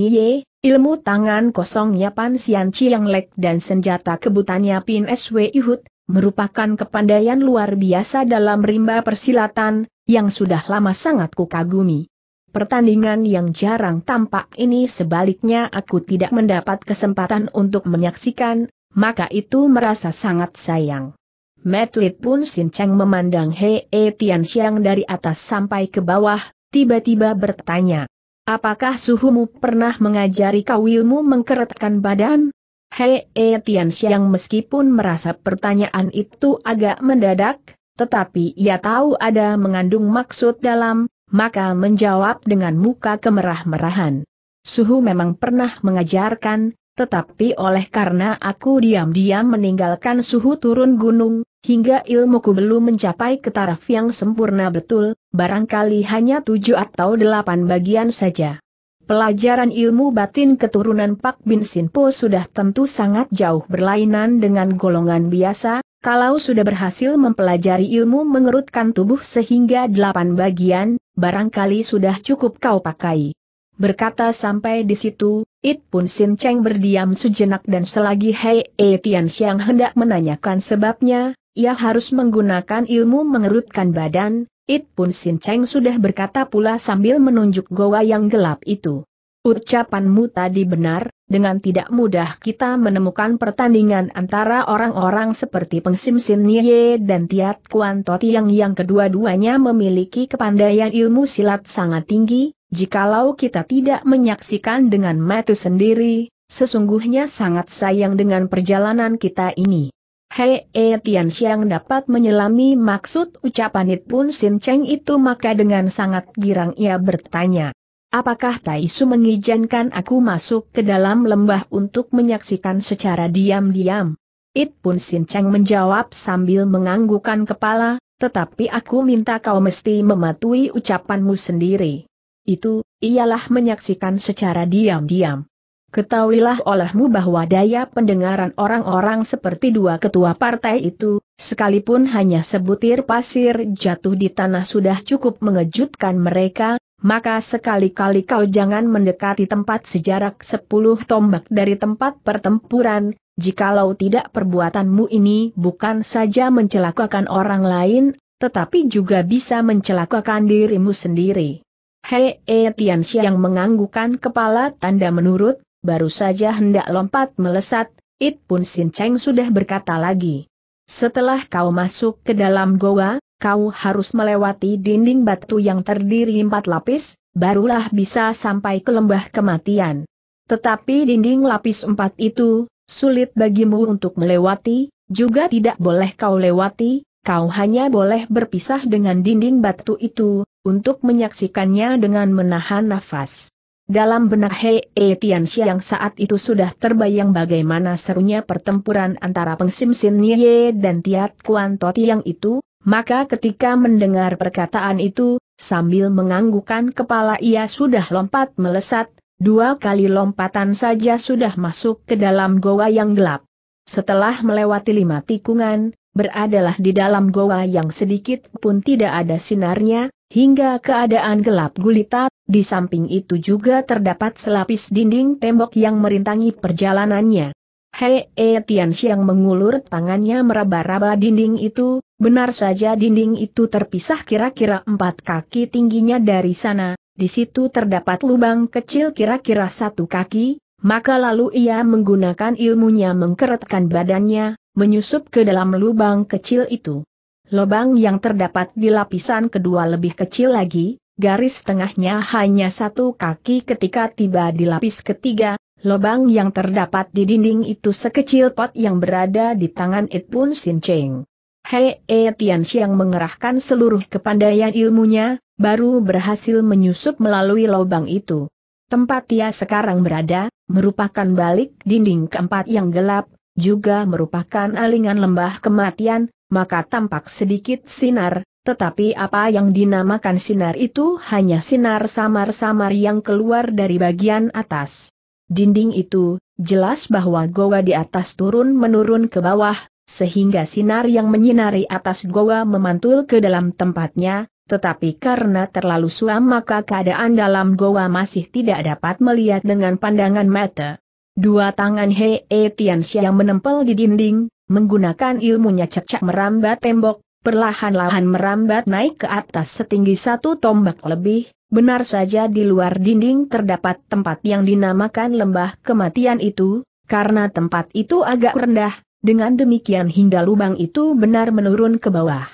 [SPEAKER 1] ilmu tangan kosongnya Pan Sian Chiang Lek dan senjata kebutannya Pin Sw Ihut, merupakan kepandaian luar biasa dalam rimba persilatan, yang sudah lama sangat kukagumi. Pertandingan yang jarang tampak ini sebaliknya aku tidak mendapat kesempatan untuk menyaksikan, maka itu merasa sangat sayang. Metrit pun Sin Cheng memandang He E Tian Xiang dari atas sampai ke bawah, tiba-tiba bertanya. Apakah suhumu pernah mengajari kau ilmu mengkeretkan badan? Hei Tian Xiang meskipun merasa pertanyaan itu agak mendadak, tetapi ia tahu ada mengandung maksud dalam, maka menjawab dengan muka kemerah-merahan. Suhu memang pernah mengajarkan, tetapi oleh karena aku diam-diam meninggalkan suhu turun gunung, hingga ilmuku belum mencapai ke taraf yang sempurna betul, barangkali hanya tujuh atau delapan bagian saja. Pelajaran ilmu batin keturunan Pak Bin Sinpo sudah tentu sangat jauh berlainan dengan golongan biasa, kalau sudah berhasil mempelajari ilmu mengerutkan tubuh sehingga delapan bagian, barangkali sudah cukup kau pakai. Berkata sampai di situ, It pun Sin Cheng berdiam sejenak dan selagi Hei E Tian Xiang hendak menanyakan sebabnya, ia harus menggunakan ilmu mengerutkan badan, It pun Sin Cheng sudah berkata pula sambil menunjuk goa yang gelap itu. Ucapanmu tadi benar, dengan tidak mudah kita menemukan pertandingan antara orang-orang seperti Peng Sim Sin Nye dan Tiat Kuan Tot yang yang kedua-duanya memiliki kepandaian ilmu silat sangat tinggi, jikalau kita tidak menyaksikan dengan mata sendiri, sesungguhnya sangat sayang dengan perjalanan kita ini. Hei E Tian Xiang dapat menyelami maksud ucapan It Pun Sin Cheng itu maka dengan sangat girang ia bertanya. Apakah Taisu mengizinkan aku masuk ke dalam lembah untuk menyaksikan secara diam-diam? It Pun Sin Cheng menjawab sambil menganggukkan kepala, tetapi aku minta kau mesti mematuhi ucapanmu sendiri. Itu, ialah menyaksikan secara diam-diam. Ketahuilah olehmu bahwa daya pendengaran orang-orang seperti dua ketua partai itu, sekalipun hanya sebutir pasir jatuh di tanah sudah cukup mengejutkan mereka, maka sekali-kali kau jangan mendekati tempat sejarak sepuluh tombak dari tempat pertempuran, jikalau tidak perbuatanmu ini bukan saja mencelakakan orang lain, tetapi juga bisa mencelakakan dirimu sendiri. Hei Tian yang menganggukkan kepala tanda menurut, baru saja hendak lompat melesat, It pun Sin Cheng sudah berkata lagi. Setelah kau masuk ke dalam goa, kau harus melewati dinding batu yang terdiri empat lapis, barulah bisa sampai ke lembah kematian. Tetapi dinding lapis empat itu, sulit bagimu untuk melewati, juga tidak boleh kau lewati, kau hanya boleh berpisah dengan dinding batu itu, untuk menyaksikannya dengan menahan nafas. Dalam benak Hei Tianxia yang saat itu sudah terbayang bagaimana serunya pertempuran antara Pengsim Sin Nye dan Tiat Kuan Toti yang itu, maka ketika mendengar perkataan itu, sambil menganggukkan kepala ia sudah lompat melesat, dua kali lompatan saja sudah masuk ke dalam goa yang gelap. Setelah melewati lima tikungan, beradalah di dalam goa yang sedikit pun tidak ada sinarnya, hingga keadaan gelap gulita, di samping itu juga terdapat selapis dinding tembok yang merintangi perjalanannya. Hei Tian Xiang mengulur tangannya meraba-raba dinding itu, benar saja dinding itu terpisah kira-kira empat kaki tingginya dari sana, di situ terdapat lubang kecil kira-kira satu kaki, maka lalu ia menggunakan ilmunya mengkeretkan badannya, menyusup ke dalam lubang kecil itu. Lubang yang terdapat di lapisan kedua lebih kecil lagi, garis tengahnya hanya satu kaki ketika tiba di lapis ketiga, lubang yang terdapat di dinding itu sekecil pot yang berada di tangan It Pun Sin Cheng. Hei Tian Xiang mengerahkan seluruh kepandaian ilmunya, baru berhasil menyusup melalui lubang itu. Tempat ia sekarang berada, merupakan balik dinding keempat yang gelap, juga merupakan alingan lembah kematian, maka tampak sedikit sinar, tetapi apa yang dinamakan sinar itu hanya sinar samar-samar yang keluar dari bagian atas. Dinding itu, jelas bahwa goa di atas turun-menurun ke bawah, sehingga sinar yang menyinari atas goa memantul ke dalam tempatnya, tetapi karena terlalu suam maka keadaan dalam goa masih tidak dapat melihat dengan pandangan mata. Dua tangan He Tianxia yang menempel di dinding, menggunakan ilmunya cecak merambat tembok, perlahan-lahan merambat naik ke atas setinggi satu tombak lebih, benar saja di luar dinding terdapat tempat yang dinamakan lembah kematian itu, karena tempat itu agak rendah, dengan demikian hingga lubang itu benar menurun ke bawah.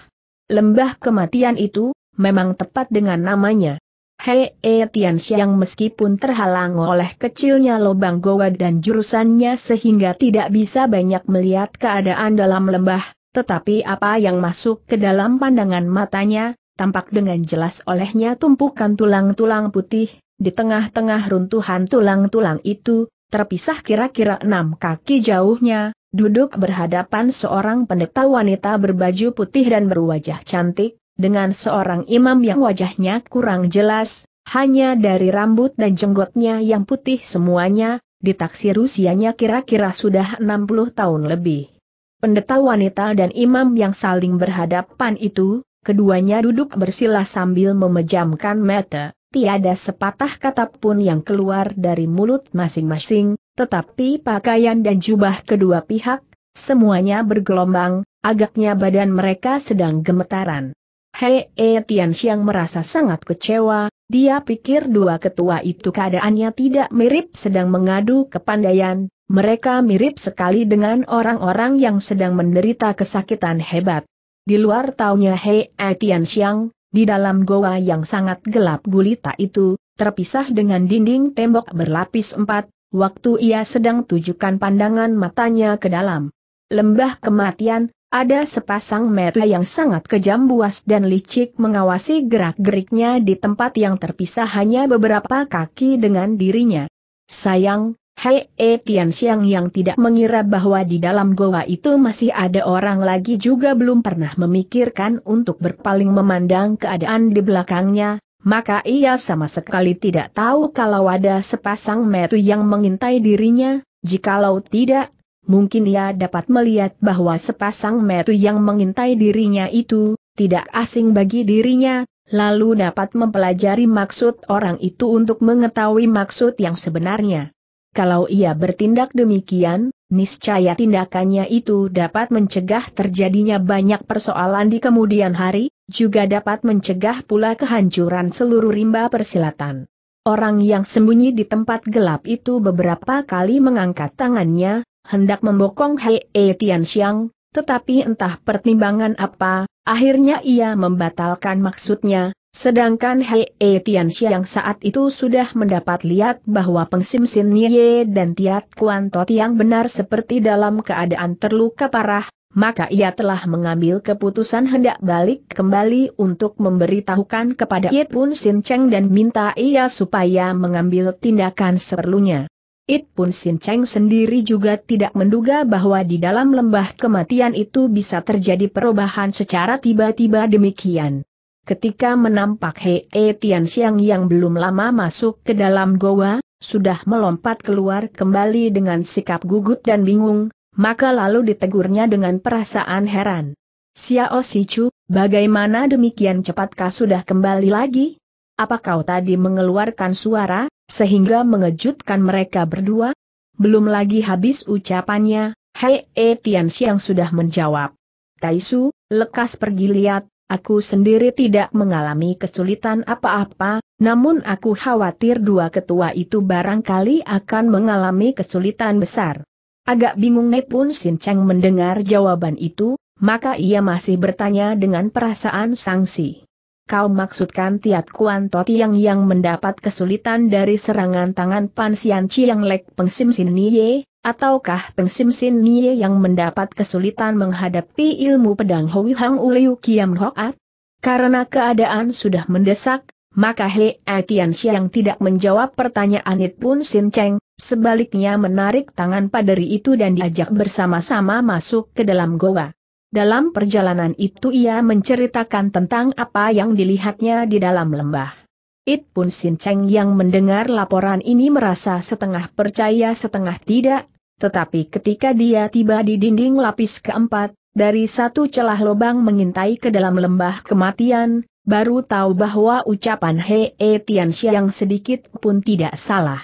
[SPEAKER 1] Lembah kematian itu, memang tepat dengan namanya. Hei Tian yang meskipun terhalang oleh kecilnya lubang goa dan jurusannya sehingga tidak bisa banyak melihat keadaan dalam lembah, tetapi apa yang masuk ke dalam pandangan matanya, tampak dengan jelas olehnya tumpukan tulang-tulang putih, di tengah-tengah runtuhan tulang-tulang itu, terpisah kira-kira enam kaki jauhnya, duduk berhadapan seorang pendeta wanita berbaju putih dan berwajah cantik, dengan seorang imam yang wajahnya kurang jelas, hanya dari rambut dan jenggotnya yang putih semuanya, ditaksir usianya kira-kira sudah 60 tahun lebih. Pendeta wanita dan imam yang saling berhadapan itu, keduanya duduk bersila sambil memejamkan mata, tiada sepatah kata pun yang keluar dari mulut masing-masing, tetapi pakaian dan jubah kedua pihak, semuanya bergelombang, agaknya badan mereka sedang gemetaran. Hei Tian Xiang merasa sangat kecewa, dia pikir dua ketua itu keadaannya tidak mirip sedang mengadu kepandaian, mereka mirip sekali dengan orang-orang yang sedang menderita kesakitan hebat. Di luar taunya Hei Tian Xiang, di dalam goa yang sangat gelap gulita itu, terpisah dengan dinding tembok berlapis empat, waktu ia sedang tujukan pandangan matanya ke dalam lembah kematian, ada sepasang mata yang sangat kejam buas dan licik mengawasi gerak-geriknya di tempat yang terpisah hanya beberapa kaki dengan dirinya. Sayang, Hei Tian Xiang yang tidak mengira bahwa di dalam goa itu masih ada orang lagi juga belum pernah memikirkan untuk berpaling memandang keadaan di belakangnya, maka ia sama sekali tidak tahu kalau ada sepasang metu yang mengintai dirinya, jikalau tidak, mungkin ia dapat melihat bahwa sepasang metu yang mengintai dirinya itu, tidak asing bagi dirinya, lalu dapat mempelajari maksud orang itu untuk mengetahui maksud yang sebenarnya. Kalau ia bertindak demikian, niscaya tindakannya itu dapat mencegah terjadinya banyak persoalan di kemudian hari, juga dapat mencegah pula kehancuran seluruh rimba persilatan. Orang yang sembunyi di tempat gelap itu beberapa kali mengangkat tangannya, hendak membokong Hei Tianxiang, tetapi entah pertimbangan apa, akhirnya ia membatalkan maksudnya, Sedangkan Hei Tianxia yang saat itu sudah mendapat lihat bahwa Pengsim Sin Nye dan Tiat Kuan Tot yang benar seperti dalam keadaan terluka parah, maka ia telah mengambil keputusan hendak balik kembali untuk memberitahukan kepada It Pun Sin Cheng dan minta ia supaya mengambil tindakan seperlunya. It Pun Sin Cheng sendiri juga tidak menduga bahwa di dalam lembah kematian itu bisa terjadi perubahan secara tiba-tiba demikian. Ketika menampak Hei Tian Xiang yang belum lama masuk ke dalam goa, sudah melompat keluar kembali dengan sikap gugup dan bingung, maka lalu ditegurnya dengan perasaan heran. Xiao Chu, bagaimana demikian cepatkah sudah kembali lagi? Apa kau tadi mengeluarkan suara, sehingga mengejutkan mereka berdua? Belum lagi habis ucapannya, Hei Tian Xiang sudah menjawab. Taisu, lekas pergi lihat, Aku sendiri tidak mengalami kesulitan apa-apa, namun aku khawatir dua ketua itu barangkali akan mengalami kesulitan besar. Agak bingung pun Sin Cheng mendengar jawaban itu, maka ia masih bertanya dengan perasaan sangsi. Kau maksudkan Tiat Kuan Toti yang yang mendapat kesulitan dari serangan tangan Pan Sian Chiang Lek Pengsim Sin Niye, ataukah Pengsim Sin Nie yang mendapat kesulitan menghadapi ilmu pedang Hui Hang Uliu Kiam Hoat? Karena keadaan sudah mendesak, maka He Tian yang tidak menjawab pertanyaan It pun Sin Cheng, sebaliknya menarik tangan paderi itu dan diajak bersama-sama masuk ke dalam goa. Dalam perjalanan itu ia menceritakan tentang apa yang dilihatnya di dalam lembah. It pun Sin Cheng yang mendengar laporan ini merasa setengah percaya setengah tidak, tetapi ketika dia tiba di dinding lapis keempat, dari satu celah lubang mengintai ke dalam lembah kematian, baru tahu bahwa ucapan He Tianxia yang sedikit pun tidak salah.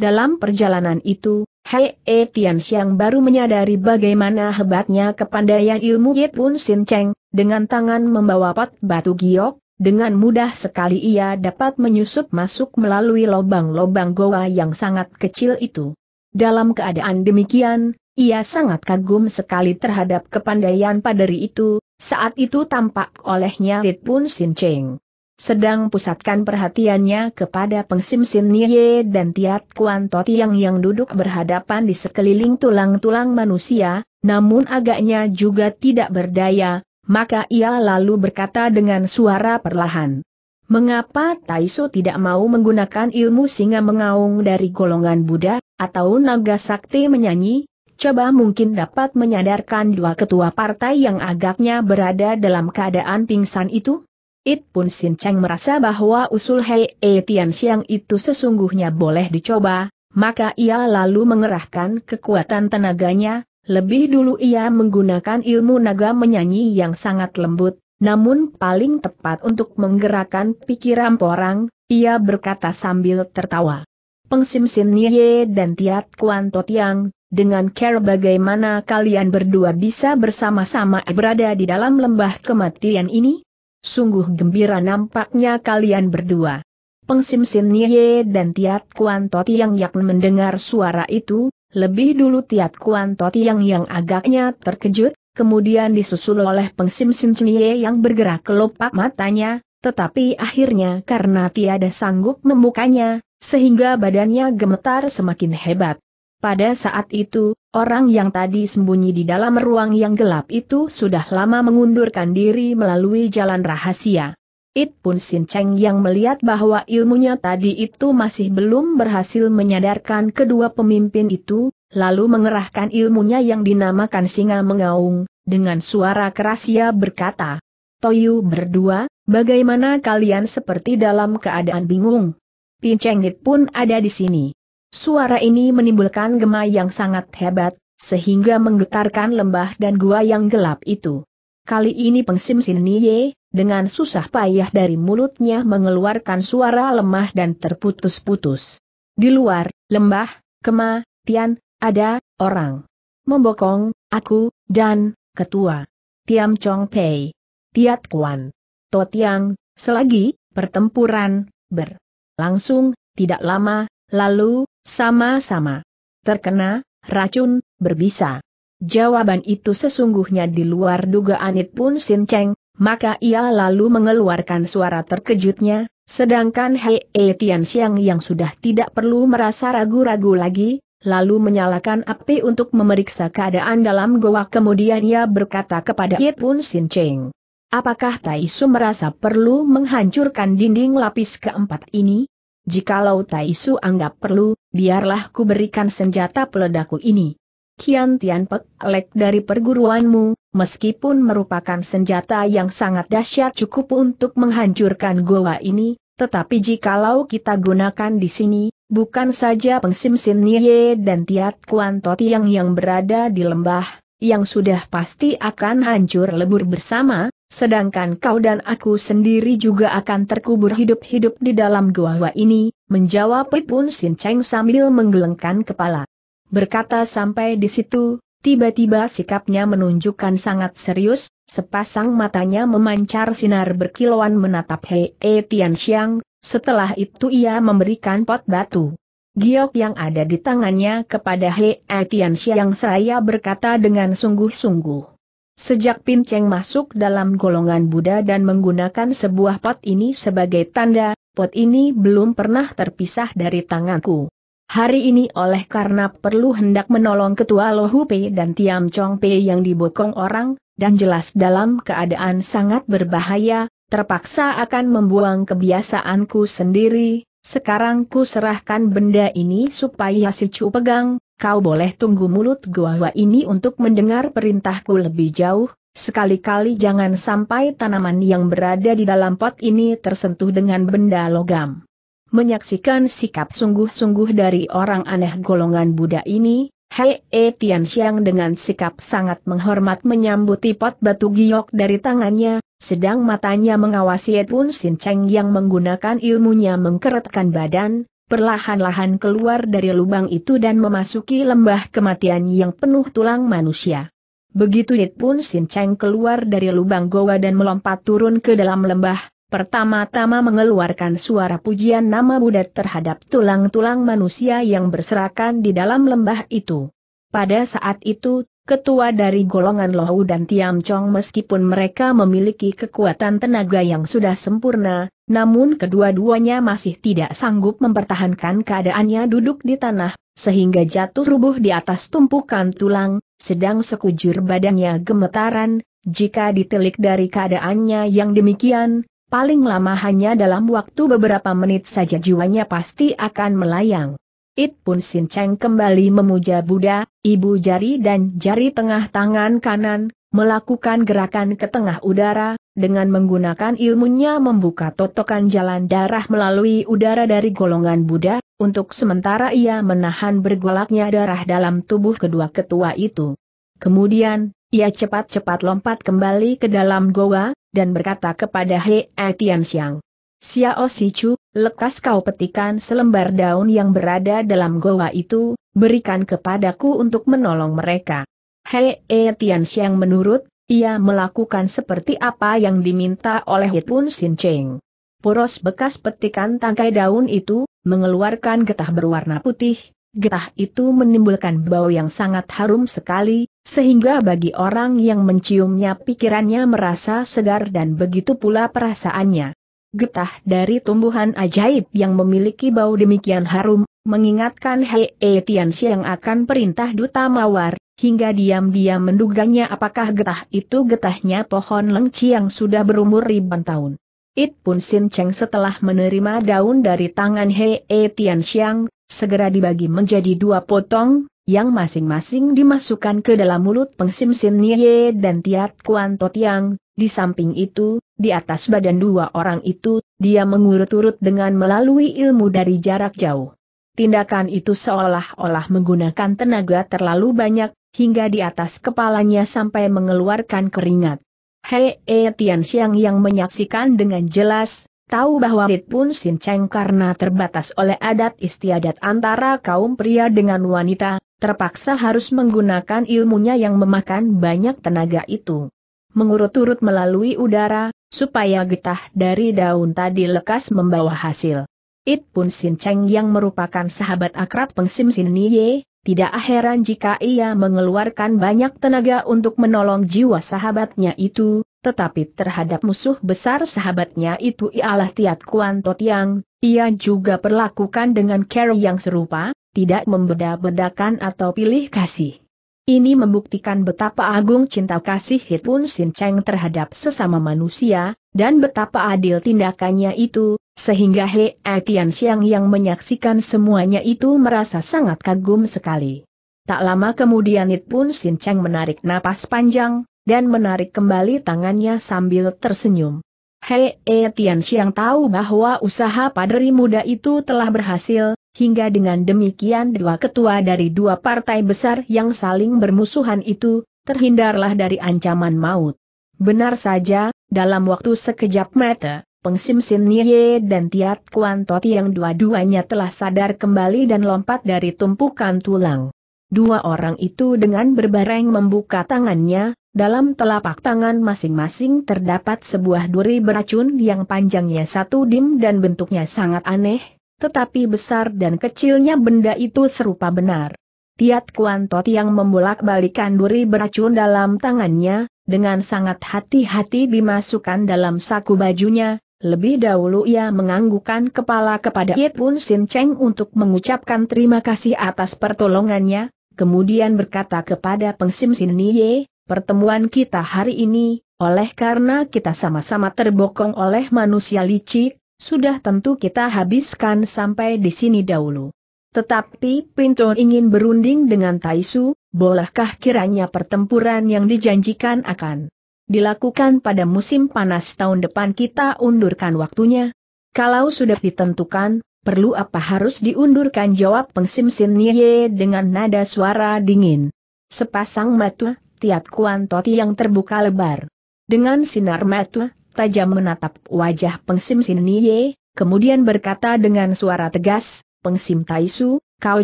[SPEAKER 1] Dalam perjalanan itu, He Tianxiang baru menyadari bagaimana hebatnya kepandaian ilmu Yit Pun Sin Cheng, dengan tangan membawa pot batu giok, dengan mudah sekali ia dapat menyusup masuk melalui lubang-lubang goa yang sangat kecil itu. Dalam keadaan demikian, ia sangat kagum sekali terhadap kepandaian paderi itu, saat itu tampak olehnya Rit Pun Sin Cheng. Sedang pusatkan perhatiannya kepada Pengsim Sin Nye dan Tiat Kuan Tot yang yang duduk berhadapan di sekeliling tulang-tulang manusia, namun agaknya juga tidak berdaya, maka ia lalu berkata dengan suara perlahan. Mengapa Taiso tidak mau menggunakan ilmu singa mengaung dari golongan Buddha, atau naga sakti menyanyi? Coba mungkin dapat menyadarkan dua ketua partai yang agaknya berada dalam keadaan pingsan itu? It pun Sin Cheng merasa bahwa usul Hei Tian Xiang itu sesungguhnya boleh dicoba, maka ia lalu mengerahkan kekuatan tenaganya, lebih dulu ia menggunakan ilmu naga menyanyi yang sangat lembut, namun paling tepat untuk menggerakkan pikiran orang, ia berkata sambil tertawa. Pengsim Sin Nye dan Tiat Kuan Totiang, dengan care bagaimana kalian berdua bisa bersama-sama berada di dalam lembah kematian ini? Sungguh gembira nampaknya kalian berdua. Pengsim Sin Nye dan Tiat Kuan Totiang yang mendengar suara itu, lebih dulu Tiat Kuan Toti yang yang agaknya terkejut, kemudian disusul oleh Pengsim Sin Chnie yang bergerak kelopak matanya, tetapi akhirnya karena tiada sanggup membukanya, sehingga badannya gemetar semakin hebat. Pada saat itu, orang yang tadi sembunyi di dalam ruang yang gelap itu sudah lama mengundurkan diri melalui jalan rahasia. It pun Sin Cheng yang melihat bahwa ilmunya tadi itu masih belum berhasil menyadarkan kedua pemimpin itu, lalu mengerahkan ilmunya yang dinamakan singa mengaung, dengan suara keras ia berkata, Toyu berdua, bagaimana kalian seperti dalam keadaan bingung? Pincengit pun ada di sini. Suara ini menimbulkan gema yang sangat hebat, sehingga menggetarkan lembah dan gua yang gelap itu. Kali ini Pengsim Sinniye, dengan susah payah dari mulutnya mengeluarkan suara lemah dan terputus-putus. Di luar, lembah, Kema, Tian, ada, orang. Membokong, aku, dan, ketua. Tiam Chong Pei. Tiat Kuan. Totiang, selagi, pertempuran, berlangsung, tidak lama, lalu, sama-sama. Terkena, racun, berbisa. Jawaban itu sesungguhnya di luar dugaan It pun Sin Cheng, maka ia lalu mengeluarkan suara terkejutnya, sedangkan Hei Tian Xiang yang sudah tidak perlu merasa ragu-ragu lagi, lalu menyalakan api untuk memeriksa keadaan dalam goa kemudian ia berkata kepada Yit Pun Sin Cheng. Apakah Taisu merasa perlu menghancurkan dinding lapis keempat ini? Jikalau Taisu anggap perlu, biarlah ku berikan senjata peledakku ini. Kian Tian Pek Lek dari perguruanmu, meskipun merupakan senjata yang sangat dahsyat cukup untuk menghancurkan goa ini, tetapi jikalau kita gunakan di sini, bukan saja Pengsim Sin Nye dan Tiat Kuan Totiang yang berada di lembah, yang sudah pasti akan hancur lebur bersama, sedangkan kau dan aku sendiri juga akan terkubur hidup-hidup di dalam gua ini, menjawab Pun Sin Cheng sambil menggelengkan kepala. Berkata sampai di situ, tiba-tiba sikapnya menunjukkan sangat serius, sepasang matanya memancar sinar berkilauan menatap Hei Tian Xiang, setelah itu ia memberikan pot batu. Giok yang ada di tangannya kepada He Tian yang saya berkata dengan sungguh-sungguh. Sejak Pinceng masuk dalam golongan Buddha dan menggunakan sebuah pot ini sebagai tanda, pot ini belum pernah terpisah dari tanganku. Hari ini oleh karena perlu hendak menolong ketua Lohu Pei dan Tiam Chong Pei yang dibokong orang, dan jelas dalam keadaan sangat berbahaya, terpaksa akan membuang kebiasaanku sendiri, sekarang ku serahkan benda ini supaya si Cu pegang, kau boleh tunggu mulut gua ini untuk mendengar perintahku lebih jauh, sekali-kali jangan sampai tanaman yang berada di dalam pot ini tersentuh dengan benda logam. Menyaksikan sikap sungguh-sungguh dari orang aneh golongan Buddha ini, Hei E Tian Xiang dengan sikap sangat menghormat menyambuti pot batu giok dari tangannya, sedang matanya mengawasi Pun Sin Cheng yang menggunakan ilmunya mengkeretkan badan, perlahan-lahan keluar dari lubang itu dan memasuki lembah kematian yang penuh tulang manusia. Begitu It Pun Sin Cheng keluar dari lubang goa dan melompat turun ke dalam lembah, pertama-tama mengeluarkan suara pujian nama Buddha terhadap tulang-tulang manusia yang berserakan di dalam lembah itu. Pada saat itu, ketua dari golongan Lohu dan Tiam Chong meskipun mereka memiliki kekuatan tenaga yang sudah sempurna, namun kedua-duanya masih tidak sanggup mempertahankan keadaannya duduk di tanah, sehingga jatuh rubuh di atas tumpukan tulang, sedang sekujur badannya gemetaran, jika ditelik dari keadaannya yang demikian, paling lama hanya dalam waktu beberapa menit saja jiwanya pasti akan melayang. It pun Sin Cheng kembali memuja Buddha, ibu jari dan jari tengah tangan kanan, melakukan gerakan ke tengah udara, dengan menggunakan ilmunya membuka totokan jalan darah melalui udara dari golongan Buddha, untuk sementara ia menahan bergolaknya darah dalam tubuh kedua ketua itu. Kemudian, ia cepat-cepat lompat kembali ke dalam goa, dan berkata kepada He Tian Xiang. Xiao Si Chu, lekas kau petikan selembar daun yang berada dalam goa itu, berikan kepadaku untuk menolong mereka. He Tian Xiang menurut, ia melakukan seperti apa yang diminta oleh Pun Sin Cheng. Poros bekas petikan tangkai daun itu, mengeluarkan getah berwarna putih, Getah itu menimbulkan bau yang sangat harum sekali, sehingga bagi orang yang menciumnya pikirannya merasa segar dan begitu pula perasaannya. Getah dari tumbuhan ajaib yang memiliki bau demikian harum, mengingatkan Hei Tian yang akan perintah duta mawar, hingga diam-diam menduganya apakah getah itu getahnya pohon lengci yang sudah berumur ribuan tahun. It pun Sin Cheng setelah menerima daun dari tangan Hei Tian Xiang, segera dibagi menjadi dua potong, yang masing-masing dimasukkan ke dalam mulut Pengsim Sin Nye dan Tiat Kuan Totiang, di samping itu, di atas badan dua orang itu, dia mengurut-urut dengan melalui ilmu dari jarak jauh. Tindakan itu seolah-olah menggunakan tenaga terlalu banyak, hingga di atas kepalanya sampai mengeluarkan keringat. Hei Tian Xiang yang menyaksikan dengan jelas, tahu bahwa Rit Pun Sin Cheng karena terbatas oleh adat istiadat antara kaum pria dengan wanita, terpaksa harus menggunakan ilmunya yang memakan banyak tenaga itu. Mengurut-urut melalui udara, supaya getah dari daun tadi lekas membawa hasil. It Pun Sin Cheng yang merupakan sahabat akrab Pengsim Sin Niye, tidak heran jika ia mengeluarkan banyak tenaga untuk menolong jiwa sahabatnya itu, tetapi terhadap musuh besar sahabatnya itu ialah Tiat Kuan Totiang, ia juga perlakukan dengan cara yang serupa, tidak membeda-bedakan atau pilih kasih. Ini membuktikan betapa agung cinta kasih Hitpun Sin Cheng terhadap sesama manusia, dan betapa adil tindakannya itu, sehingga He Etian Xiang yang menyaksikan semuanya itu merasa sangat kagum sekali. Tak lama kemudian Hitpun Sin Cheng menarik napas panjang, dan menarik kembali tangannya sambil tersenyum. He Etian Xiang tahu bahwa usaha padri muda itu telah berhasil, hingga dengan demikian dua ketua dari dua partai besar yang saling bermusuhan itu, terhindarlah dari ancaman maut. Benar saja, dalam waktu sekejap mata, Pengsim Sin Nye dan Tiat Kuan Toti yang dua-duanya telah sadar kembali dan lompat dari tumpukan tulang. Dua orang itu dengan berbareng membuka tangannya, dalam telapak tangan masing-masing terdapat sebuah duri beracun yang panjangnya satu dim dan bentuknya sangat aneh, tetapi besar dan kecilnya benda itu serupa benar. Tiat Kuantot yang membolak-balikan duri beracun dalam tangannya, dengan sangat hati-hati dimasukkan dalam saku bajunya, lebih dahulu ia menganggukkan kepala kepada Yit Pun Sin Cheng untuk mengucapkan terima kasih atas pertolongannya, kemudian berkata kepada Pengsim Sin Niye, pertemuan kita hari ini, oleh karena kita sama-sama terbokong oleh manusia licik, sudah tentu kita habiskan sampai di sini dahulu. Tetapi Pinto ingin berunding dengan Taisu, bolehkah kiranya pertempuran yang dijanjikan akan dilakukan pada musim panas tahun depan kita undurkan waktunya? Kalau sudah ditentukan, perlu apa harus diundurkan jawab Pengsim Sin Nye dengan nada suara dingin. Sepasang mata, tiat kuan toti yang terbuka lebar. Dengan sinar mata, tajam menatap wajah Pengsim Sin Niye, kemudian berkata dengan suara tegas, Pengsim Taisu, kau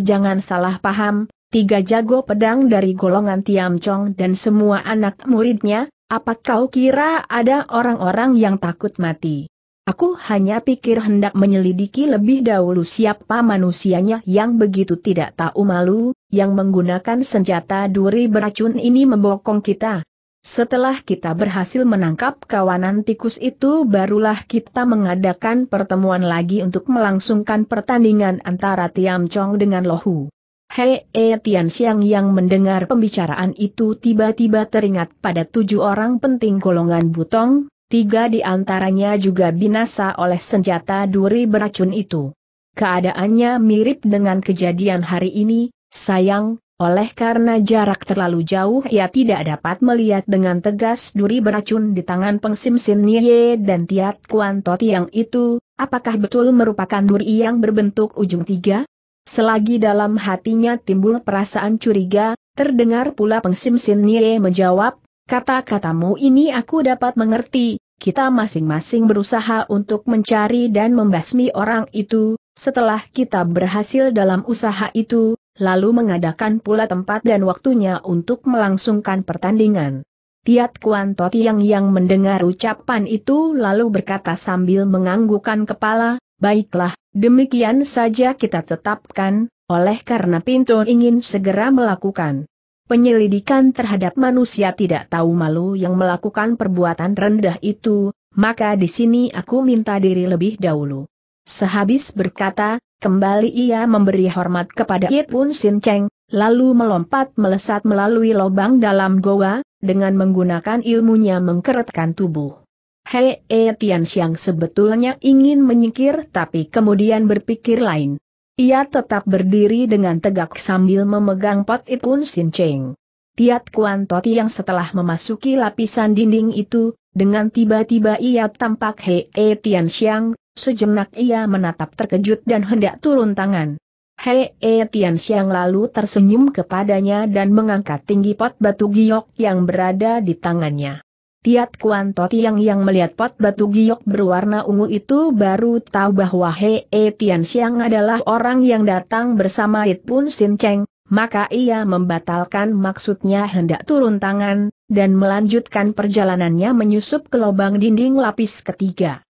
[SPEAKER 1] jangan salah paham, tiga jago pedang dari golongan Tiam Chong dan semua anak muridnya, apa kau kira ada orang-orang yang takut mati? Aku hanya pikir hendak menyelidiki lebih dahulu siapa manusianya yang begitu tidak tahu malu, yang menggunakan senjata duri beracun ini membokong kita. Setelah kita berhasil menangkap kawanan tikus itu barulah kita mengadakan pertemuan lagi untuk melangsungkan pertandingan antara Tiam Chong dengan Lohu. Hei E Tian Xiang yang mendengar pembicaraan itu tiba-tiba teringat pada tujuh orang penting golongan butong, tiga di antaranya juga binasa oleh senjata duri beracun itu. Keadaannya mirip dengan kejadian hari ini, sayang, oleh karena jarak terlalu jauh ia tidak dapat melihat dengan tegas duri beracun di tangan Pengsim Sin Nye dan Tiat Kuan Tot yang itu, apakah betul merupakan duri yang berbentuk ujung tiga? Selagi dalam hatinya timbul perasaan curiga, terdengar pula Pengsim Sin Nye menjawab, kata-katamu ini aku dapat mengerti, kita masing-masing berusaha untuk mencari dan membasmi orang itu, setelah kita berhasil dalam usaha itu, lalu mengadakan pula tempat dan waktunya untuk melangsungkan pertandingan. Tiat Kuan Tot yang yang mendengar ucapan itu lalu berkata sambil menganggukkan kepala, baiklah, demikian saja kita tetapkan, oleh karena Pinto ingin segera melakukan penyelidikan terhadap manusia tidak tahu malu yang melakukan perbuatan rendah itu, maka di sini aku minta diri lebih dahulu. Sehabis berkata, Kembali ia memberi hormat kepada Yit Pun Sin Cheng, lalu melompat melesat melalui lubang dalam goa, dengan menggunakan ilmunya mengkeretkan tubuh. Hei E Tian Xiang sebetulnya ingin menyingkir tapi kemudian berpikir lain. Ia tetap berdiri dengan tegak sambil memegang pot Pun Sin Cheng. Tiat Kuan Toti yang setelah memasuki lapisan dinding itu, dengan tiba-tiba ia tampak Hei E Tian Xiang, Sejenak ia menatap terkejut dan hendak turun tangan. Hei E Tian Xiang lalu tersenyum kepadanya dan mengangkat tinggi pot batu giok yang berada di tangannya. Tiat Kuan Totiang yang melihat pot batu giok berwarna ungu itu baru tahu bahwa He Tian Siang adalah orang yang datang bersama It Pun Sin Cheng, maka ia membatalkan maksudnya hendak turun tangan, dan melanjutkan perjalanannya menyusup ke lubang dinding lapis ketiga.